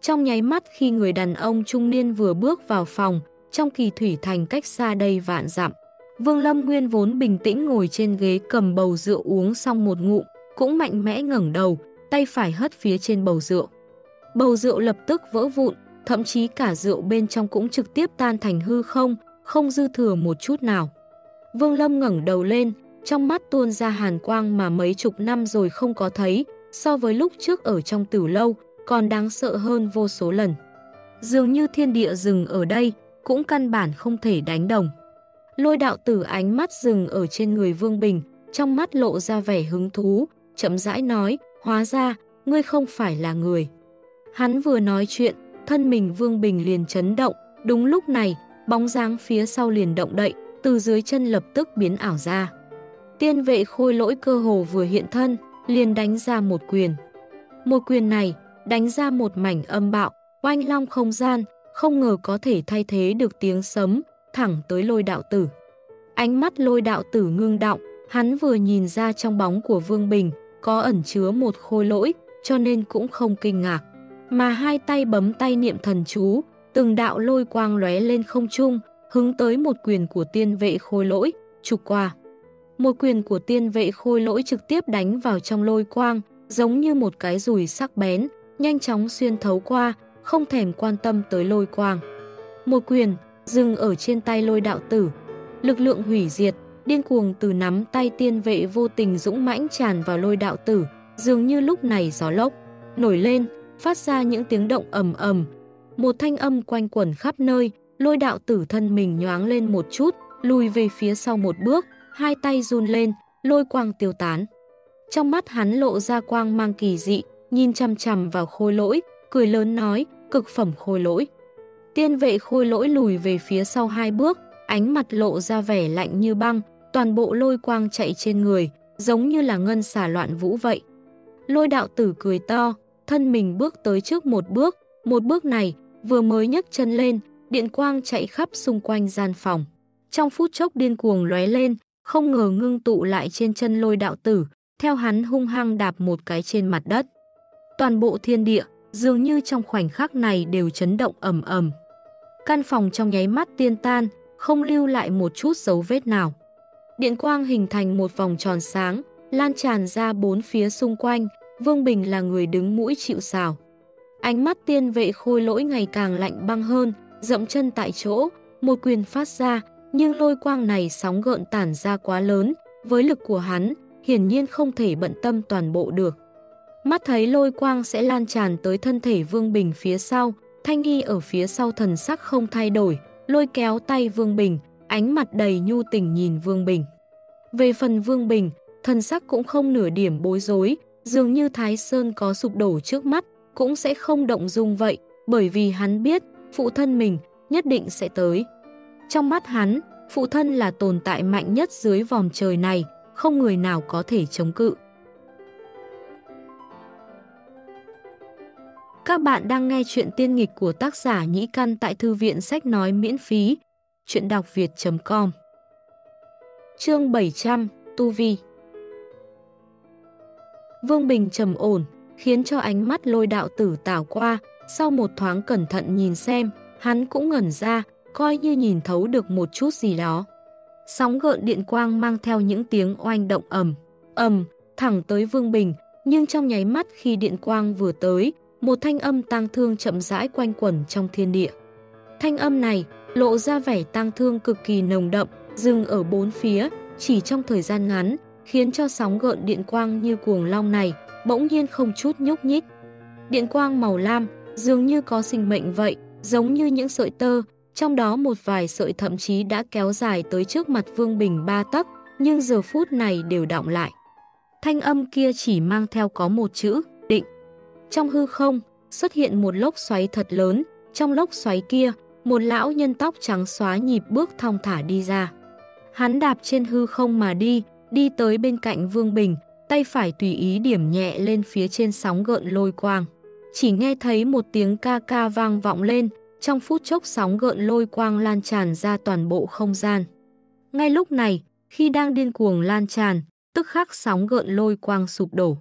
Trong nháy mắt khi người đàn ông trung niên vừa bước vào phòng, trong kỳ thủy thành cách xa đây vạn dặm. Vương Lâm Nguyên vốn bình tĩnh ngồi trên ghế cầm bầu rượu uống xong một ngụm, cũng mạnh mẽ ngẩng đầu, tay phải hất phía trên bầu rượu. Bầu rượu lập tức vỡ vụn, thậm chí cả rượu bên trong cũng trực tiếp tan thành hư không, không dư thừa một chút nào. Vương Lâm ngẩng đầu lên, trong mắt tuôn ra hàn quang mà mấy chục năm rồi không có thấy, so với lúc trước ở trong tử lâu, còn đáng sợ hơn vô số lần. Dường như thiên địa dừng ở đây, cũng căn bản không thể đánh đồng. Lôi đạo tử ánh mắt dừng ở trên người Vương Bình, trong mắt lộ ra vẻ hứng thú, chậm rãi nói, hóa ra, ngươi không phải là người. Hắn vừa nói chuyện, thân mình Vương Bình liền chấn động, đúng lúc này, bóng dáng phía sau liền động đậy, từ dưới chân lập tức biến ảo ra. Tiên vệ khôi lỗi cơ hồ vừa hiện thân, liền đánh ra một quyền. Một quyền này, đánh ra một mảnh âm bạo, oanh long không gian, không ngờ có thể thay thế được tiếng sấm, thẳng tới lôi đạo tử. Ánh mắt lôi đạo tử ngưng động, hắn vừa nhìn ra trong bóng của Vương Bình, có ẩn chứa một khôi lỗi, cho nên cũng không kinh ngạc. Mà hai tay bấm tay niệm thần chú, từng đạo lôi quang lóe lên không trung, hứng tới một quyền của tiên vệ khôi lỗi, trục qua. Một quyền của tiên vệ khôi lỗi trực tiếp đánh vào trong lôi quang, giống như một cái rùi sắc bén, nhanh chóng xuyên thấu qua, không thèm quan tâm tới lôi quang. Một quyền, dừng ở trên tay lôi đạo tử. Lực lượng hủy diệt, điên cuồng từ nắm tay tiên vệ vô tình dũng mãnh tràn vào lôi đạo tử, dường như lúc này gió lốc, nổi lên, phát ra những tiếng động ầm ầm. Một thanh âm quanh quẩn khắp nơi, lôi đạo tử thân mình nhoáng lên một chút, lùi về phía sau một bước, hai tay run lên, lôi quang tiêu tán. Trong mắt hắn lộ ra quang mang kỳ dị, nhìn chằm chằm vào khôi lỗi, cười lớn nói, cực phẩm khôi lỗi. Tiên vệ khôi lỗi lùi về phía sau hai bước, ánh mặt lộ ra vẻ lạnh như băng, toàn bộ lôi quang chạy trên người, giống như là ngân xả loạn vũ vậy. Lôi đạo tử cười to, thân mình bước tới trước một bước, một bước này vừa mới nhấc chân lên, điện quang chạy khắp xung quanh gian phòng. Trong phút chốc điên cuồng lóe lên, không ngờ ngưng tụ lại trên chân lôi đạo tử, theo hắn hung hăng đạp một cái trên mặt đất. Toàn bộ thiên địa, dường như trong khoảnh khắc này đều chấn động ầm ầm. Căn phòng trong nháy mắt tiên tan, không lưu lại một chút dấu vết nào. Điện quang hình thành một vòng tròn sáng, lan tràn ra bốn phía xung quanh, Vương Bình là người đứng mũi chịu sào. Ánh mắt tiên vệ khôi lỗi ngày càng lạnh băng hơn, dậm chân tại chỗ, một quyền phát ra, nhưng lôi quang này sóng gợn tản ra quá lớn, với lực của hắn, hiển nhiên không thể bận tâm toàn bộ được. Mắt thấy lôi quang sẽ lan tràn tới thân thể Vương Bình phía sau, Thanh Nghi ở phía sau thần sắc không thay đổi, lôi kéo tay Vương Bình, ánh mặt đầy nhu tình nhìn Vương Bình. Về phần Vương Bình, thần sắc cũng không nửa điểm bối rối, dường như Thái Sơn có sụp đổ trước mắt, cũng sẽ không động dung vậy, bởi vì hắn biết phụ thân mình nhất định sẽ tới. Trong mắt hắn, phụ thân là tồn tại mạnh nhất dưới vòng trời này, không người nào có thể chống cự. Các bạn đang nghe chuyện tiên nghịch của tác giả Nhĩ Căn tại Thư viện Sách Nói miễn phí, chuyện đọc việt.com Chương 700, Tu Vi Vương Bình trầm ổn, khiến cho ánh mắt lôi đạo tử tảo qua, sau một thoáng cẩn thận nhìn xem, hắn cũng ngẩn ra, coi như nhìn thấu được một chút gì đó. Sóng gợn điện quang mang theo những tiếng oanh động ầm, ầm, thẳng tới Vương Bình, nhưng trong nháy mắt khi điện quang vừa tới, một thanh âm tang thương chậm rãi quanh quẩn trong thiên địa. Thanh âm này lộ ra vẻ tang thương cực kỳ nồng đậm, dừng ở bốn phía, chỉ trong thời gian ngắn, khiến cho sóng gợn điện quang như cuồng long này bỗng nhiên không chút nhúc nhích. Điện quang màu lam dường như có sinh mệnh vậy, giống như những sợi tơ, trong đó một vài sợi thậm chí đã kéo dài tới trước mặt Vương Bình ba tấc, nhưng giờ phút này đều động lại. Thanh âm kia chỉ mang theo có một chữ, định. Trong hư không, xuất hiện một lốc xoáy thật lớn, trong lốc xoáy kia, một lão nhân tóc trắng xóa nhịp bước thong thả đi ra. Hắn đạp trên hư không mà đi, đi tới bên cạnh Vương Bình, tay phải tùy ý điểm nhẹ lên phía trên sóng gợn lôi quang. Chỉ nghe thấy một tiếng ca ca vang vọng lên, trong phút chốc sóng gợn lôi quang lan tràn ra toàn bộ không gian. Ngay lúc này, khi đang điên cuồng lan tràn, tức khắc sóng gợn lôi quang sụp đổ.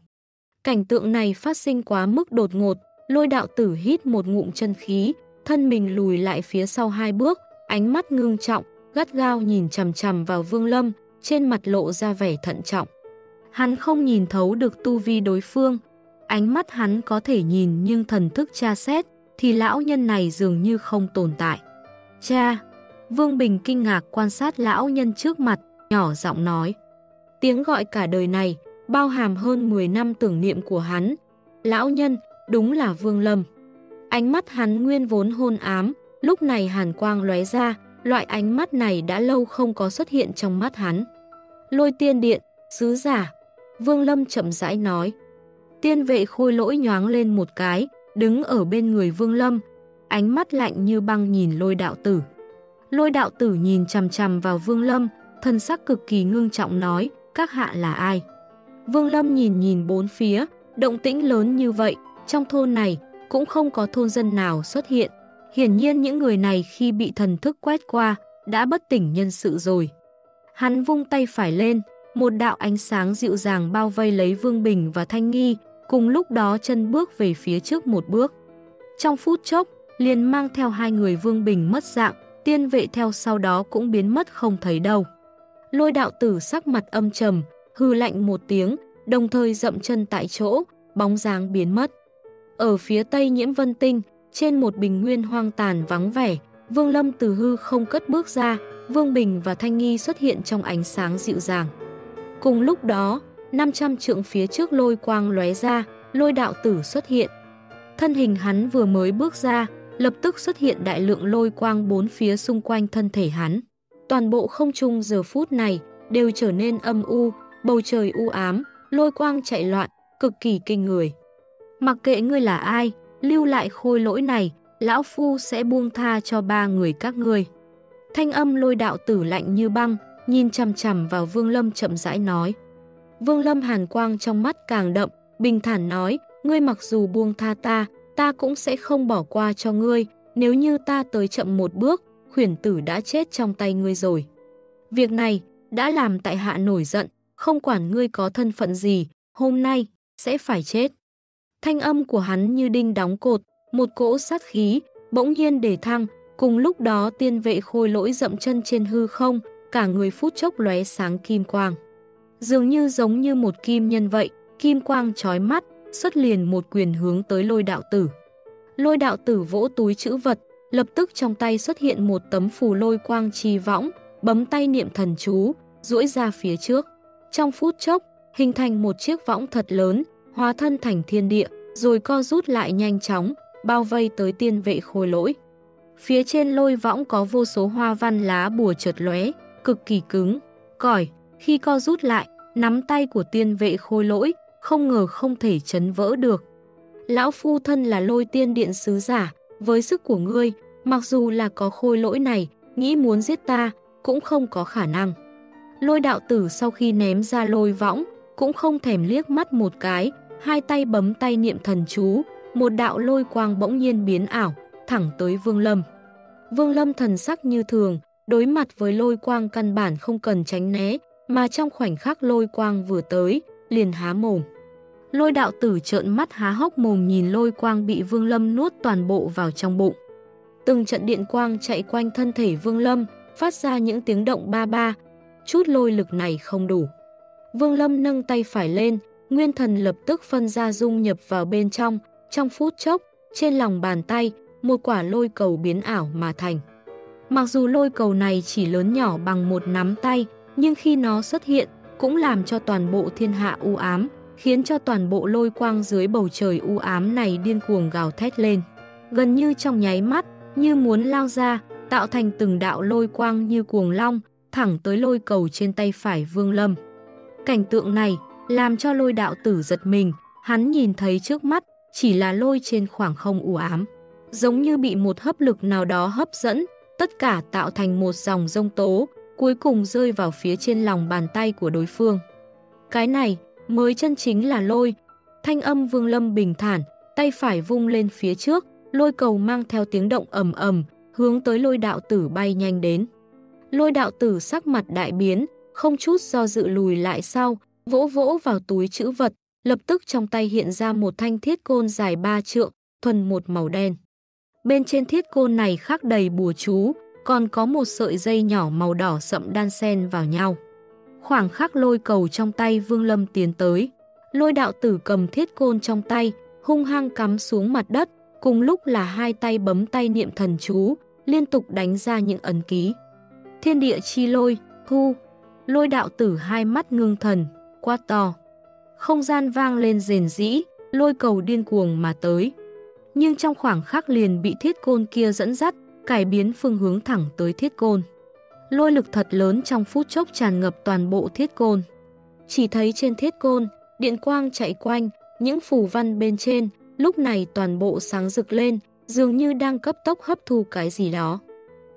Cảnh tượng này phát sinh quá mức đột ngột, lôi đạo tử hít một ngụm chân khí, thân mình lùi lại phía sau hai bước, ánh mắt ngưng trọng, gắt gao nhìn chầm chầm vào Vương Lâm, trên mặt lộ ra vẻ thận trọng. Hắn không nhìn thấu được tu vi đối phương, ánh mắt hắn có thể nhìn nhưng thần thức tra xét, thì lão nhân này dường như không tồn tại. Cha! Vương Bình kinh ngạc quan sát lão nhân trước mặt, nhỏ giọng nói. Tiếng gọi cả đời này, bao hàm hơn 10 năm tưởng niệm của hắn. Lão nhân, đúng là Vương Lâm. Ánh mắt hắn nguyên vốn hôn ám, lúc này hàn quang lóe ra, loại ánh mắt này đã lâu không có xuất hiện trong mắt hắn. Lôi tiên điện, sứ giả. Vương Lâm chậm rãi nói. Tiên vệ khôi lỗi nhoáng lên một cái, đứng ở bên người Vương Lâm, ánh mắt lạnh như băng nhìn lôi đạo tử. Lôi đạo tử nhìn chằm chằm vào Vương Lâm, thân sắc cực kỳ ngưng trọng nói, các hạ là ai? Vương Lâm nhìn nhìn bốn phía, động tĩnh lớn như vậy, trong thôn này cũng không có thôn dân nào xuất hiện. Hiển nhiên những người này khi bị thần thức quét qua, đã bất tỉnh nhân sự rồi. Hắn vung tay phải lên, một đạo ánh sáng dịu dàng bao vây lấy Vương Bình và Thanh Nghi, cùng lúc đó chân bước về phía trước một bước. Trong phút chốc, liền mang theo hai người Vương Bình mất dạng, tiên vệ theo sau đó cũng biến mất không thấy đâu. Lôi đạo tử sắc mặt âm trầm, hư lạnh một tiếng, đồng thời dậm chân tại chỗ, bóng dáng biến mất. Ở phía tây nhiễm vân tinh, trên một bình nguyên hoang tàn vắng vẻ, Vương Lâm từ hư không cất bước ra, Vương Bình và Thanh Nghi xuất hiện trong ánh sáng dịu dàng. Cùng lúc đó, 500 trượng phía trước lôi quang lóe ra, lôi đạo tử xuất hiện. Thân hình hắn vừa mới bước ra, lập tức xuất hiện đại lượng lôi quang bốn phía xung quanh thân thể hắn. Toàn bộ không trung giờ phút này đều trở nên âm u, bầu trời u ám, lôi quang chạy loạn, cực kỳ kinh người. Mặc kệ ngươi là ai, lưu lại khôi lỗi này, lão phu sẽ buông tha cho ba người các ngươi. Thanh âm lôi đạo tử lạnh như băng, nhìn chằm chằm vào Vương Lâm chậm rãi nói. Vương Lâm hàn quang trong mắt càng đậm, bình thản nói, ngươi mặc dù buông tha ta, ta cũng sẽ không bỏ qua cho ngươi, nếu như ta tới chậm một bước, khuyển tử đã chết trong tay ngươi rồi. Việc này đã làm tại hạ nổi giận, không quản ngươi có thân phận gì, hôm nay sẽ phải chết. Thanh âm của hắn như đinh đóng cột, một cỗ sát khí, bỗng nhiên để thăng, cùng lúc đó tiên vệ khôi lỗi dậm chân trên hư không, cả người phút chốc lóe sáng kim quang. Dường như giống như một kim nhân vậy, kim quang chói mắt, xuất liền một quyền hướng tới lôi đạo tử. Lôi đạo tử vỗ túi chữ vật, lập tức trong tay xuất hiện một tấm phù lôi quang trì võng, bấm tay niệm thần chú, duỗi ra phía trước. Trong phút chốc, hình thành một chiếc võng thật lớn, hóa thân thành thiên địa, rồi co rút lại nhanh chóng, bao vây tới tiên vệ khôi lỗi. Phía trên lôi võng có vô số hoa văn lá bùa chợt lóe, cực kỳ cứng, cỏi. Khi co rút lại, nắm tay của tiên vệ khôi lỗi, không ngờ không thể chấn vỡ được. Lão phu thân là lôi tiên điện sứ giả, với sức của ngươi, mặc dù là có khôi lỗi này, nghĩ muốn giết ta, cũng không có khả năng. Lôi đạo tử sau khi ném ra lôi võng, cũng không thèm liếc mắt một cái, hai tay bấm tay niệm thần chú, một đạo lôi quang bỗng nhiên biến ảo, thẳng tới Vương Lâm. Vương Lâm thần sắc như thường, đối mặt với lôi quang căn bản không cần tránh né, mà trong khoảnh khắc lôi quang vừa tới, liền há mồm. Lôi đạo tử trợn mắt há hốc mồm nhìn lôi quang bị Vương Lâm nuốt toàn bộ vào trong bụng. Từng trận điện quang chạy quanh thân thể Vương Lâm, phát ra những tiếng động ba ba, chút lôi lực này không đủ. Vương Lâm nâng tay phải lên, nguyên thần lập tức phân ra dung nhập vào bên trong, trong phút chốc, trên lòng bàn tay, một quả lôi cầu biến ảo mà thành. Mặc dù lôi cầu này chỉ lớn nhỏ bằng một nắm tay, nhưng khi nó xuất hiện, cũng làm cho toàn bộ thiên hạ u ám, khiến cho toàn bộ lôi quang dưới bầu trời u ám này điên cuồng gào thét lên. Gần như trong nháy mắt, như muốn lao ra, tạo thành từng đạo lôi quang như cuồng long, thẳng tới lôi cầu trên tay phải Vương Lâm. Cảnh tượng này làm cho lôi đạo tử giật mình, hắn nhìn thấy trước mắt chỉ là lôi trên khoảng không u ám. Giống như bị một hấp lực nào đó hấp dẫn, tất cả tạo thành một dòng rông tố, cuối cùng rơi vào phía trên lòng bàn tay của đối phương. Cái này mới chân chính là lôi. Thanh âm Vương Lâm bình thản, tay phải vung lên phía trước, lôi cầu mang theo tiếng động ầm ầm, hướng tới lôi đạo tử bay nhanh đến. Lôi đạo tử sắc mặt đại biến, không chút do dự lùi lại sau, vỗ vỗ vào túi chữ vật, lập tức trong tay hiện ra một thanh thiết côn dài ba trượng, thuần một màu đen. Bên trên thiết côn này khắc đầy bùa chú, còn có một sợi dây nhỏ màu đỏ sậm đan xen vào nhau. Khoảng khắc lôi cầu trong tay Vương Lâm tiến tới. Lôi đạo tử cầm thiết côn trong tay, hung hăng cắm xuống mặt đất, cùng lúc là hai tay bấm tay niệm thần chú, liên tục đánh ra những ấn ký. Thiên địa chi lôi, thu, lôi đạo tử hai mắt ngưng thần, quát to. Không gian vang lên rền rĩ, lôi cầu điên cuồng mà tới. Nhưng trong khoảng khắc liền bị thiết côn kia dẫn dắt, cải biến phương hướng thẳng tới thiết côn. Lôi lực thật lớn trong phút chốc tràn ngập toàn bộ thiết côn. Chỉ thấy trên thiết côn, điện quang chạy quanh, những phù văn bên trên, lúc này toàn bộ sáng rực lên, dường như đang cấp tốc hấp thu cái gì đó.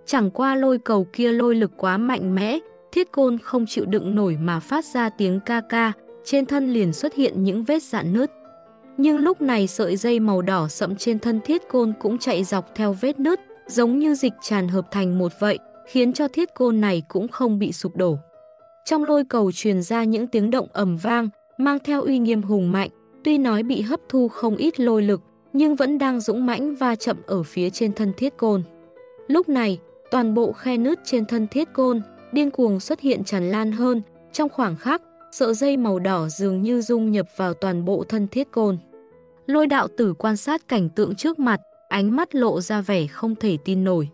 Chẳng qua lôi cầu kia lôi lực quá mạnh mẽ, thiết côn không chịu đựng nổi mà phát ra tiếng ca ca, trên thân liền xuất hiện những vết dạn nứt. Nhưng lúc này sợi dây màu đỏ sậm trên thân thiết côn cũng chạy dọc theo vết nứt, giống như dịch tràn hợp thành một vậy, khiến cho thiết côn này cũng không bị sụp đổ. Trong lôi cầu truyền ra những tiếng động ầm vang, mang theo uy nghiêm hùng mạnh, tuy nói bị hấp thu không ít lôi lực, nhưng vẫn đang dũng mãnh và chậm ở phía trên thân thiết côn. Lúc này, toàn bộ khe nứt trên thân thiết côn, điên cuồng xuất hiện tràn lan hơn, trong khoảng khắc, sợi dây màu đỏ dường như dung nhập vào toàn bộ thân thiết côn. Lôi đạo tử quan sát cảnh tượng trước mặt, ánh mắt lộ ra vẻ không thể tin nổi.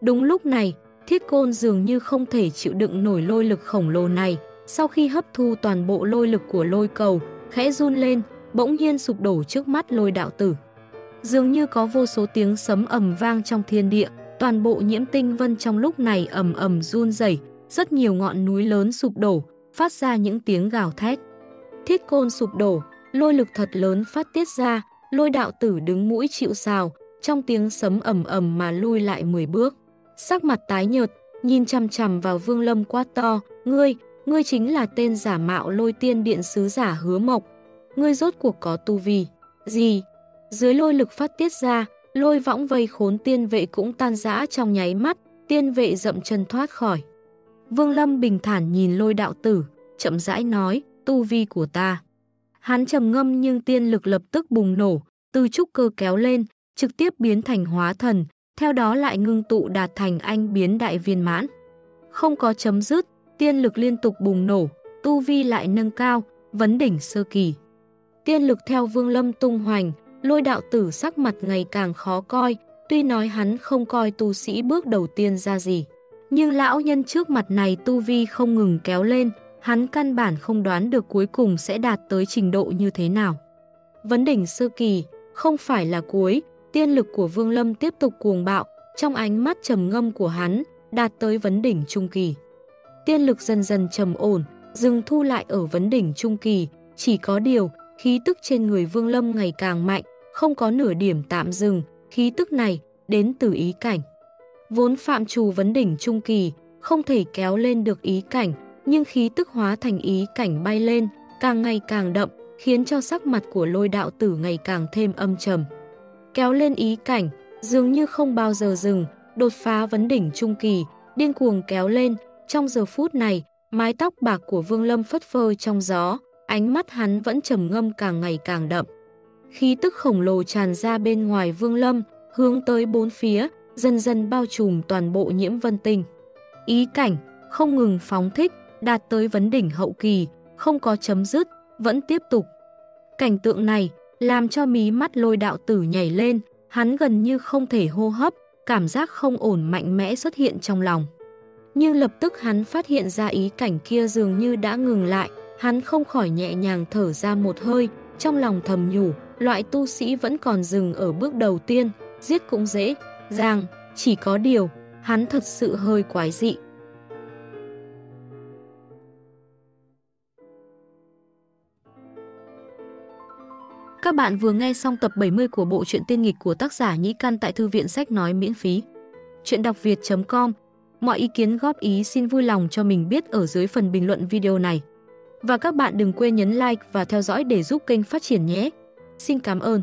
Đúng lúc này, thiết côn dường như không thể chịu đựng nổi lôi lực khổng lồ này. Sau khi hấp thu toàn bộ lôi lực của lôi cầu, khẽ run lên, bỗng nhiên sụp đổ trước mắt lôi đạo tử. Dường như có vô số tiếng sấm ầm vang trong thiên địa, toàn bộ nhiễm tinh vân trong lúc này ầm ầm run rẩy, rất nhiều ngọn núi lớn sụp đổ, phát ra những tiếng gào thét. Thiết côn sụp đổ, lôi lực thật lớn phát tiết ra, lôi đạo tử đứng mũi chịu sào, trong tiếng sấm ầm ầm mà lui lại 10 bước. Sắc mặt tái nhợt, nhìn chằm chằm vào Vương Lâm quát to, "Ngươi, ngươi chính là tên giả mạo Lôi Tiên Điện sứ giả Hứa Mộc. Ngươi rốt cuộc có tu vi gì?" Dưới lôi lực phát tiết ra, lôi võng vây khốn tiên vệ cũng tan rã trong nháy mắt, tiên vệ dậm chân thoát khỏi. Vương Lâm bình thản nhìn lôi đạo tử, chậm rãi nói, tu vi của ta. Hắn trầm ngâm nhưng tiên lực lập tức bùng nổ, từ trúc cơ kéo lên, trực tiếp biến thành hóa thần, theo đó lại ngưng tụ đạt thành anh biến đại viên mãn. Không có chấm dứt, tiên lực liên tục bùng nổ, tu vi lại nâng cao, vấn đỉnh sơ kỳ. Tiên lực theo vương lâm tung hoành, lôi đạo tử sắc mặt ngày càng khó coi, tuy nói hắn không coi tu sĩ bước đầu tiên ra gì. Nhưng lão nhân trước mặt này tu vi không ngừng kéo lên, hắn căn bản không đoán được cuối cùng sẽ đạt tới trình độ như thế nào. Vấn đỉnh sơ kỳ, không phải là cuối, tiên lực của Vương Lâm tiếp tục cuồng bạo, trong ánh mắt trầm ngâm của hắn, đạt tới vấn đỉnh trung kỳ. Tiên lực dần dần trầm ổn, dừng thu lại ở vấn đỉnh trung kỳ, chỉ có điều, khí tức trên người Vương Lâm ngày càng mạnh, không có nửa điểm tạm dừng, khí tức này đến từ ý cảnh. Vốn phạm trù vấn đỉnh trung kỳ, không thể kéo lên được ý cảnh, nhưng khí tức hóa thành ý cảnh bay lên, càng ngày càng đậm, khiến cho sắc mặt của lôi đạo tử ngày càng thêm âm trầm. Kéo lên ý cảnh, dường như không bao giờ dừng, đột phá vấn đỉnh trung kỳ, điên cuồng kéo lên, trong giờ phút này, mái tóc bạc của Vương Lâm phất phơ trong gió, ánh mắt hắn vẫn trầm ngâm càng ngày càng đậm. Khí tức khổng lồ tràn ra bên ngoài Vương Lâm, hướng tới bốn phía, dần dần bao trùm toàn bộ nhiễm vân tinh. Ý cảnh, không ngừng phóng thích, đạt tới vấn đỉnh hậu kỳ, không có chấm dứt, vẫn tiếp tục. Cảnh tượng này làm cho mí mắt lôi đạo tử nhảy lên, hắn gần như không thể hô hấp, cảm giác không ổn mạnh mẽ xuất hiện trong lòng. Nhưng lập tức hắn phát hiện ra ý cảnh kia dường như đã ngừng lại, hắn không khỏi nhẹ nhàng thở ra một hơi, trong lòng thầm nhủ, loại tu sĩ vẫn còn dừng ở bước đầu tiên, giết cũng dễ, dàng, chỉ có điều, hắn thật sự hơi quái dị. Các bạn vừa nghe xong tập 70 của bộ truyện tiên nghịch của tác giả Nhĩ Căn tại thư viện sách nói miễn phí. Chuyện đọc việt.com Mọi ý kiến góp ý xin vui lòng cho mình biết ở dưới phần bình luận video này. Và các bạn đừng quên nhấn like và theo dõi để giúp kênh phát triển nhé. Xin cảm ơn.